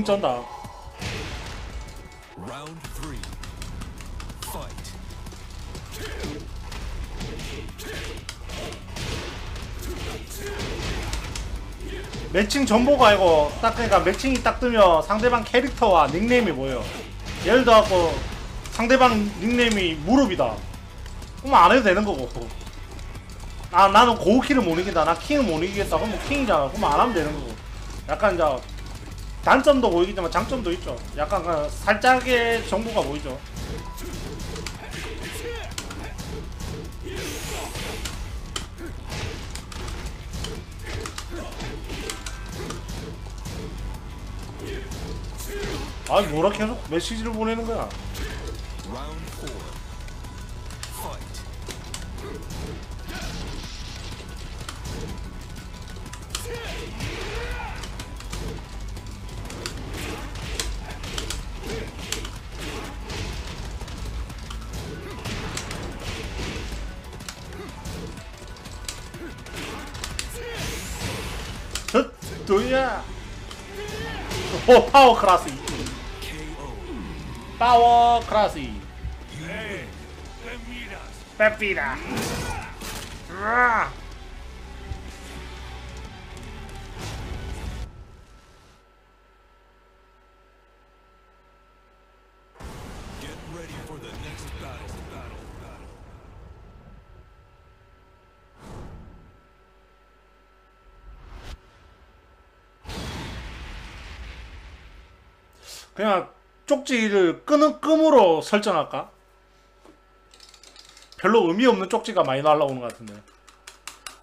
핑 쩐다. 매칭 정보가 아니고 딱 그러니까 매칭이 딱 뜨면 상대방 캐릭터와 닉네임이 보여. 예를 들어갖고 상대방 닉네임이 무릎이다. 그러면 안 해도 되는 거고. 아 나는 고우키를 못 이긴다. 나 킹을 못 이기겠다. 그러면 킹이잖아. 그러면 안 하면 되는 거고. 약간 이제 단점도 보이겠지만 장점도 있죠. 약간 그 살짝의 정보가 보이죠. 아니 뭐라 계속 메시지를 보내는 거야. 오 파워 클래스. KO. 파워 클래스. ¡Eh! ¿Qué miras? 빼삐다. 으아. 그냥 쪽지를 끄는 끔으로 설정할까? 별로 의미 없는 쪽지가 많이 날라오는 것 같은데.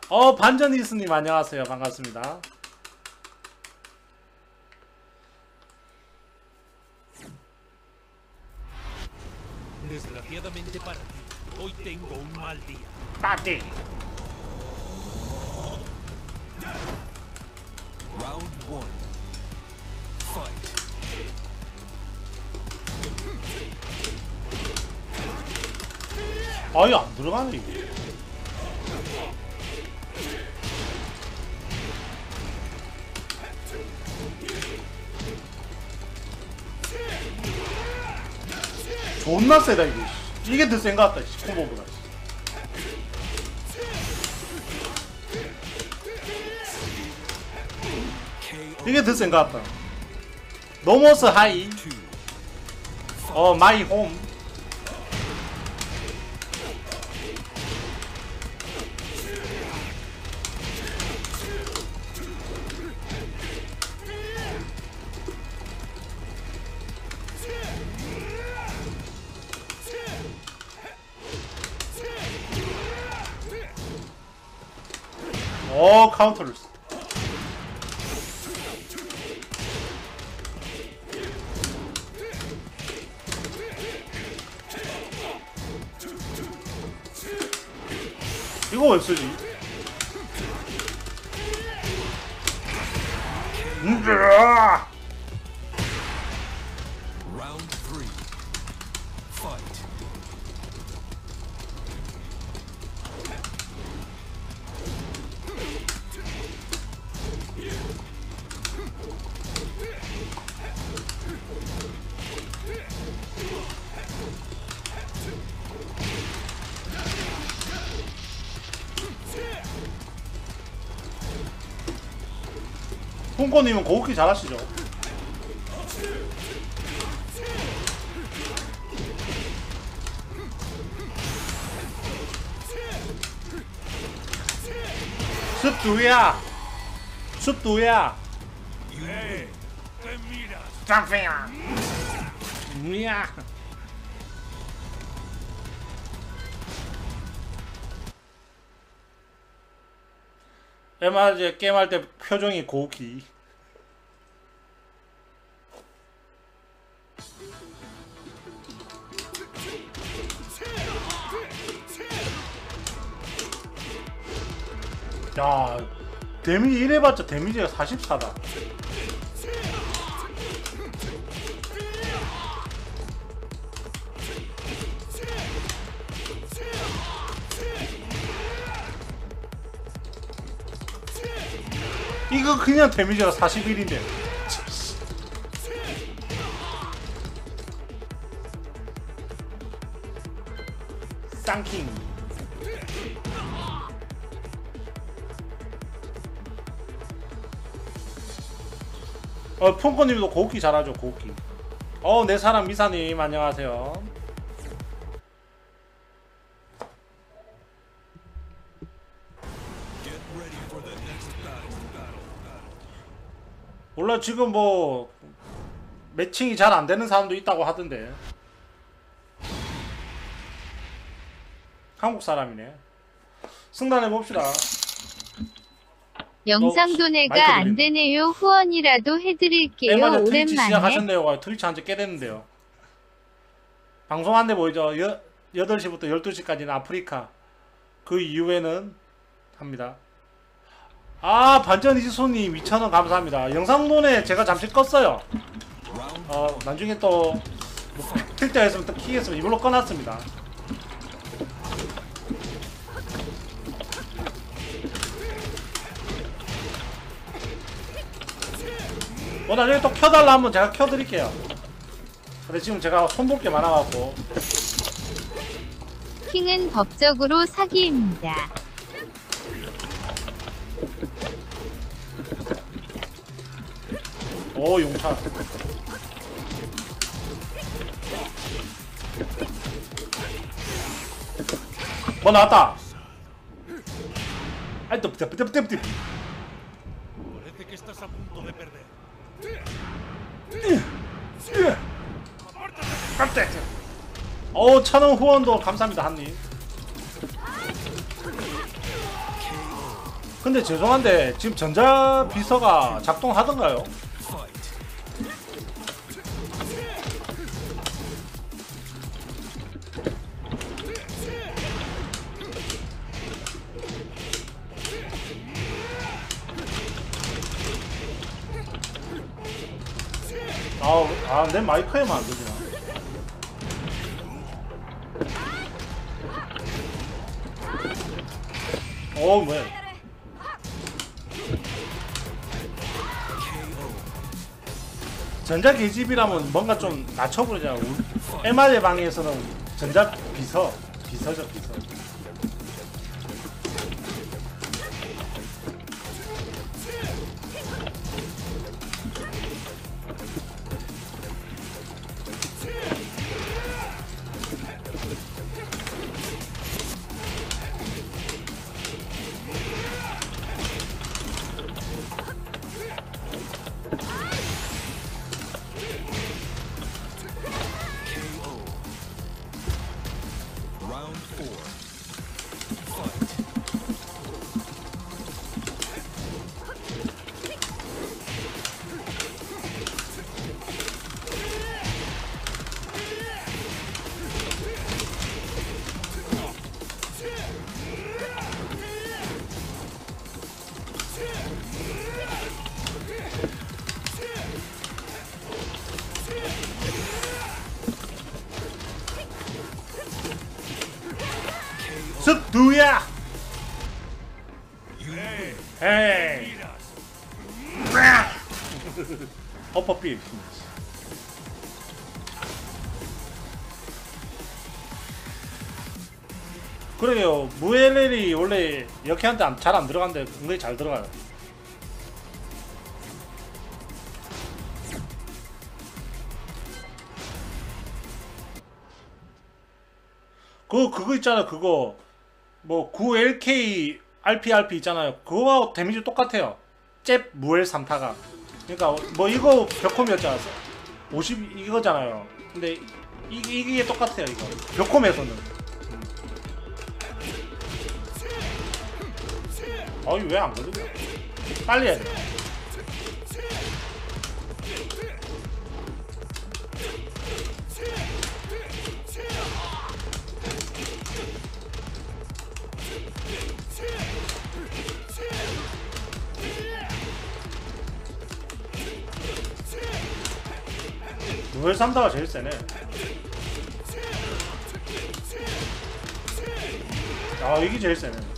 어 반전이스님 안녕하세요. 반갑습니다. 파티 라운드 1 아예 안 들어가네 이게. 존나 세다 이게. 씨. 이게 더 센 것 같다 씨, 콤보보다. 이게 더 센 것 같다. 노모스 하이. 어 마이 홈. 오 카운터를 쓰- 홍코님은 고우키 잘하시죠? 숲두야 숲두야. 짱팽아 뭐야 MRG 게임할 때 표정이 고기. 데미지 이래봤자 데미지가 44다. 이거 그냥 데미지가 41인데. 쌍킹. 어, 폰코님도 고기 잘하죠, 고기. 어, 내 사람 미사님, 안녕하세요. 몰라, 지금 뭐, 매칭이 잘 안 되는 사람도 있다고 하던데. 한국 사람이네. 승단해 봅시다. 영상 마이크 도내가 안. 되네요. 후원이라도 해드릴게요. 트위치 오랜만에. 시작하셨네요. 트위치 한지 꽤 됐는데요. 방송 한대 보이죠? 여, 8시부터 12시까지는 아프리카. 그 이후에는 합니다. 아, 반전 이지손님 2,000원 감사합니다. 영상론에 제가 잠시 껐어요. 어, 나중에 또, 뭐, 필터 했으면 또 키겠으면 이걸로 꺼놨습니다. 뭐 나중에 또 켜달라 하면 제가 켜드릴게요. 근데 지금 제가 손볼 게 많아갖고 킹은 법적으로 사기입니다. 오 용차 뭐 나왔다 아이 또 a punto de perder. 깜짝 오 천원 후원도 감사합니다 한님 근데 죄송한데 지금 전자 비서가 작동하던가요? 아우 아내 마이크에만 안 들리나? 어 뭐야. 전자 계집이라면 뭔가 좀 낮춰버리잖아 MR의 방에서는 전자 비서 비서죠 비서 원래 역해한테 잘안 들어간데 굉장히 잘 들어가요. 그 그거 있잖아 그거. 뭐 9LK RPRP 있잖아요. 그거하고 데미지 똑같아요. 잽 무엘 3타가. 그러니까 뭐 이거 벽홈이었잖아. 50 이거잖아요. 근데 이, 이게 똑같아요 이거. 벽홈에서는 어이 왜 안 걸리냐? 빨리 해. 노엘 삼다가 제일 세네. 아 이게 제일 세네.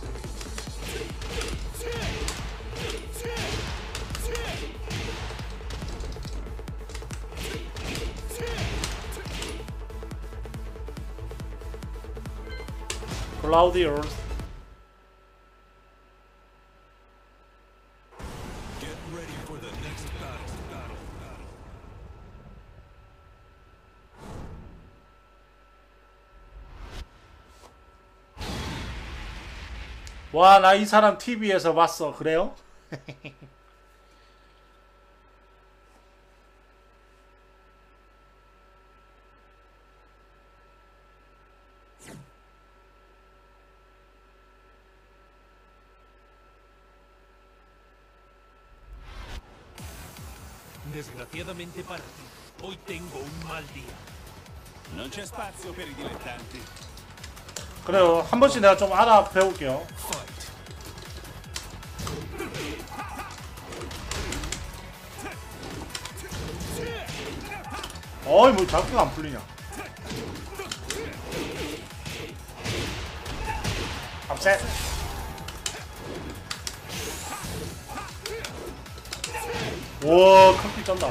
클라우디오스 Get ready for the next battle. Battle. Battle. 와 나 이 사람 TV에서 봤어 그래요? Desgraciadamente para ti, hoy tengo un mal día. Non c'è spazio per i dilettanti. 그래요 한 번씩 내가 좀 알아 배울게요 Fight. 어이 뭐 자꾸가 안 풀리냐 upset 와 컴피 쩐다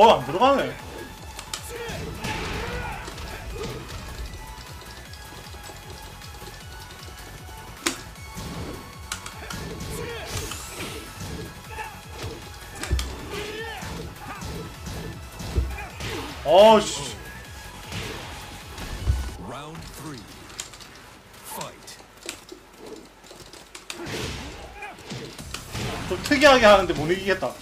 어 안 들어가네 어씨 Round three. Fight. 좀 특이하게 하는데 못 이기겠다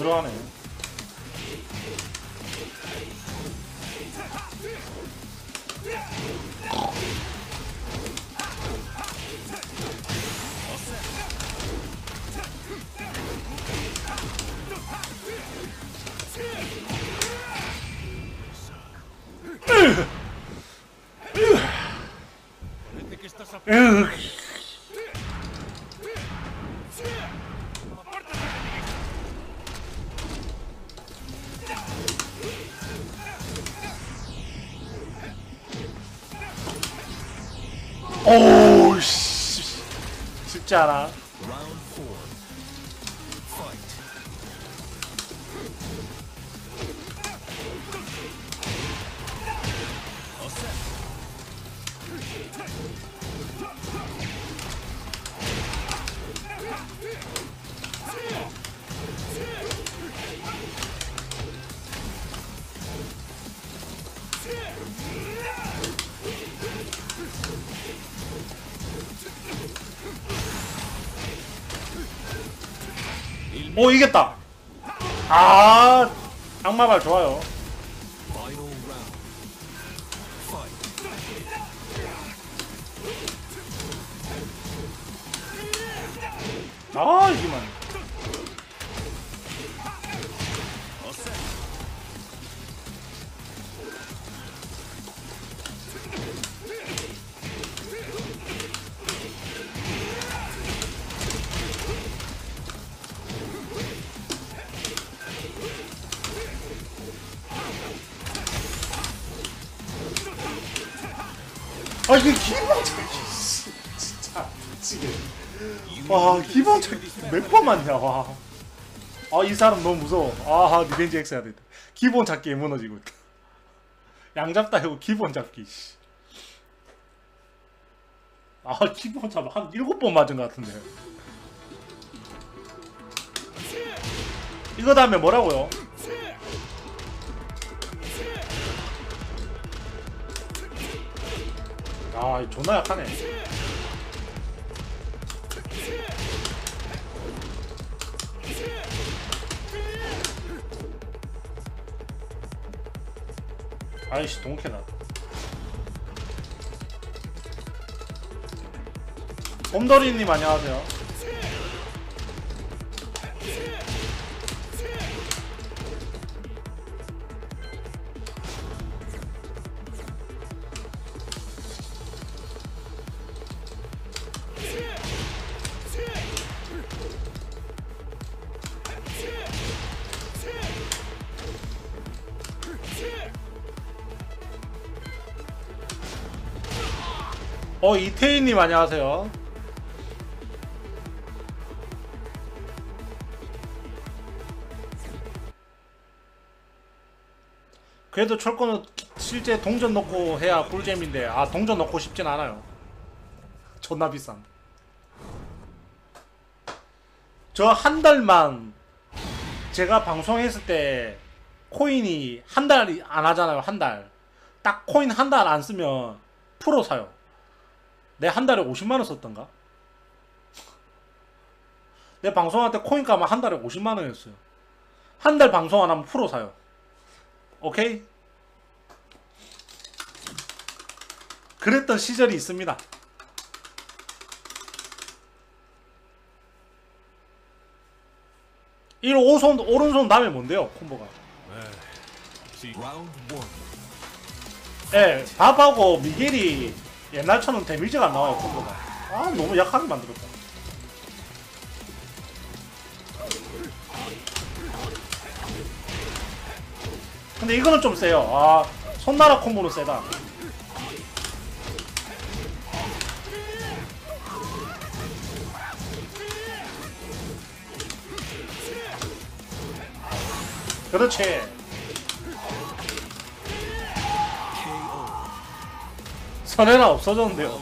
들어가네 쉽지 않아 이겼다. 아 악마발 좋아요 몇번 맞냐 와. 아 이 사람 너무 무서워. 아 revenge X 해야 되겠다. 기본 잡기에 무너지고 있다. 양잡다 해고 기본 잡기 씨. 아 기본 잡한 일곱 번 맞은 것 같은데. 이거 다음에 뭐라고요? 아 존나 약하네 아이씨 동캐다 곰돌이님 안녕하세요 안녕하세요. 그래도 철거는 실제 동전 넣고 해야 꿀잼인데 아 동전 넣고 싶진 않아요. 존나 비싼. 저 한 달만 제가 방송했을 때 코인이 한 달이 안 하잖아요 한 달 딱 코인 한 달 안 쓰면 프로 사요 내 한 달에 50만원 썼던가 내 방송할 때 코인 값은 한 달에 50만원이었어요 한 달 방송 안 하면 프로 사요 오케이? 그랬던 시절이 있습니다. 이 오손 오른손 다음에 뭔데요 콤보가? 예, 밥하고 미겔이 옛날처럼 데미지가 안 나와요 콤보가. 아 너무 약하게 만들었다. 근데 이거는 좀 세요. 아 손나라 콤보는 세다. 그렇지. 선해나 없어졌는데요.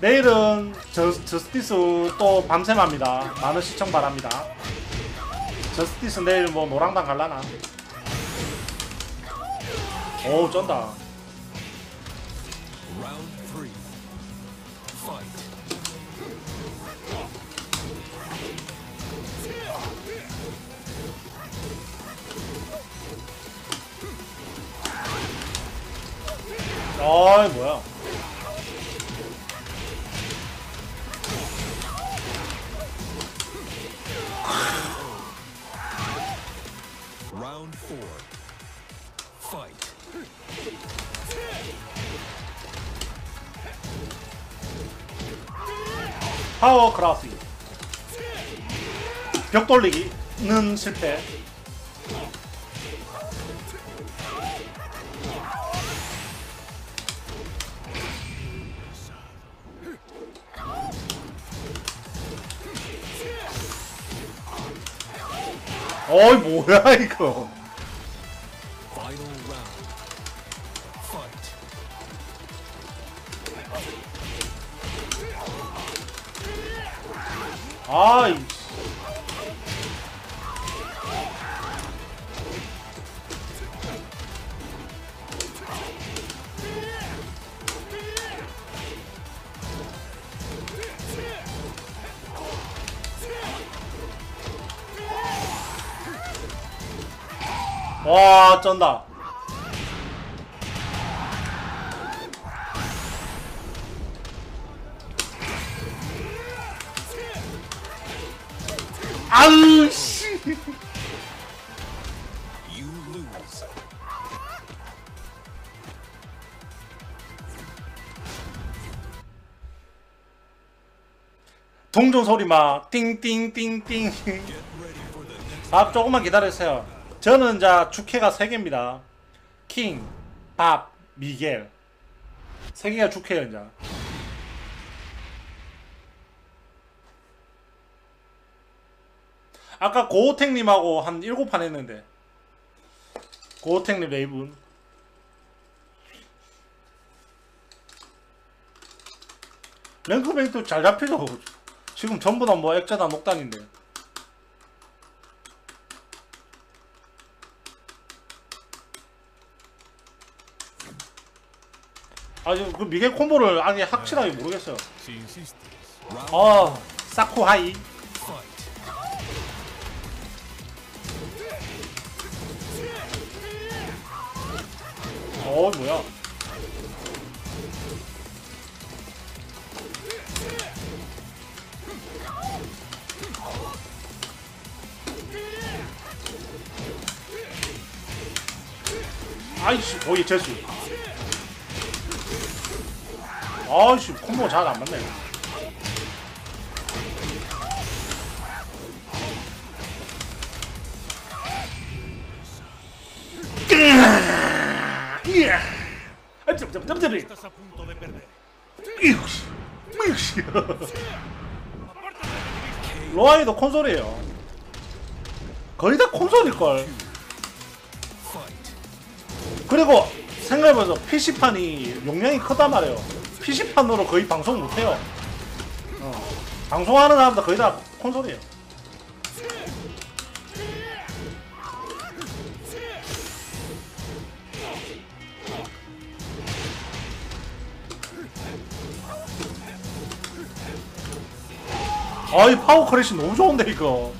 내일은 저, 저스티스 또 밤샘 합니다. 많은 시청 바랍니다. 저스티스 내일 뭐 노랑방 갈라나? 오 쩐다. 어이 뭐야? Round four. Fight. 파워 크라스. 벽 돌리기는 실패. 어이 뭐야 이거? Fight. 아이. 와 쩐다. 아우 씨. 동전 소리 막 띵띵띵띵. 밥 조금만 기다리세요. 저는 자 주캐가 세 개입니다. 킹, 밥, 미겔. 세 개가 주캐예요 이제. 아까 고호택님하고 한 일곱 판 했는데. 고호택님 레이븐 랭크베이도 잘 잡히죠? 지금 전부 다 뭐 액자다 녹단인데 아주 그 미겔 콤보를 아니 확실하게 모르겠어요 insists. 아 사쿠하이 Fight. 어 뭐야 아이씨 거의 재수 아이씨 콤보 잘 안 맞네 예. 아. 로아이도 콘솔이에요. 거의 다 콘솔일걸. 그리고 생각해보세요. PC판이 용량이 크단 말이에요. PC판으로 거의 방송 못해요. 어. 방송하는 사람들 거의 다 콘솔이에요. 아이 파워 크래시 너무 좋은데 이거.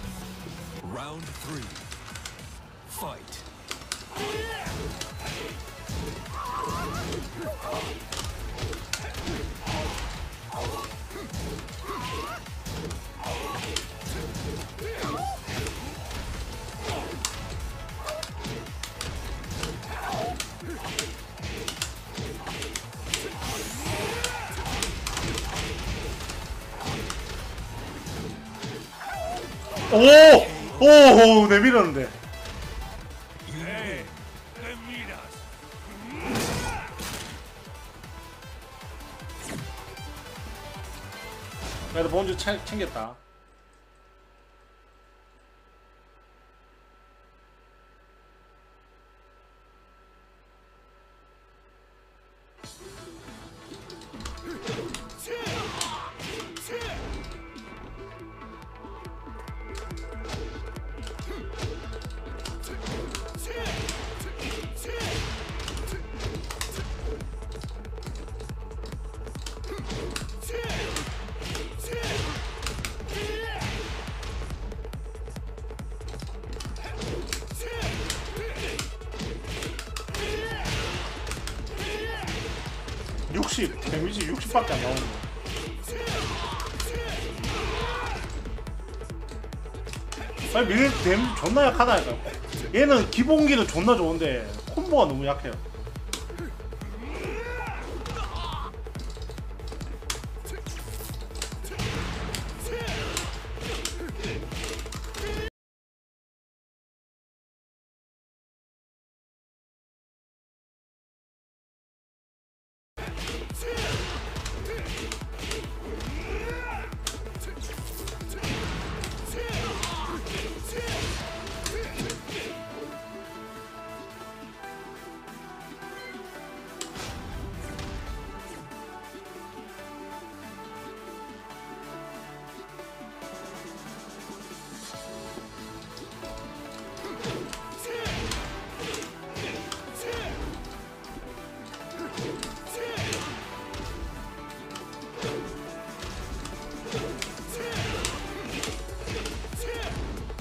오! 오! 내밀었는데. 그래도 본주 챙- 챙겼다. 존나 약하다니까. 얘는 기본기는 존나 좋은데 콤보가 너무 약해요.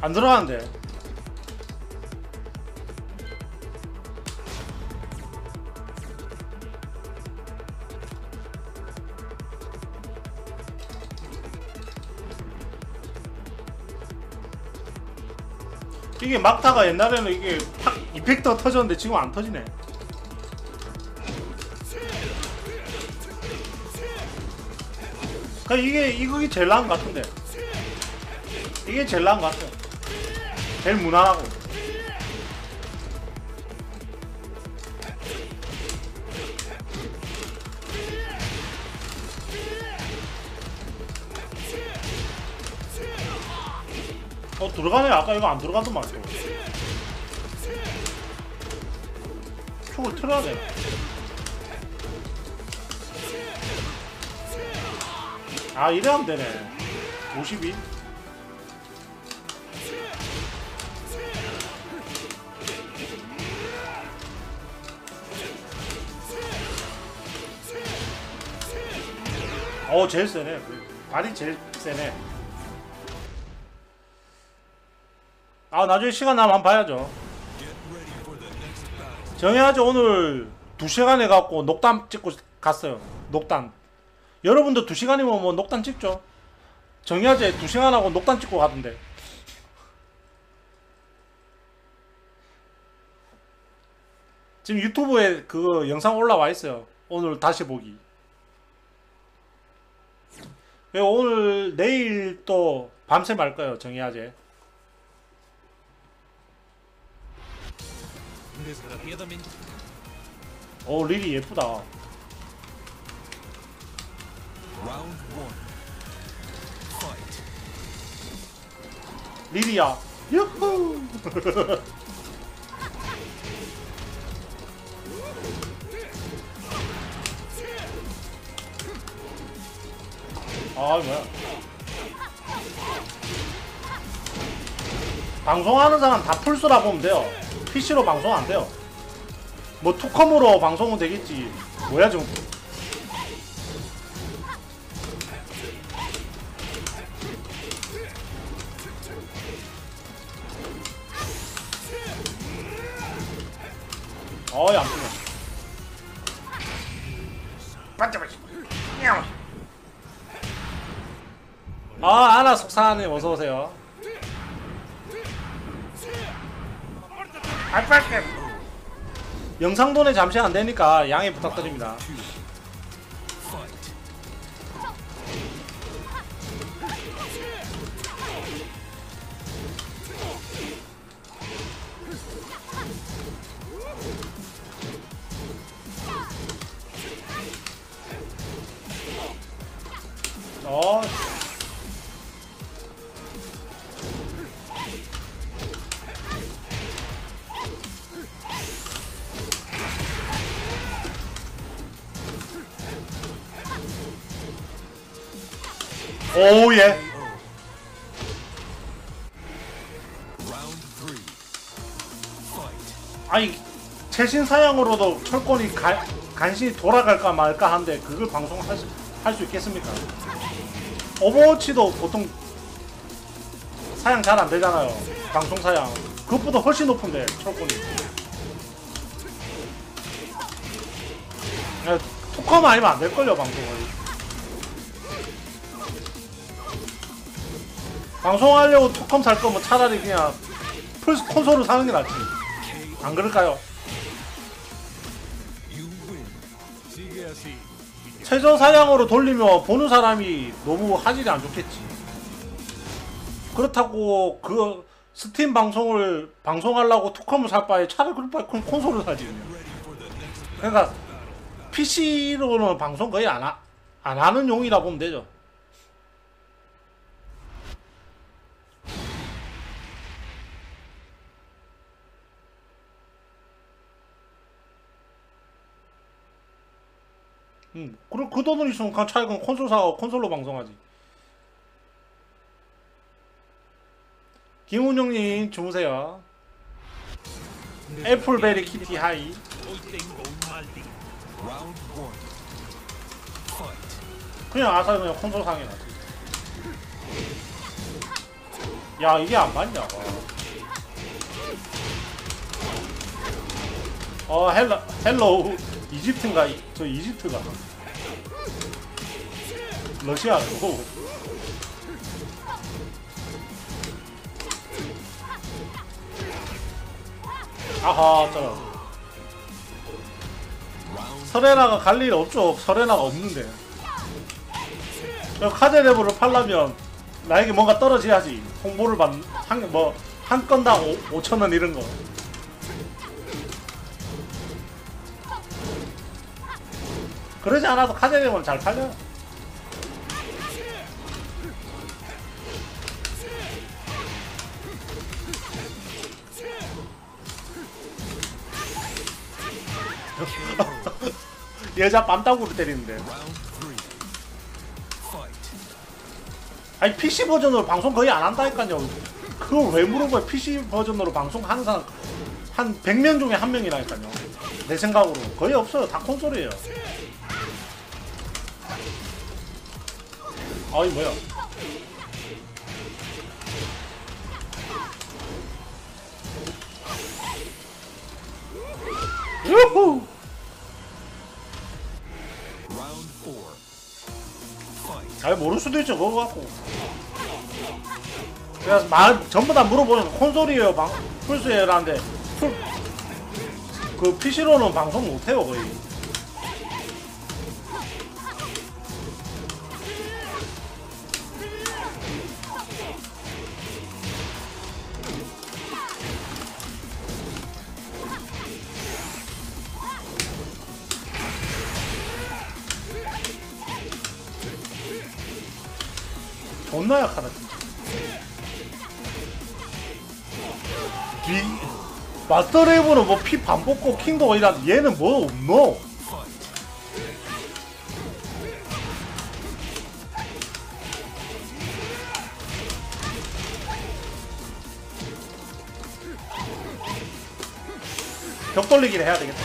안 들어가는데. 이게 막타가 옛날에는 이게 탁 이펙터가 터졌는데 지금 안 터지네. 그러니까 이게 이거 제일 나은 것 같은데. 이게 제일 나은 것 같아요. 제일 무난하고 어 들어가네 아까 이거 안 들어가더만 촉을 틀어야 돼 아, 이래면 되네. 52? 어, 제일 세네. 발이 제일 세네. 아, 나중에 시간 나면 한번 봐야죠. 정해야죠. 오늘 2시간 해갖고 녹담 찍고 갔어요. 녹담. 여러분도 2시간이면 뭐 녹담 찍죠. 정해야지 2시간 하고 녹담 찍고 가던데. 지금 유튜브에 그 영상 올라와 있어요. 오늘 다시 보기. 그리고 오늘 내일 또 밤샘 할 거예요. 정해야지. Desgraciadamente, 오 릴이 예쁘다. 릴이야. 유후. 아 뭐야? 방송하는 사람 다 풀스라 보면 돼요. PC로 방송 안 돼요. 뭐 투컴으로 방송은 되겠지. 뭐야 지금? 어이 아 아나 속사님 어서 오세요. 영상도내 잠시 안 되니까 양해 부탁드립니다. 오 예. Round three. Fight. 아니 최신 사양으로도 철권이 가, 간신히 돌아갈까 말까 한데 그걸 방송할 수, 있겠습니까? 오버워치도 보통 사양 잘 안 되잖아요. 방송 사양. 그것보다 훨씬 높은데 철권이. 야, 토컴 아니면 안 될걸요 방송을. 방송하려고 토컴 살 거면 차라리 그냥 플스 콘솔을 사는 게 낫지. 안 그럴까요? 최저 사양으로 돌리면 보는 사람이 너무 화질이 안 좋겠지. 그렇다고 그 스팀 방송을 방송하려고 투컴을 살 바에 차라리 그럴 콘솔을 사지. 그냥. 그러니까 PC로는 방송 거의 안, 하, 안 하는 용이라 보면 되죠. 음, 그럼 그 돈을 있으면 그냥 차라리 그냥 콘솔 사고 콘솔로 방송하지. 김운영님 주무세요. 애플베리 키티 하이. 그냥 아사 그냥 콘솔 상에 놨지. 야 이게 안 맞냐? 와. 어 헬로 헬로 이집트인가? 이- 저 이집트가. 러시아고. 아하 저 서레나가 갈 일 없죠. 서레나가 없는데. 저 카제레브를 팔려면 나에게 뭔가 떨어져야지. 홍보를 받는 한뭐한 건당 5천 원 이런 거. 그러지 않아도 카제되면 잘 팔려요. 여자 빰따구로 때리는데. 아니 PC 버전으로 방송 거의 안 한다니까요. 그걸 왜 물어봐요? PC 버전으로 방송 항상 한 100명 중에 한 명이라니까요. 내 생각으로 거의 없어요. 다 콘솔이에요. 아이 뭐야? 유후. 잘 모를 수도 있죠 그거 갖고. 그래서 말 전부 다 물어보는 콘솔이에요 방 플스예요 라는데. 풀, 그 PC로는 방송 못해요 거의 존나 약하다 진짜. 비 마스터 레이브는 뭐 피 반 뽑고 킹도 이란 얘는 뭐 없노? 벽 돌리기를 해야 되겠다.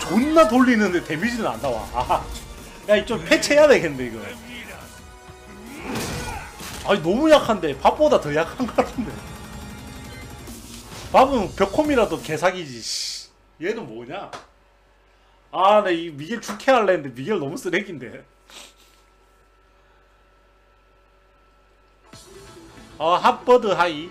존나 돌리는데 damage는 안 나와. 아하 야 좀 패치해야 되겠네 이거. 아니 너무 약한데. 밥보다 더 약한 것 같은데. 밥은 벽콤이라도 개사기지 씨. 얘는 뭐냐? 아 나 이 미겔 주캐 할래 했는데 미겔 너무 쓰레기인데. 어 핫버드 hi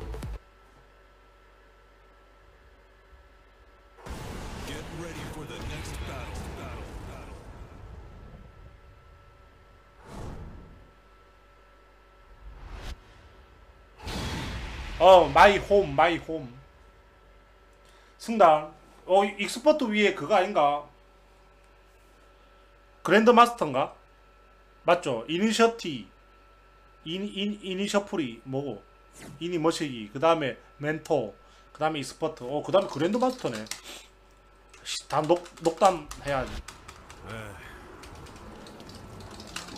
어 마이 홈 마이 홈 승당. 어 expert 위에 그거 아닌가? grand master인가? 맞죠? initiate. 인, 인, 이니셔플이 뭐고? 이니 머시기. 그 다음에 멘토. 그 다음에 expert. 어 그 다음에 grand master네. 씨, 다 녹, 녹단 해야지.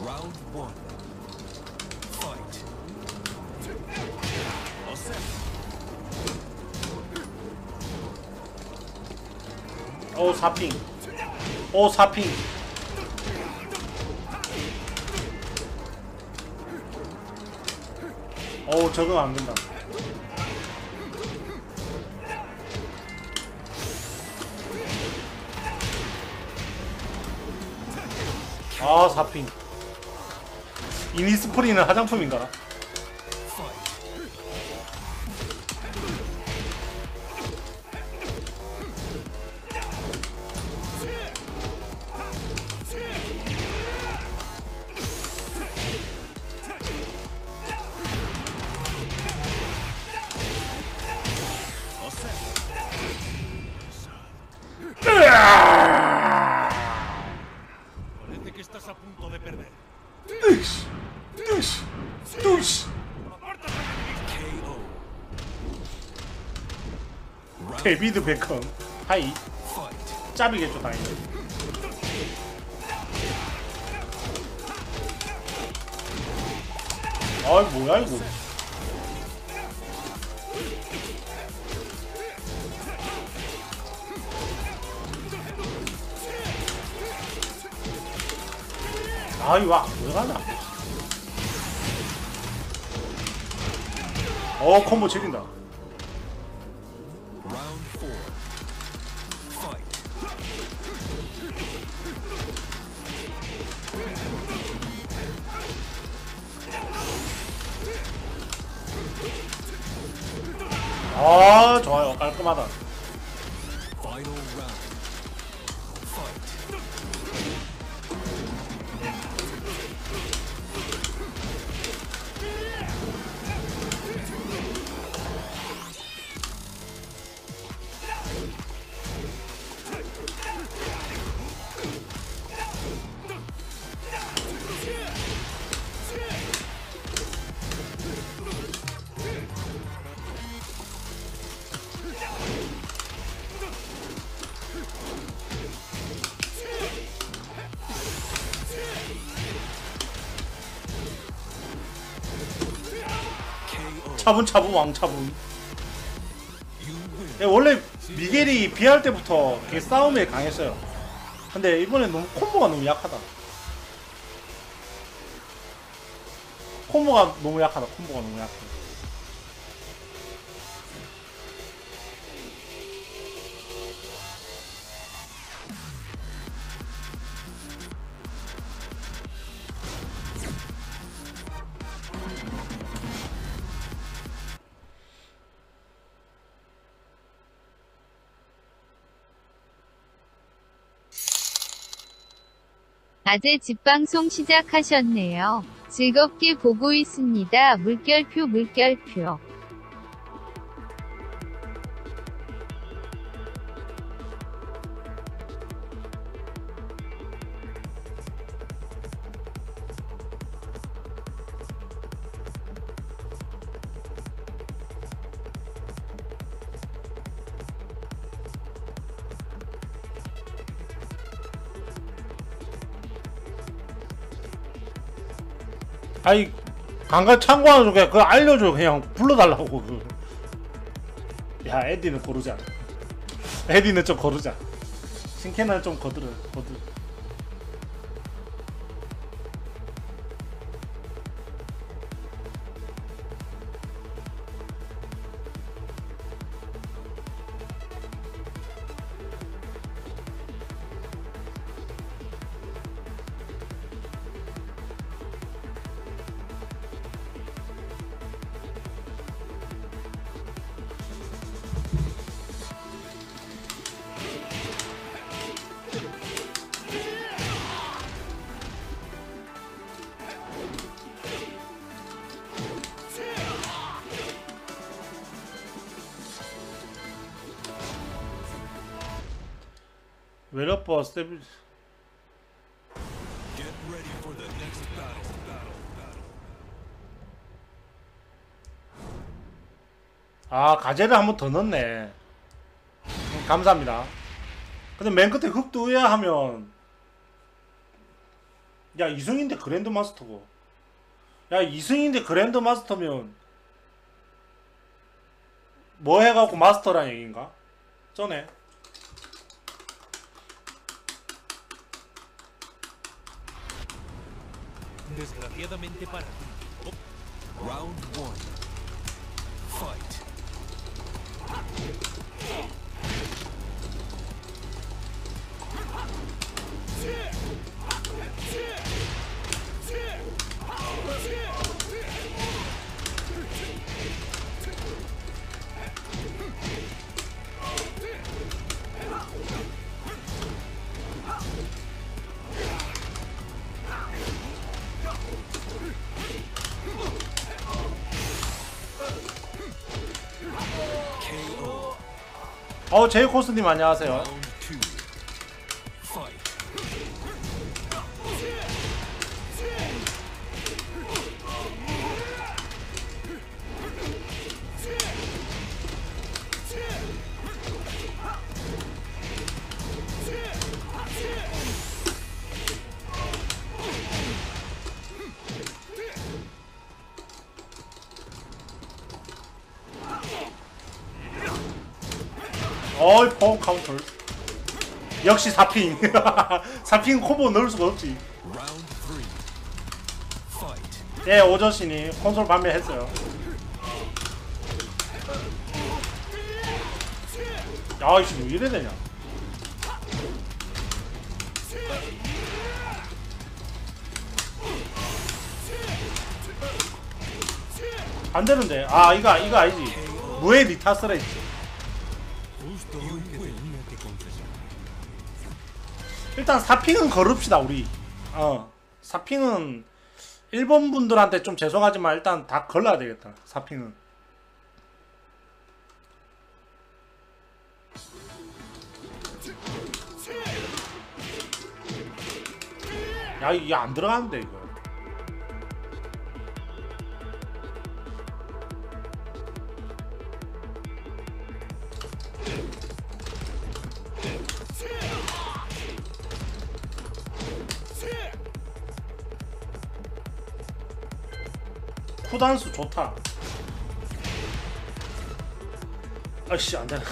Round one. Fight. 오 사핑. 오 사핑. 오 적응 안 된다. 아 사핑. 이니스프리는 화장품인가? Round 데비드 베컴. 하이. 짭이겠죠 당연히. 아이 뭐야 이거? 아이 와 왜 가냐? 어 콤보 책임다 차분차분 왕차분. 예, 원래 미겔이 비할 때부터 걔 싸움에 강했어요. 근데 이번에 너무 콤보가 너무 약하다. 콤보가 너무 약하다. 콤보가 너무 약해 아재 집방송 시작하셨네요. 즐겁게 보고 있습니다. 물결표 물결표. 강간 참고하는 중에 그거 알려줘. 그냥 불러달라고. 그. 야 에디는 고르자. 에디는 좀 거르자. 신캐는 좀 거들어 거들 battle. Battle. Battle. 아 가제를 한 번 더 넣네 음, 감사합니다 근데 맨 끝에 흑두야 하면 야 이승인데 그랜드 마스터고 야 이승인데 그랜드 마스터면 뭐 해갖고 마스터란 얘기인가? 전에 Desgraciadamente para ti. Round one. Fight. KO. 어 제이코스님 안녕하세요 카운터 역시 4핑. 4핑 콤보 넣을 수가 없지. 예 오저씨니 콘솔 판매했어요. 야이씨 왜 이래 되냐? 안 되는데. 아 이거 이거 아니지. 무에 리타스라 있지 일단 사핑은 걸읍시다 우리. 어. 사핑은 일본 분들한테 좀 죄송하지만 일단 다 걸러야 되겠다 사핑은. 야 이게 안 들어가는데 이거 쿠단수 좋다. 아씨 안되나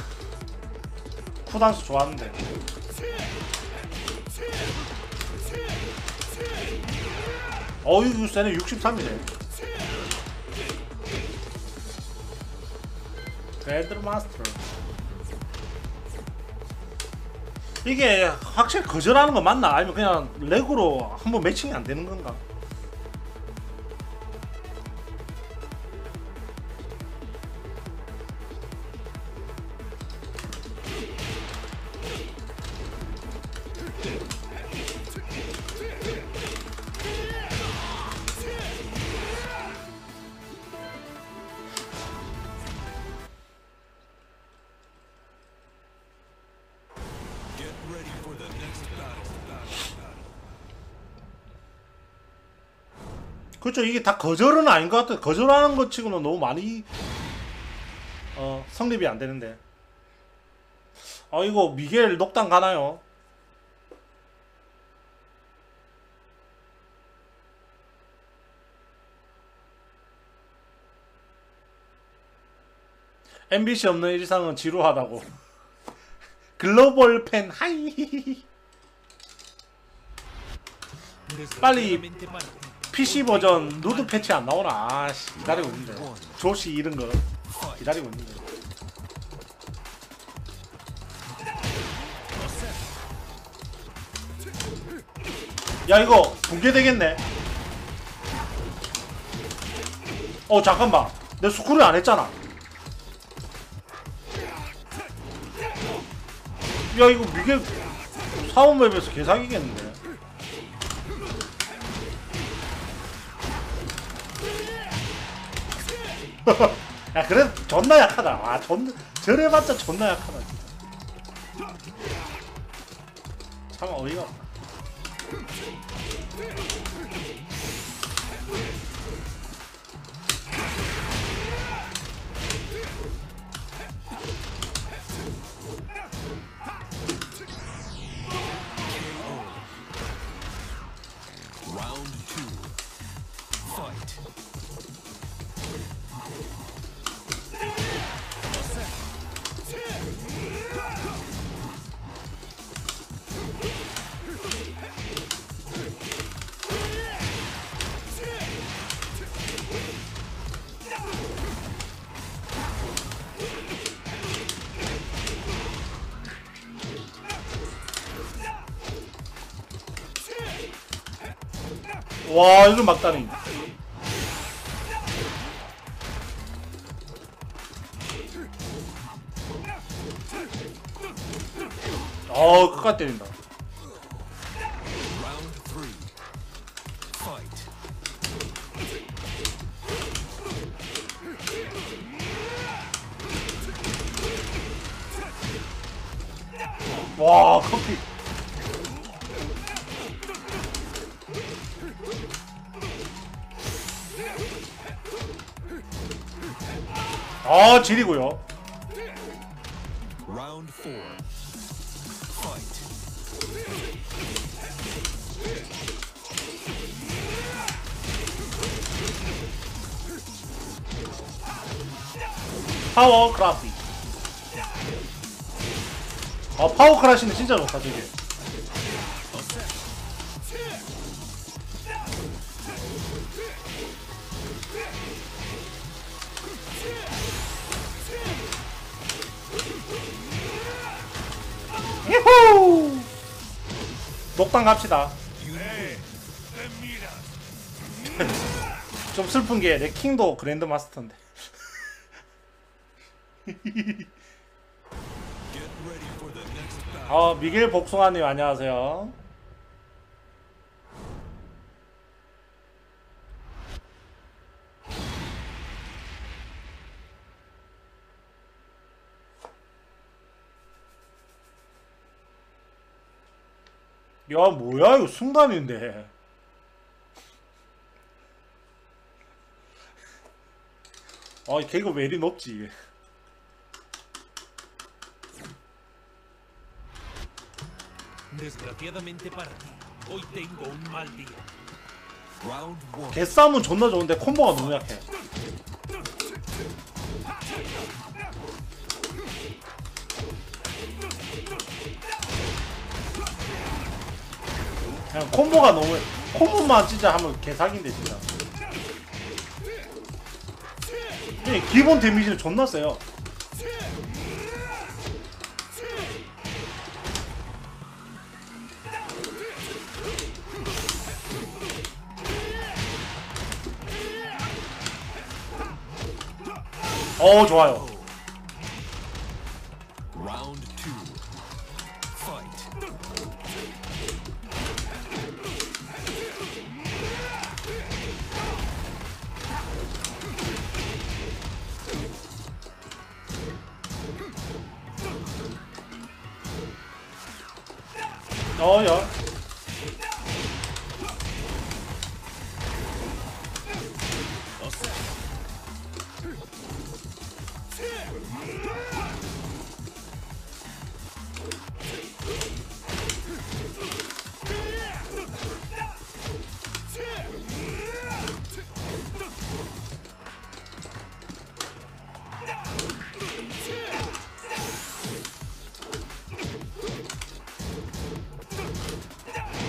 쿠단수 좋았는데. 어이구 쟤네 63이네. 벨드 마스터. 이게 확실히 거절하는 거 맞나? 아니면 그냥 렉으로 한번 매칭이 안 되는 건가? 그렇죠. 이게 다 거절은 아닌 것 같아요. 거절하는 것 치고는 너무 많이 어, 성립이 안 되는데. 아 이거 미겔 녹당 가나요? MBC 없는 일상은 지루하다고. 글로벌 팬 하이. 빨리. PC 버전 누드 패치 안 나오나? 아씨 기다리고 있는데. 조시 이런 거 기다리고 있는데. 야 이거 붕괴되겠네. 어 잠깐만. 내 스크류 안 했잖아. 야 이거 미개 사원맵에서 개사기겠는데. 야 그래 존나 약하다. 와 존나 저래봤자 존나 약하다. 진짜. 참 어이가 없다. 와 이걸 막다니. 어 끝까지 때린다. 파워 크라피. 아 파워 크라시는 진짜 좋다 저게. 예후! 녹방 갑시다. 좀 슬픈 게 내 킹도 그랜드 마스터인데. 어 미겔 복숭아님 안녕하세요. 야 뭐야 이거 순간인데. 아 걔가 왜 이리 높지 이게. Desgraciadamente para ti, hoy tengo un mal día. Round one. 개싸움은 존나 좋은데 콤보가 너무 약해. 그냥 콤보가 너무 콤보만 진짜 하면 개사기인데 진짜. 기본 데미지는 존나 세요. 어 좋아요. 어야.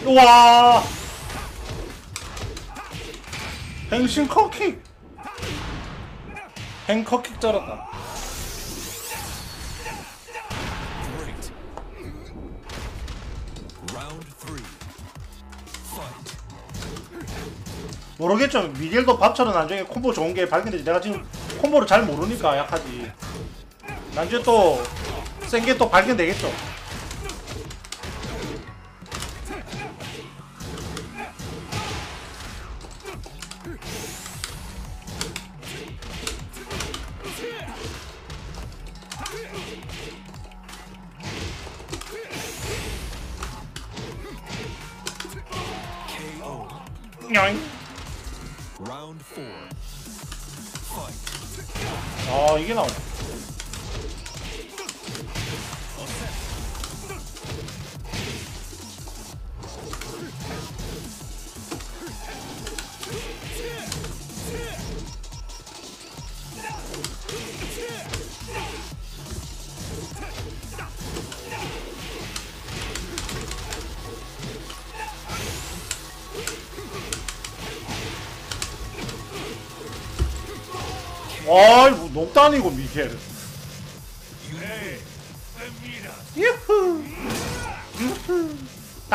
와. 행신 커킥. 행 커킥 쩔었다. 모르겠죠. 미겔도 밥처럼 나중에 콤보 좋은 게 발견되지. 내가 지금 콤보를 잘 모르니까 약하지. 나중에 또 센 게 또 발견되겠죠.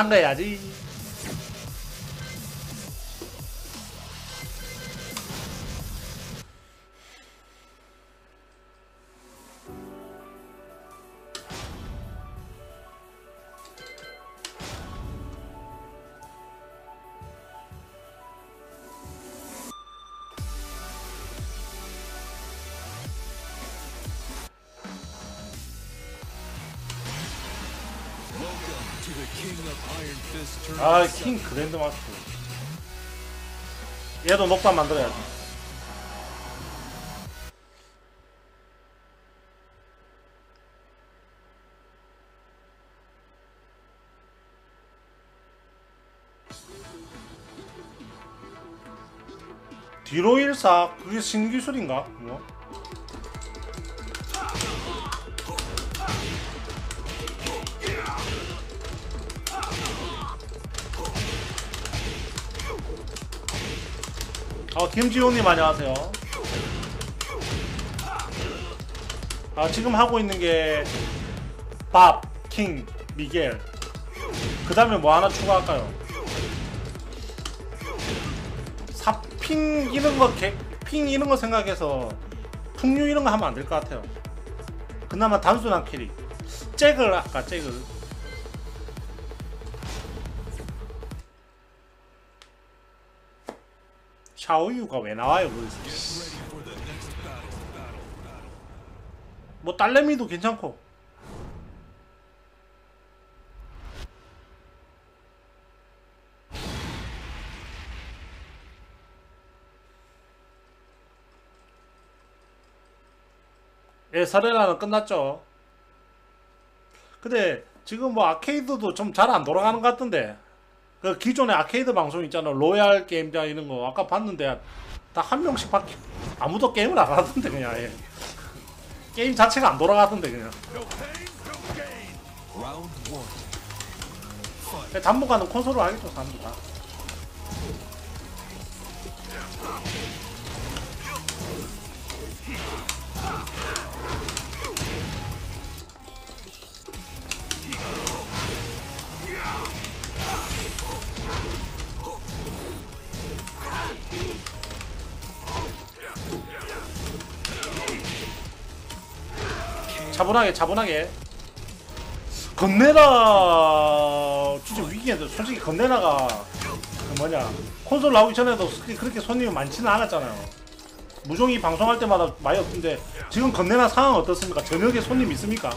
딴거 해야 아, 킹 그랜드 마스터. 얘도 녹단 만들어야지. 뒤로 일사 그게 신기술인가? 뭐? 어, 김지호님 안녕하세요. 아, 지금 하고 있는 게 밥, 킹, 미겔. 그 다음에 뭐 하나 추가할까요? 사핑 이런 거, 개, 핑 이런 거 생각해서 풍류 이런 거 하면 안 될 것 같아요. 그나마 단순한 캐릭 잭을 아까 잭을 샤오유가 왜 나와요. 뭐 딸내미도 괜찮고 예, 사레라는 끝났죠. 근데 지금 뭐 아케이드도 좀 잘 안 돌아가는 것 같던데. 그 기존의 아케이드 방송 있잖아. 로얄 게임장 이런 거 아까 봤는데 다 한 명씩 밖에 아무도 게임을 안 하던데 그냥 예. 게임 자체가 안 돌아가던데 그냥. 당분간은 콘솔을 하겠죠 사람들 다. 차분하게 차분하게 건네라 진짜 위기인데 솔직히 건네라가 그 뭐냐 콘솔 나오기 전에도 그렇게- 손님이 많지는 않았잖아요 무종이 방송할 때마다 많이 없던데 지금 건네라 상황 어떻습니까? 저녁에 손님 있습니까?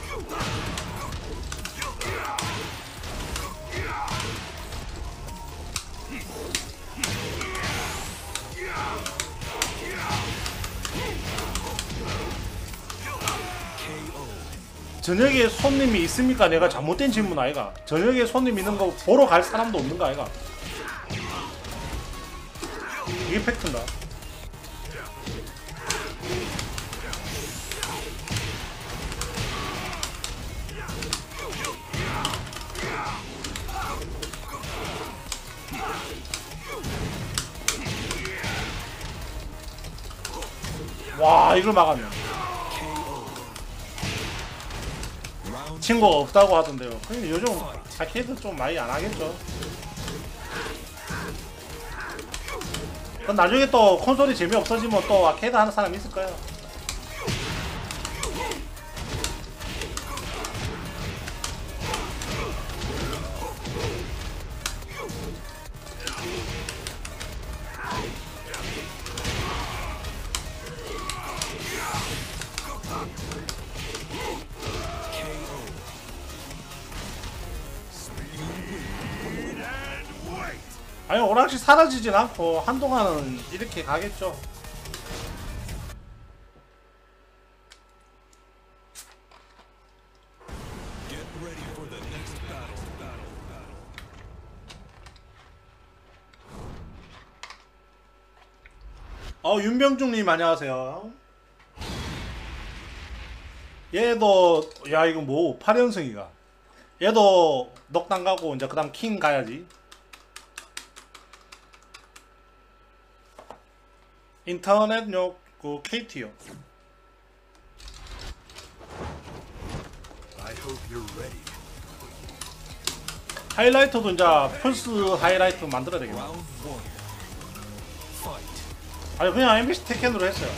저녁에 손님이 있습니까? 내가 잘못된 질문 아이가 저녁에 손님 있는 거 보러 갈 사람도 없는 거 아이가 이게 팩트인가? 와 이걸 막았네 친구가 없다고 하던데요. 근데 요즘 아케이드 좀 많이 안 하겠죠. 나중에 또 콘솔이 재미 없어지면 또 아케이드 하는 사람 있을 거예요. 아니 오락실 사라지진 않고 한동안은 이렇게 가겠죠. 어 윤병중님 안녕하세요. 얘도 야 이거 뭐 8연승이가. 얘도 넉당 가고 이제 그 다음 킹 가야지. 인터넷요 그 KT요. 하이라이터도 이제 플스 하이라이트 만들어야 되겠네. 아니 그냥 MBC 테켄으로 했어요.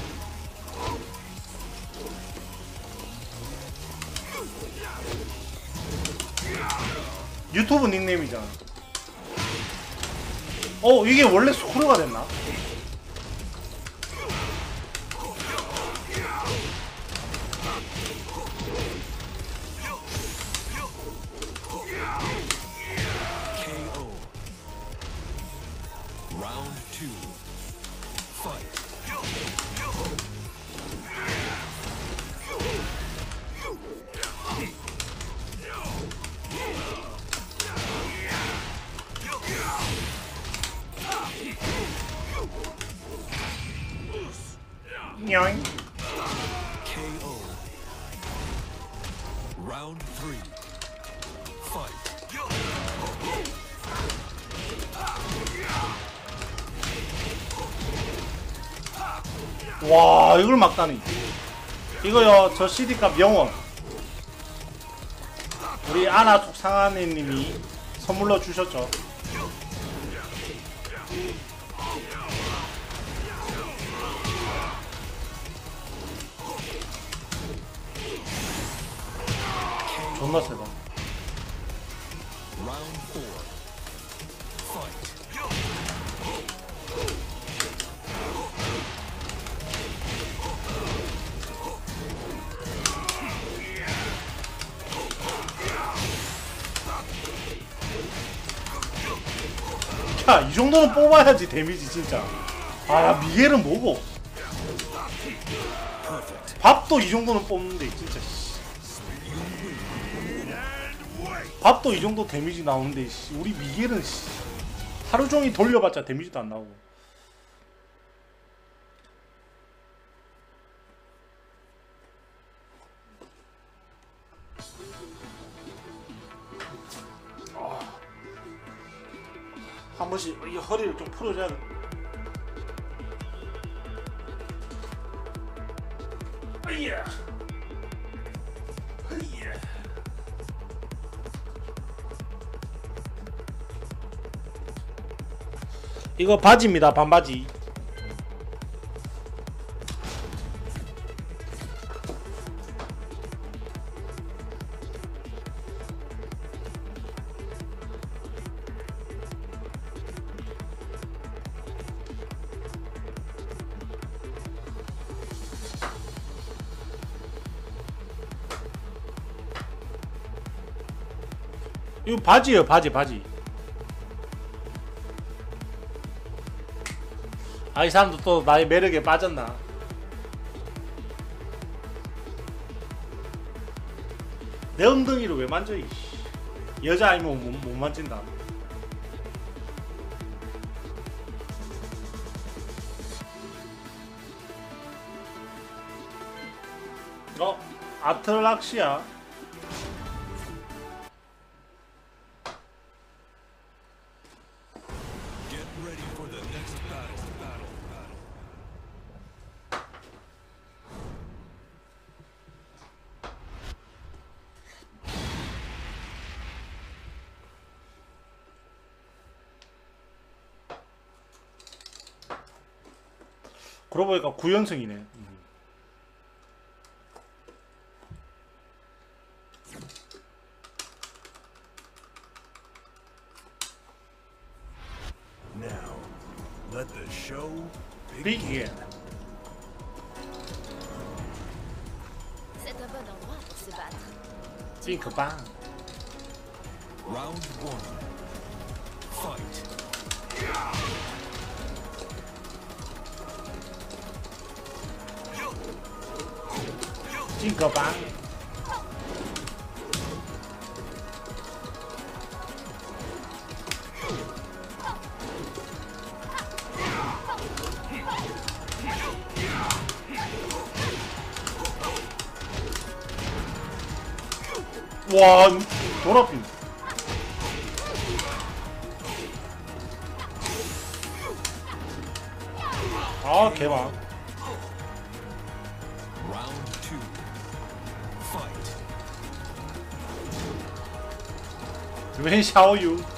유튜브 닉네임이잖아. 어 이게 원래 스크루가 됐나? 냐잉. KO. Round three. Fight. 와 이걸 막다니. 이거요 저 CD값 영원. 우리 아나 속상하네님이 선물로 주셨죠. 존나 세다. 야, 이 정도는 뽑아야지 데미지 진짜. 아, 미겔은 뭐고? 밥도 이 정도는 뽑는데 진짜. 밥도 이 정도 데미지 나오는데 씨. 우리 미겔은 씨. 하루 종일 돌려봤자 데미지도 안 나오고. 한 번씩 이 허리를 좀 풀어줘야 돼. 아이야. 이거 바지입니다, 반바지. 이거 바지예요, 바지, 바지. 아, 이 사람도 또 나의 매력에 빠졌나? 내 엉덩이를 왜 만져, 이 씨. 여자 아니면 못, 못 만진다. 어? 아틀락시아? 보니까 9연승이네. 웬샤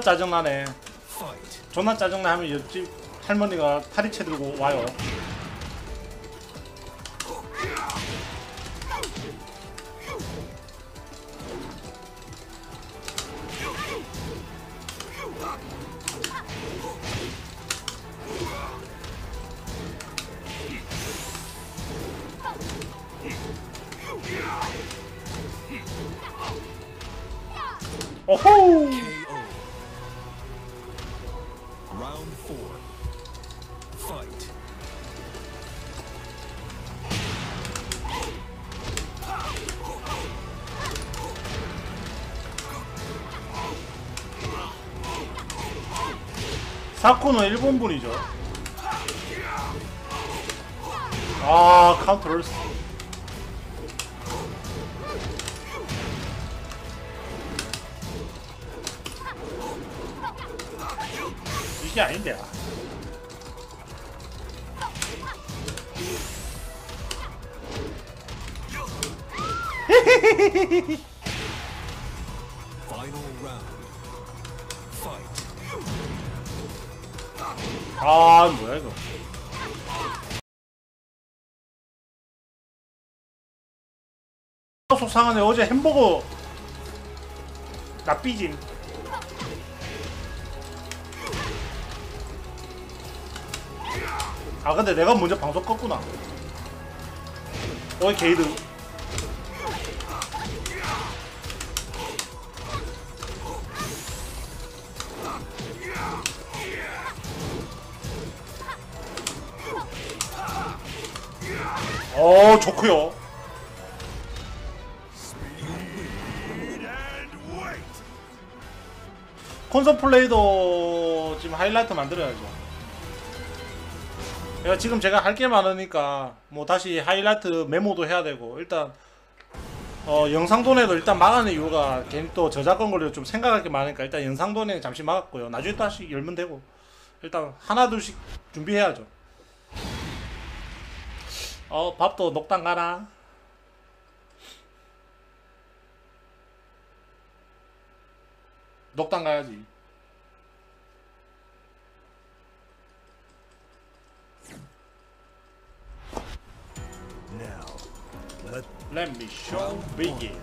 짜증나네. 존나 짜증나 하면 옆집 할머니가 파리채 들고 와요. 사쿠는 일본 분이죠. 아 카운터를 속상하네 어제 햄버거 나 삐짐. 아 근데 내가 먼저 방송 껐구나. 어이 게이드. 만들어야죠. 내가 지금 제가 할 게 많으니까 뭐 다시 하이라이트 메모도 해야 되고 일단 어 영상도내도 일단 막아낸 이유가 괜히 또 저작권 거리를 좀 생각할 게 많으니까 일단 영상도내 잠시 막았고요. 나중에 또 다시 열면 되고 일단 하나 둘씩 준비해야죠. 어 밥도 녹당 가나? 녹당 가야지. let Let me show begin.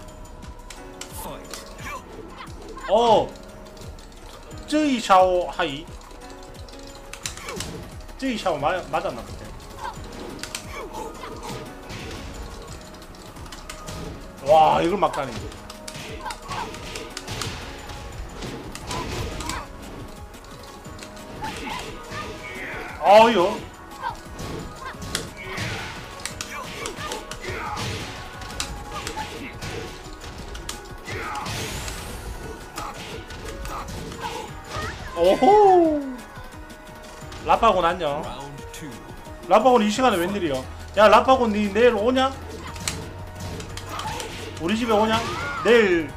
fight. 어, 这一샤오 하이. 这一샤오 맞 맞았나 보네. 와 이걸 막다니. 아유. 오호. 라파곤 안녕. 라파곤 이 시간에 웬일이야? 야 라파곤 니 내일 오냐? 우리 집에 오냐? 내일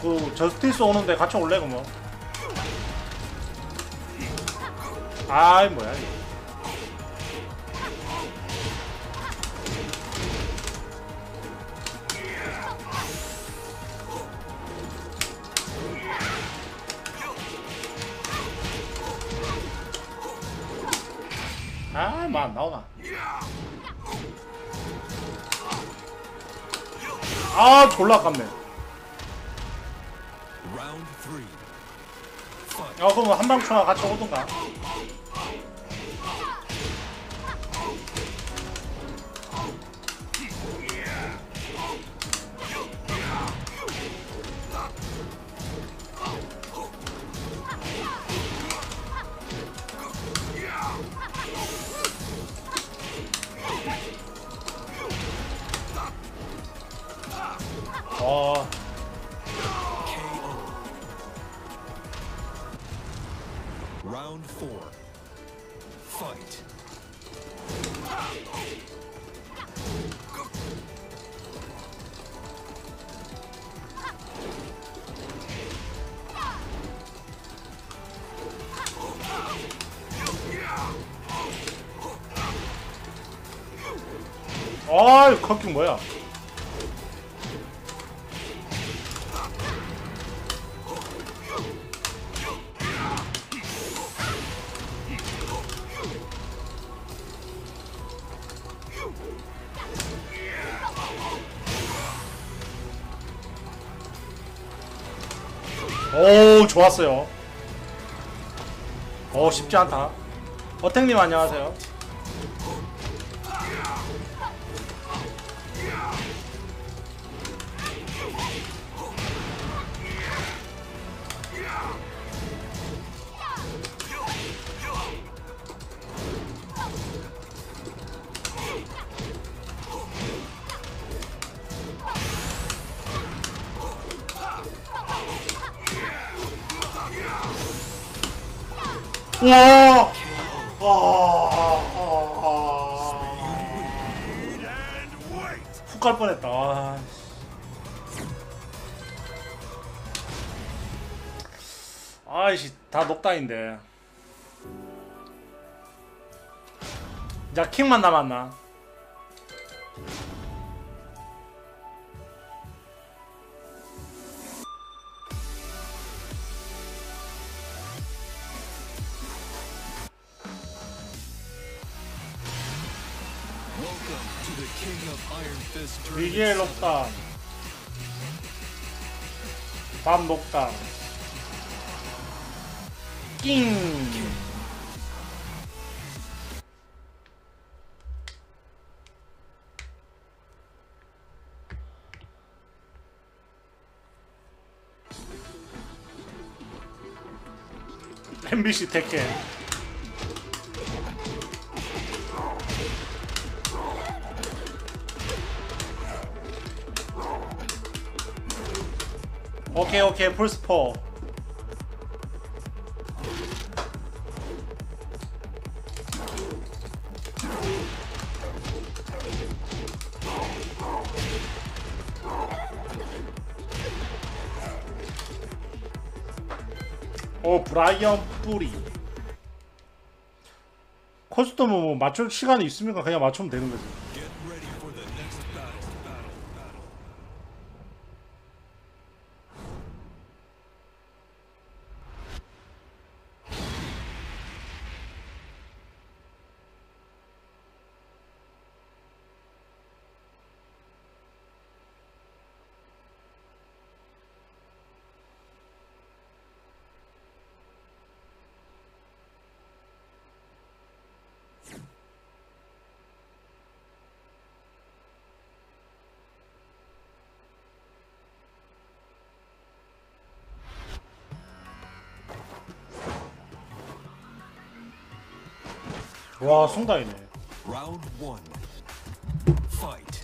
그 저스티스 오는데 같이 올래 그뭐? 아이 뭐야 이거. 아, 뭐안 나오나? 아, 졸라 아깝네. 야, 그럼 한방충하 같이 오던가. 커킹 뭐야? 오, 좋았어요. 오, 쉽지 않다. 어택님 안녕하세요. 녹다인데. 자 킹만 남았나? 미겔 녹당 밤 녹당 낑 MBC 테켄 오케이 오케이 풀스포 브라이언 뿌리. 커스텀은 뭐 맞출 시간이 있으니까? 그냥 맞추면 되는 거지 와. Fight.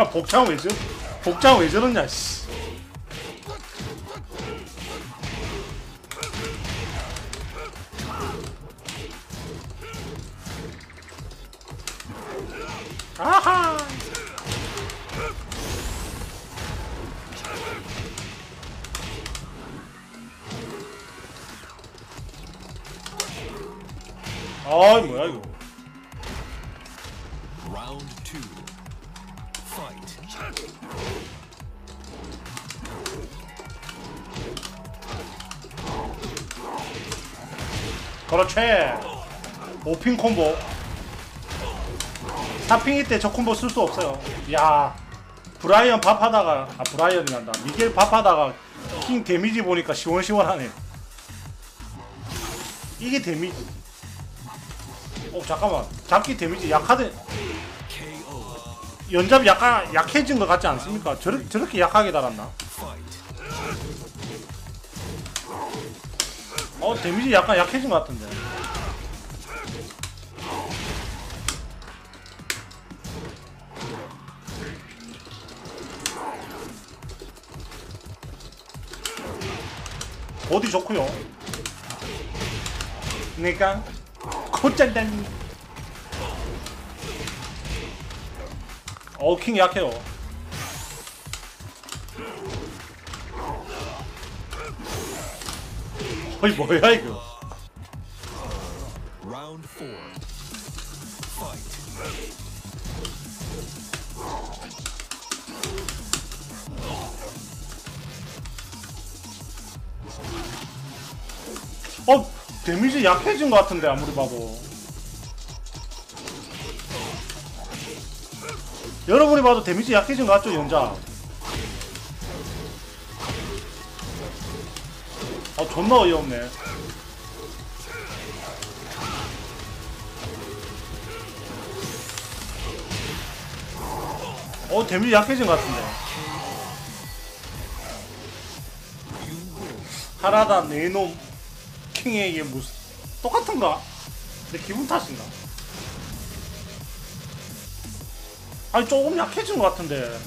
야 복장 왜 저? 복장 왜 저러냐 씨. 콤보. 4핑일 때 저 콤보 쓸 수 없어요. 야 브라이언 밥하다가 아 브라이언이 난다. 미겔 밥하다가 킹 데미지 보니까 시원시원하네. 이게 데미지. 어 잠깐만. 잡기 데미지 약하대. 연잡 약간 약해진 것 같지 않습니까? 저렇게, 저렇게 약하게 달았나? 어 데미지 약간 약해진 것 같은데 어디 좋고요. 그러니까 곧잘단. 어킹 약해요. 어이 뭐야 이거 약해진 것 같은데 아무리 봐도. 여러분이 봐도 데미지 약해진 것 같죠 연자? 아 존나 어이없네. 어 데미지 약해진 것 같은데. 하나다 네놈. 킹에게 무슨 똑같은가? 내 기분 탓인가? 아니 조금 약해진 것 같은데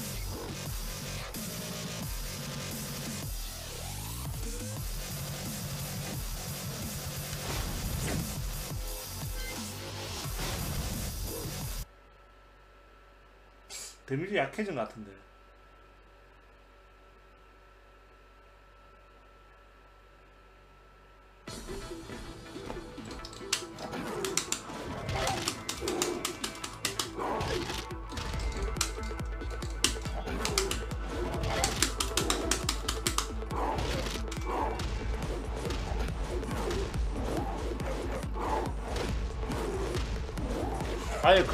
데미지 약해진 것 같은데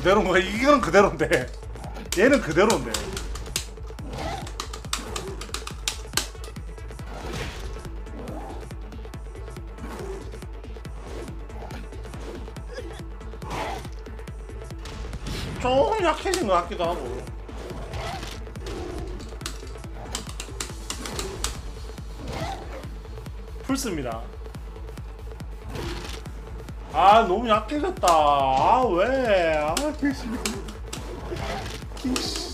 그대로인 거야. 이거는 그대로인데. 얘는 그대로인데. 조금 약해진 것 같기도 하고. 풀습니다 아 너무 약해졌다. 아 왜? 아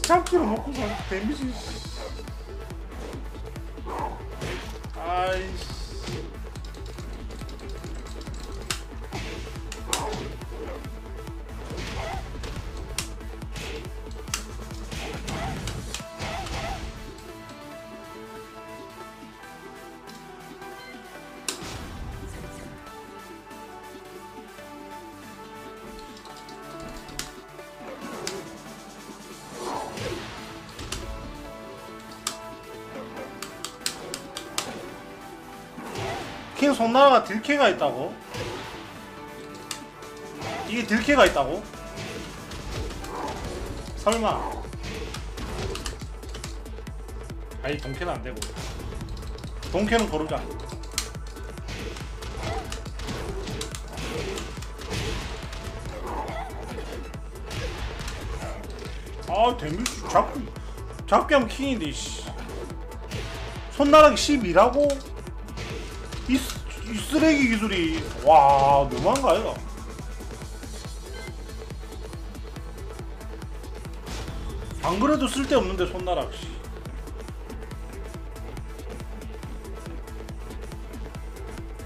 잡기로 먹고 사 데미지 킹 손나라가 딜캐가 있다고? 이게 딜캐가 있다고? 설마 아니 동캐는 안되고 동캐는 고르자 아 데미지 잡기 잡기 하면 킹인데 씨 손나락이 12라고? 쓰레기 기술이 와 너무한 거 아이가 안 그래도 쓸데없는데 손나락 씨.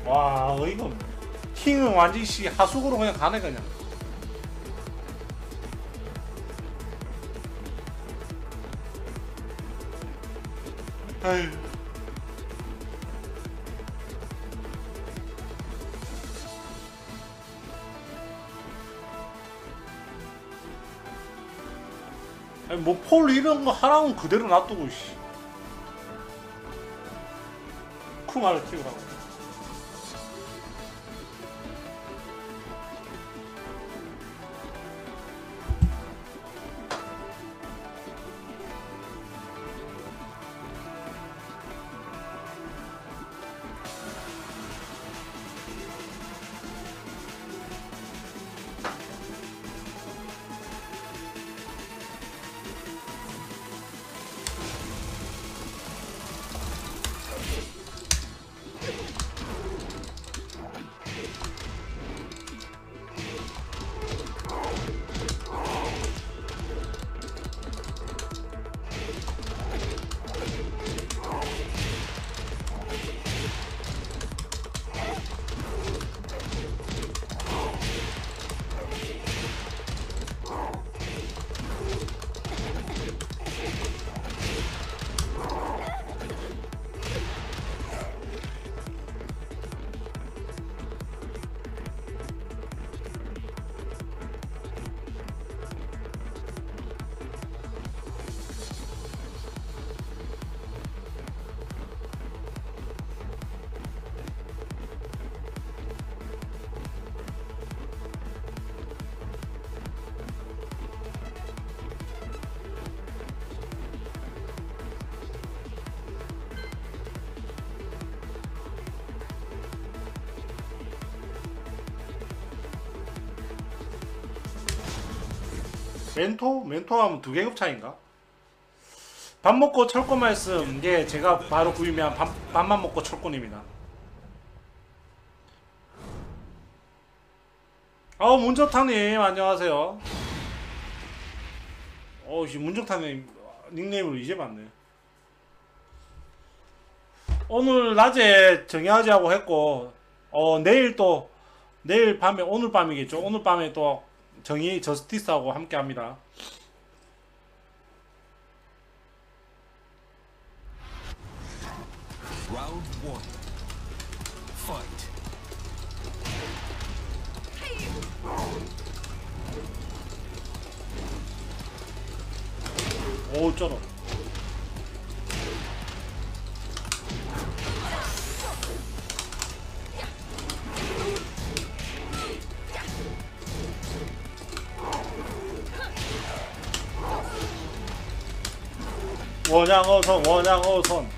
와 없네 킹은 완전히 씨 하수구로 그냥 가네 그냥 폴 이런 거 하라면 그대로 놔두고 씨. 쿵하를 튀우라고. 멘토? 멘토 하면 두 계급 차인가? 밥 먹고 철권 말씀. 예 제가 바로 구입한 밥, 밥만 먹고 철권입니다. 어 문정탕님 안녕하세요. 어씨 문정탕님 닉네임으로 이제 봤네. 오늘 낮에 정야지하고 했고 어 내일 또 내일 밤에 오늘 밤이겠죠. 오늘 밤에 또 정의 저스티스하고 함께 합니다. 원양어선 원양어선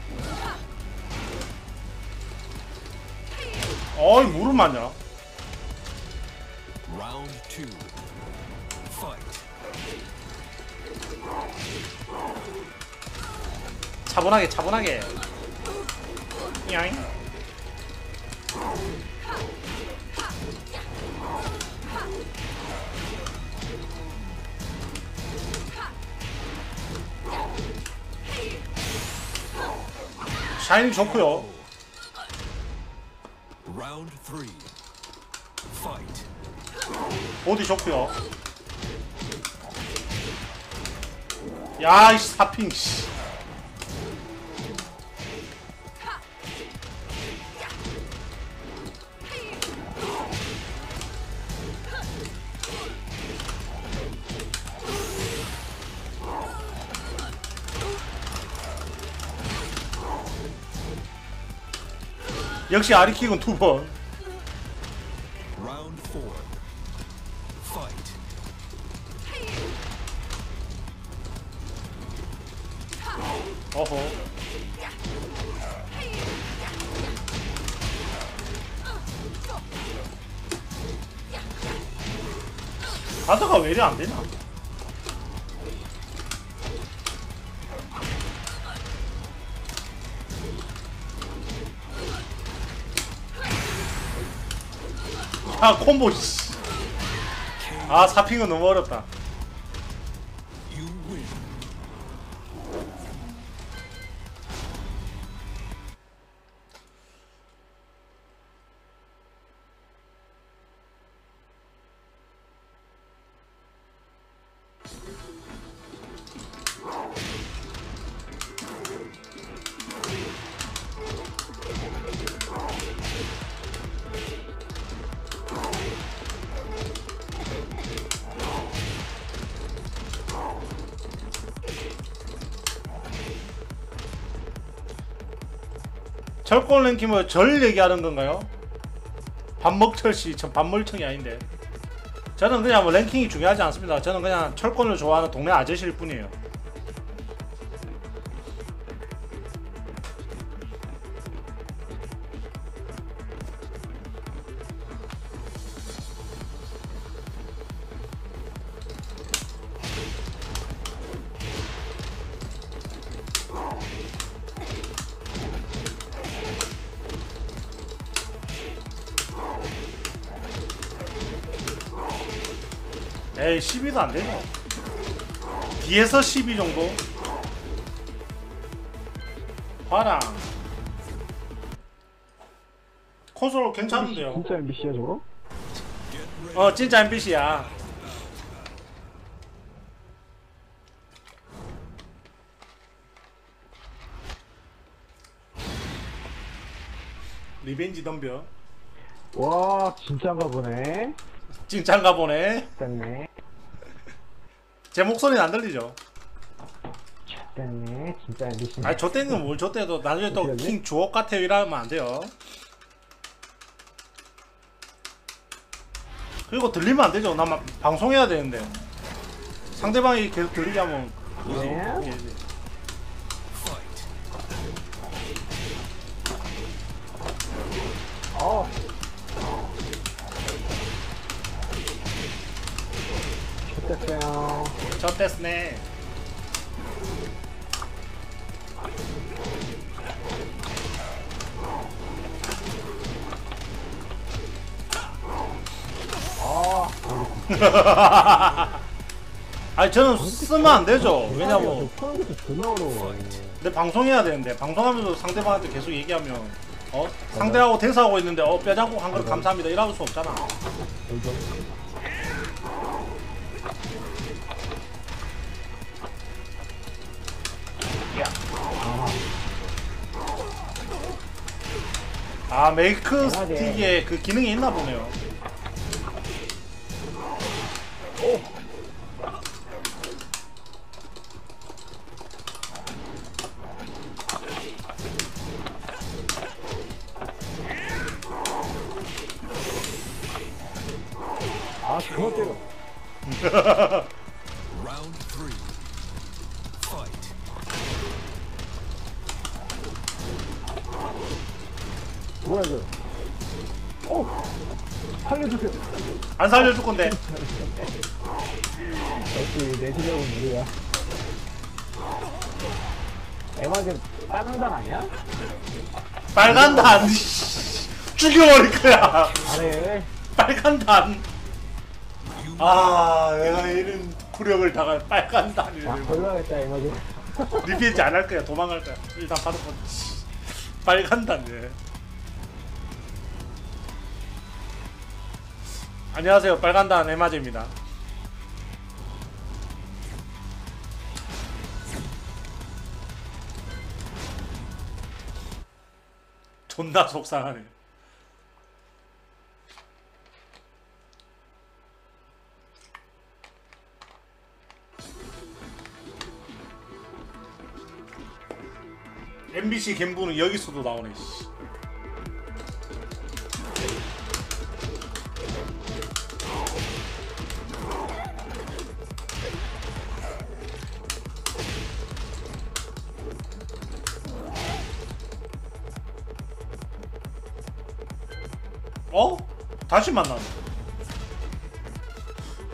어이 물을 맞냐 Round two. Fight. 차분하게 차분하게 야잉 샤이니 좋고요. 보디 좋고요. 야 이 사핑 씨 역시 아리킥은 두번 four. Fight. 어허 가드가 왜 이리 안 되냐? 콤보 씨. 아 사핑은 너무 어렵다. 철권 랭킹을 절 얘기하는 건가요? 밥먹철씨 전 밥물청이 아닌데. 저는 그냥 뭐 랭킹이 중요하지 않습니다. 저는 그냥 철권을 좋아하는 동네 아저씨일 뿐이에요 12도 안 되죠? 뒤에서 12 정도? 화랑 콘솔 괜찮은데요? 진짜 MBC야 저거? 어 진짜 MBC야. 리벤지 덤벼. 와 진짜인가 보네. 진짠가 보네. 됐네 제 목소리는 안 들리죠 됐네 진짜 MBC 아니 저 때는 뭘 저 때도 나중에 또 어떻게 하지? 킹 주옥 같아요 이러면 안 돼요 그리고 들리면 안 되죠 나 막 방송해야 되는데 상대방이 계속 들리게 하면 그지 네. 아니 저는 쓰면 안 되죠. 왜냐면 푸는 것도 존나 어려워 내 방송해야 되는데 방송하면서 상대방한테 계속 얘기하면 어? 상대하고 대사하고 있는데 어 뼈장국 한 그릇 감사합니다. 이럴 수 없잖아. 아 메이크 스틱에 그 기능이 있나 보네요 살려줄 건데. 역시 내 실력은 무리야 에마제 빨간 단 아니야? 빨간 단. 죽여버릴 거야. 아래 빨간 단. 아, 내가 이런 굴욕을 당할 빨간 단을. 아 걸려야겠다 에마제 revenge 안 할 거야. 도망갈 거야. 일단 받아보. 빨간 단을. 안녕하세요. 빨간 단 에마제입니다. 존나 속상하네. MBC 갬부는 여기서도 나오네. 씨. 어? 다시 만나네.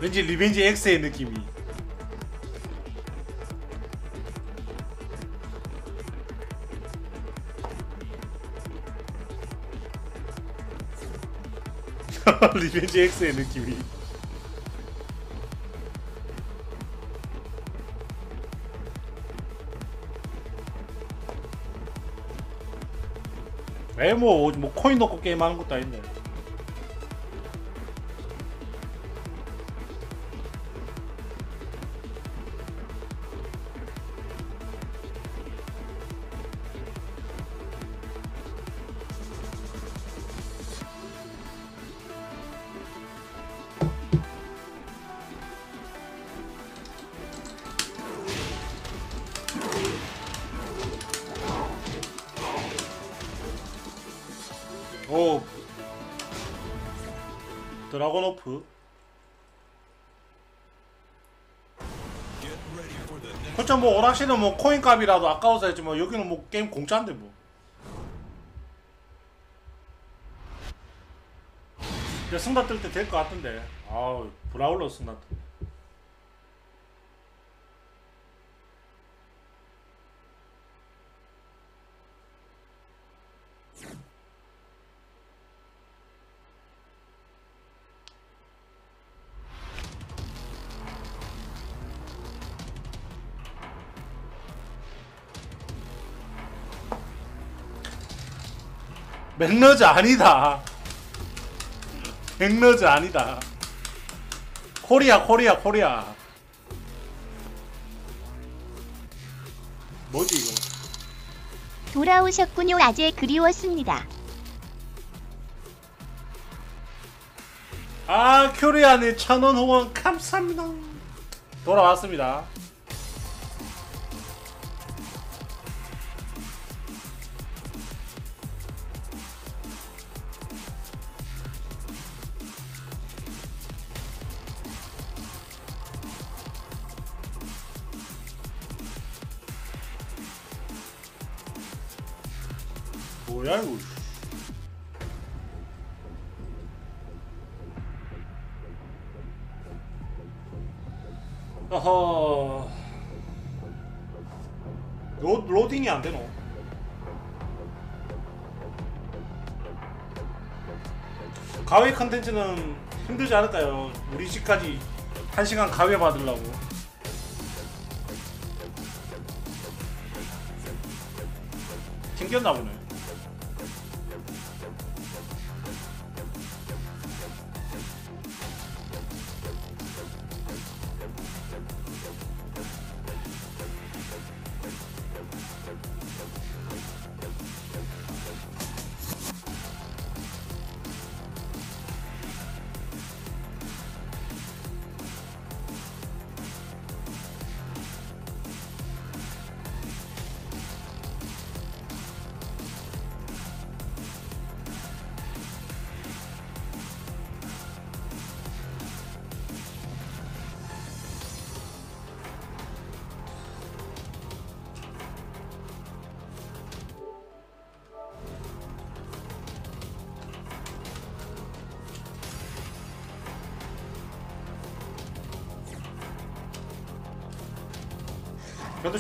왠지 리벤지 X의 느낌이. 리벤지 X의 느낌이. 왜뭐 뭐 코인 넣고 게임하는 것도 아닌데. 그렇죠 뭐뭐 코인 값이라도 아까워서 했지 뭐 여기는 뭐 게임 공짜인데 뭐. 승다 뜰 때 될 것 같은데. 아우 브라울러 승다 맥너즈 아니다. 맥너즈 아니다. 코리아 코리아 코리아. 뭐지 이거? 돌아오셨군요. 아재 그리웠습니다. 아 코리아님 천원 후원 감사합니다. 돌아왔습니다. 10cm는 힘들지 않을까요? 우리 집까지 1시간 가외 받으려고 튕겼나 보네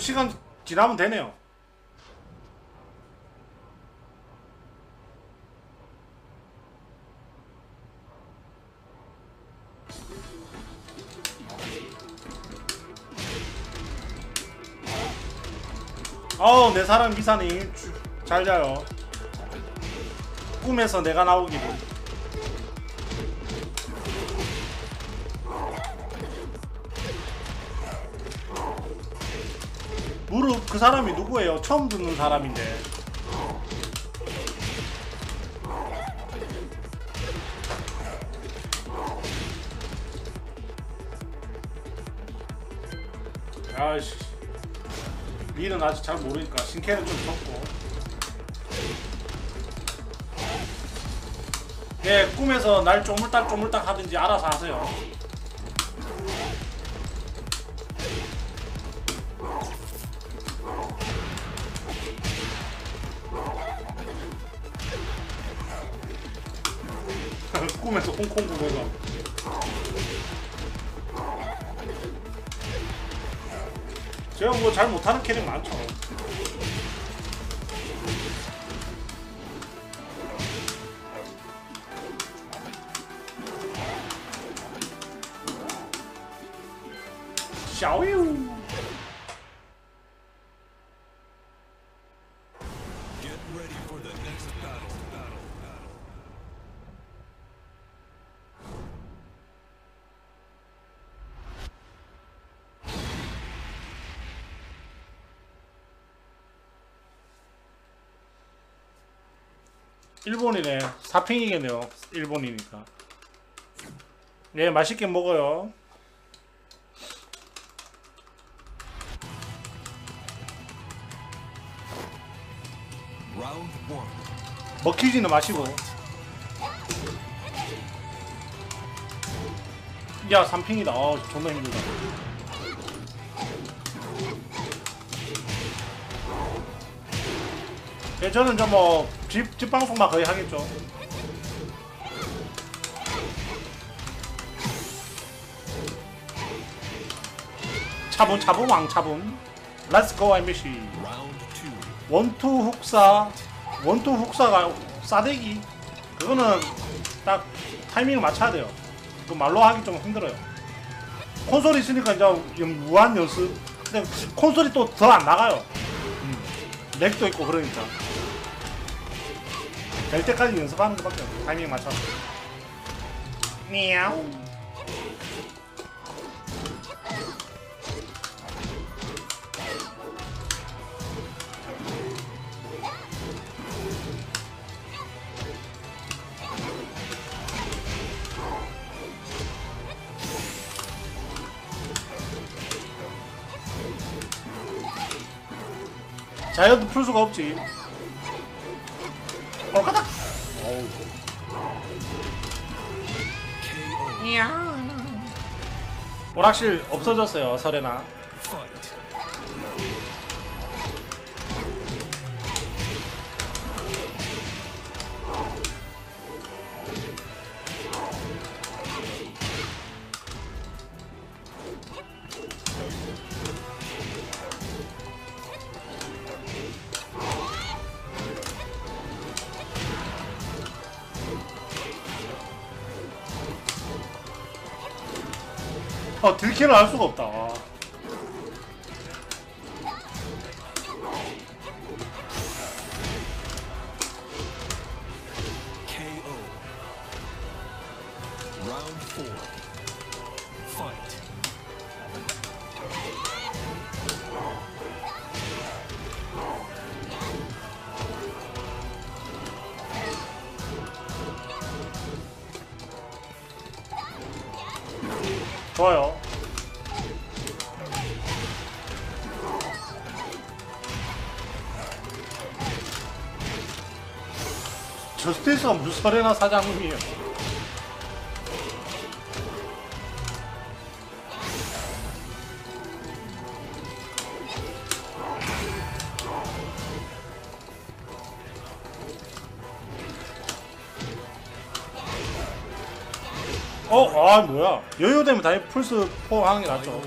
시간 지나면 되네요. 어우 내 사랑 기사님 주- 잘 자요. 꿈에서 내가 나오기를. 그 사람이 누구예요? 처음 듣는 사람인데. 아이씨. 리는 아직 잘 모르니까 신캐는 좀 적고. 예, 꿈에서 날 쪼물딱 쪼물딱 하든지 알아서 하세요. 콩콩 구매가. 제가 뭐 잘 못하는 캐릭 많죠. 사핑이겠네요. 일본이니까. 예, 맛있게 먹어요. 먹히지는 마시고. 야, 삼핑이다. 아, 존나 힘들다. 예, 저는 저 뭐 집, 집 방송만 거의 하겠죠. 차분 차분 왕차분. Let's go MBC. 원투 훅사 원투 훅사가 싸대기. 그거는 딱 타이밍을 맞춰야 돼요. 그 말로 하기 좀 힘들어요. 콘솔이 있으니까 이제 연- 무한 연습. 근데 콘솔이 또 더 안 나가요. 음. 렉도 있고 그러니까. 될 때까지 연습하는 것밖에 없어 타이밍 맞춰서. 미야우 자이언트 풀 수가 없지. 어 가다 KO. 오락실 없어졌어요 설에나 할 수가 없다 설에나 사장님이에요. 어, 아 뭐야. 여유 되면 당연히 플스 4 하는 게 낫죠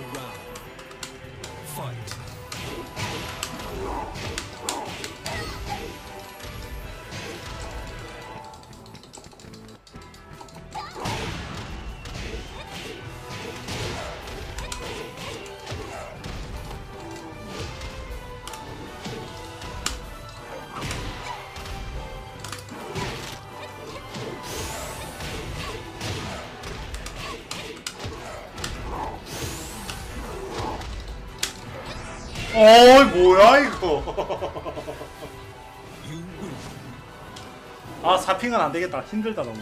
아 사핑은 안 되겠다. 힘들다 너무.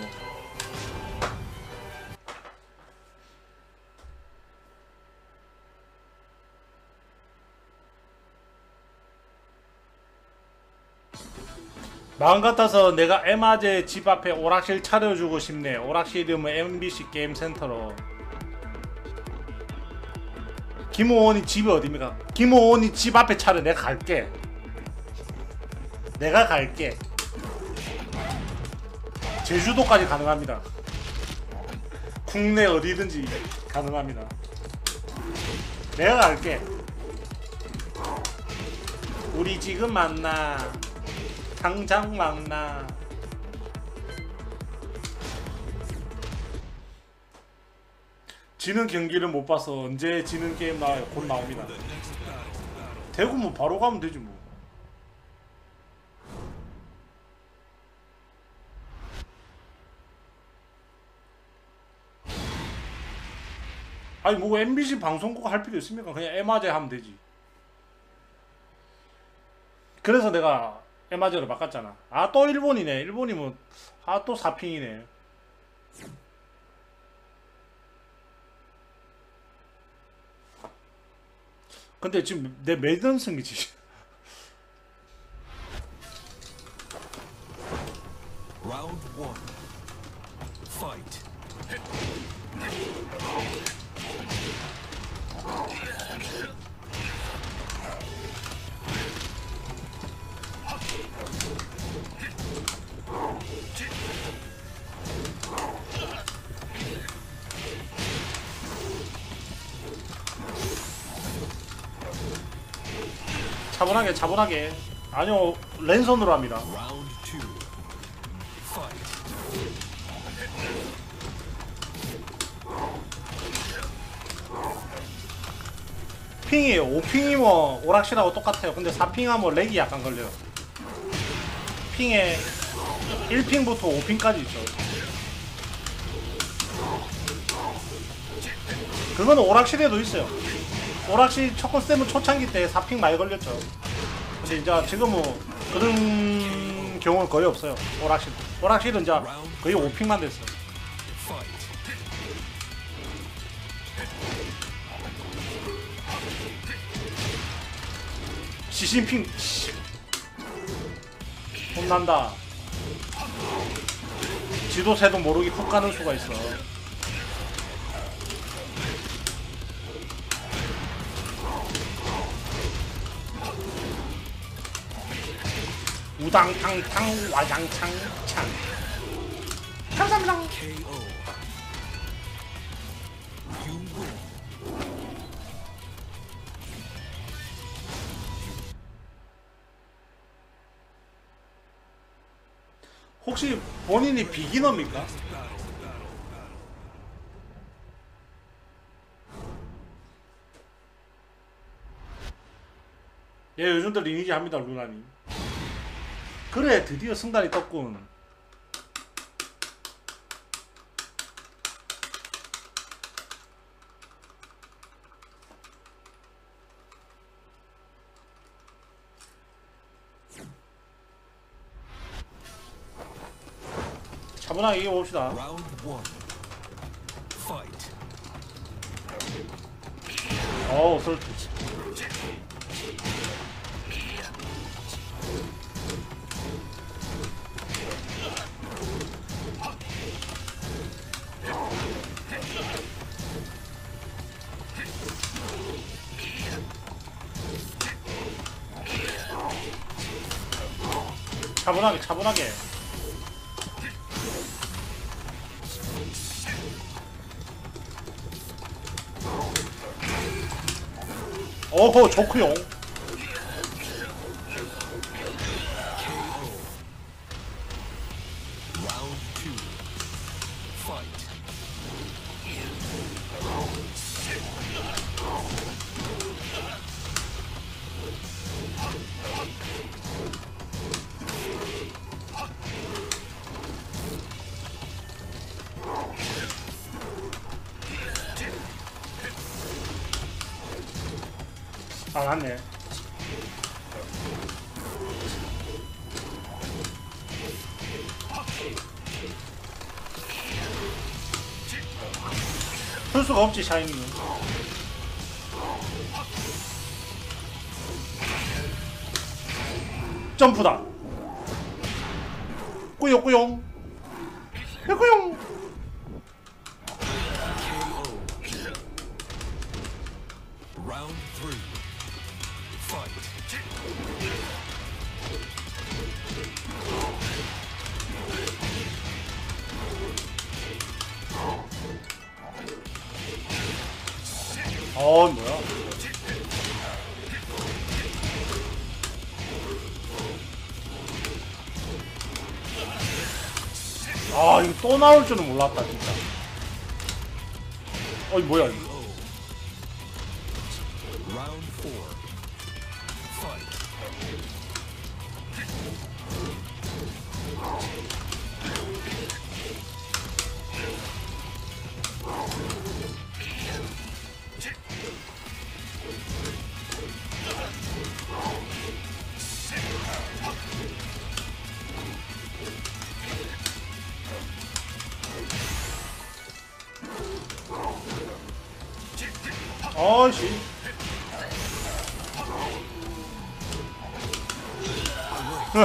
마음 같아서 내가 에마제 집 앞에 오락실 차려주고 싶네. 오락실 이름은 MBC 게임센터로. 김호원이 집이 어딥니까? 김호원이 집 앞에 차려. 내가 갈게. 내가 갈게 제주도까지 가능합니다. 국내 어디든지 가능합니다. 내가 갈게. 우리 지금 만나. 당장 만나. 지는 경기를 못 봐서 언제 지는 게임 나와요? 곧 나옵니다. 대구 뭐 바로 가면 되지 뭐. 아니 뭐 MBC 방송국 할 필요 있습니까? 그냥 에마제 하면 되지. 그래서 내가 에마제로 바꿨잖아. 아 또 일본이네. 일본이면 아 또 사핑이네. 근데 지금 내 매든 승이지. Round one. Fight. 차분하게 차분하게. 아니요 랜선으로 합니다. Round two. Fight. 핑이 5핑이면 오락실하고 똑같아요. 근데 4핑하면 렉이 약간 걸려요. 핑에 1핑부터 5핑까지 있죠. 그거는 오락실에도 있어요. 오락실 초코쌤은 초창기 때 4핑 많이 걸렸죠. 근데 이제 지금은 그런 경우는 거의 없어요. 오락실. 오락실은 이제 거의 5핑만 됐어요. 시신핑 씨. 혼난다 지도새도 모르게 훅 가는 수가 있어 우당탕탕 와장창창 감사합니다. 혹시 본인이 비기너입니까? 예, 요즘도 리니지 합니다, 루나님. 그래, 드디어 승단이 떴군. 차분하게 이겨봅시다. 어우, 솔 차분하게, 차분하게. 어허, 좋구용. 없지 샤이니는. 점프다 나올 줄은 몰랐다 진짜. 어이 뭐야 이거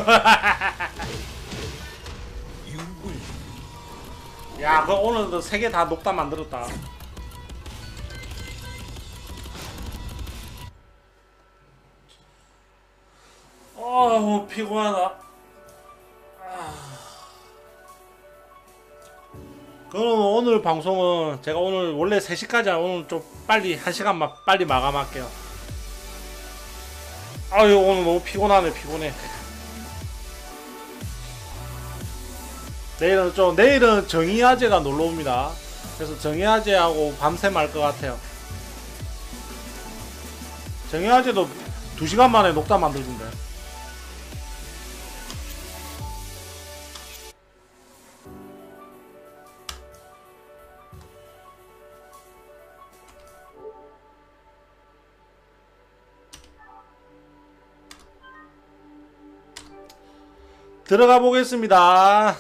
야, 그 오늘도 세개 다 녹다 만들었다. 어우 피곤하다. 아. 그럼 오늘 방송은 제가 오늘 원래 3시까지 오늘 좀 빨리 1시간만 빨리 마감할게요. 아유 오늘 너무 피곤하네 피곤해. 내일은 좀 내일은 정의아재가 놀러 옵니다. 그래서 정의아재하고 밤샘 할 것 같아요. 정의아재도 2시간 만에 녹다 만들던데. 들어가 보겠습니다.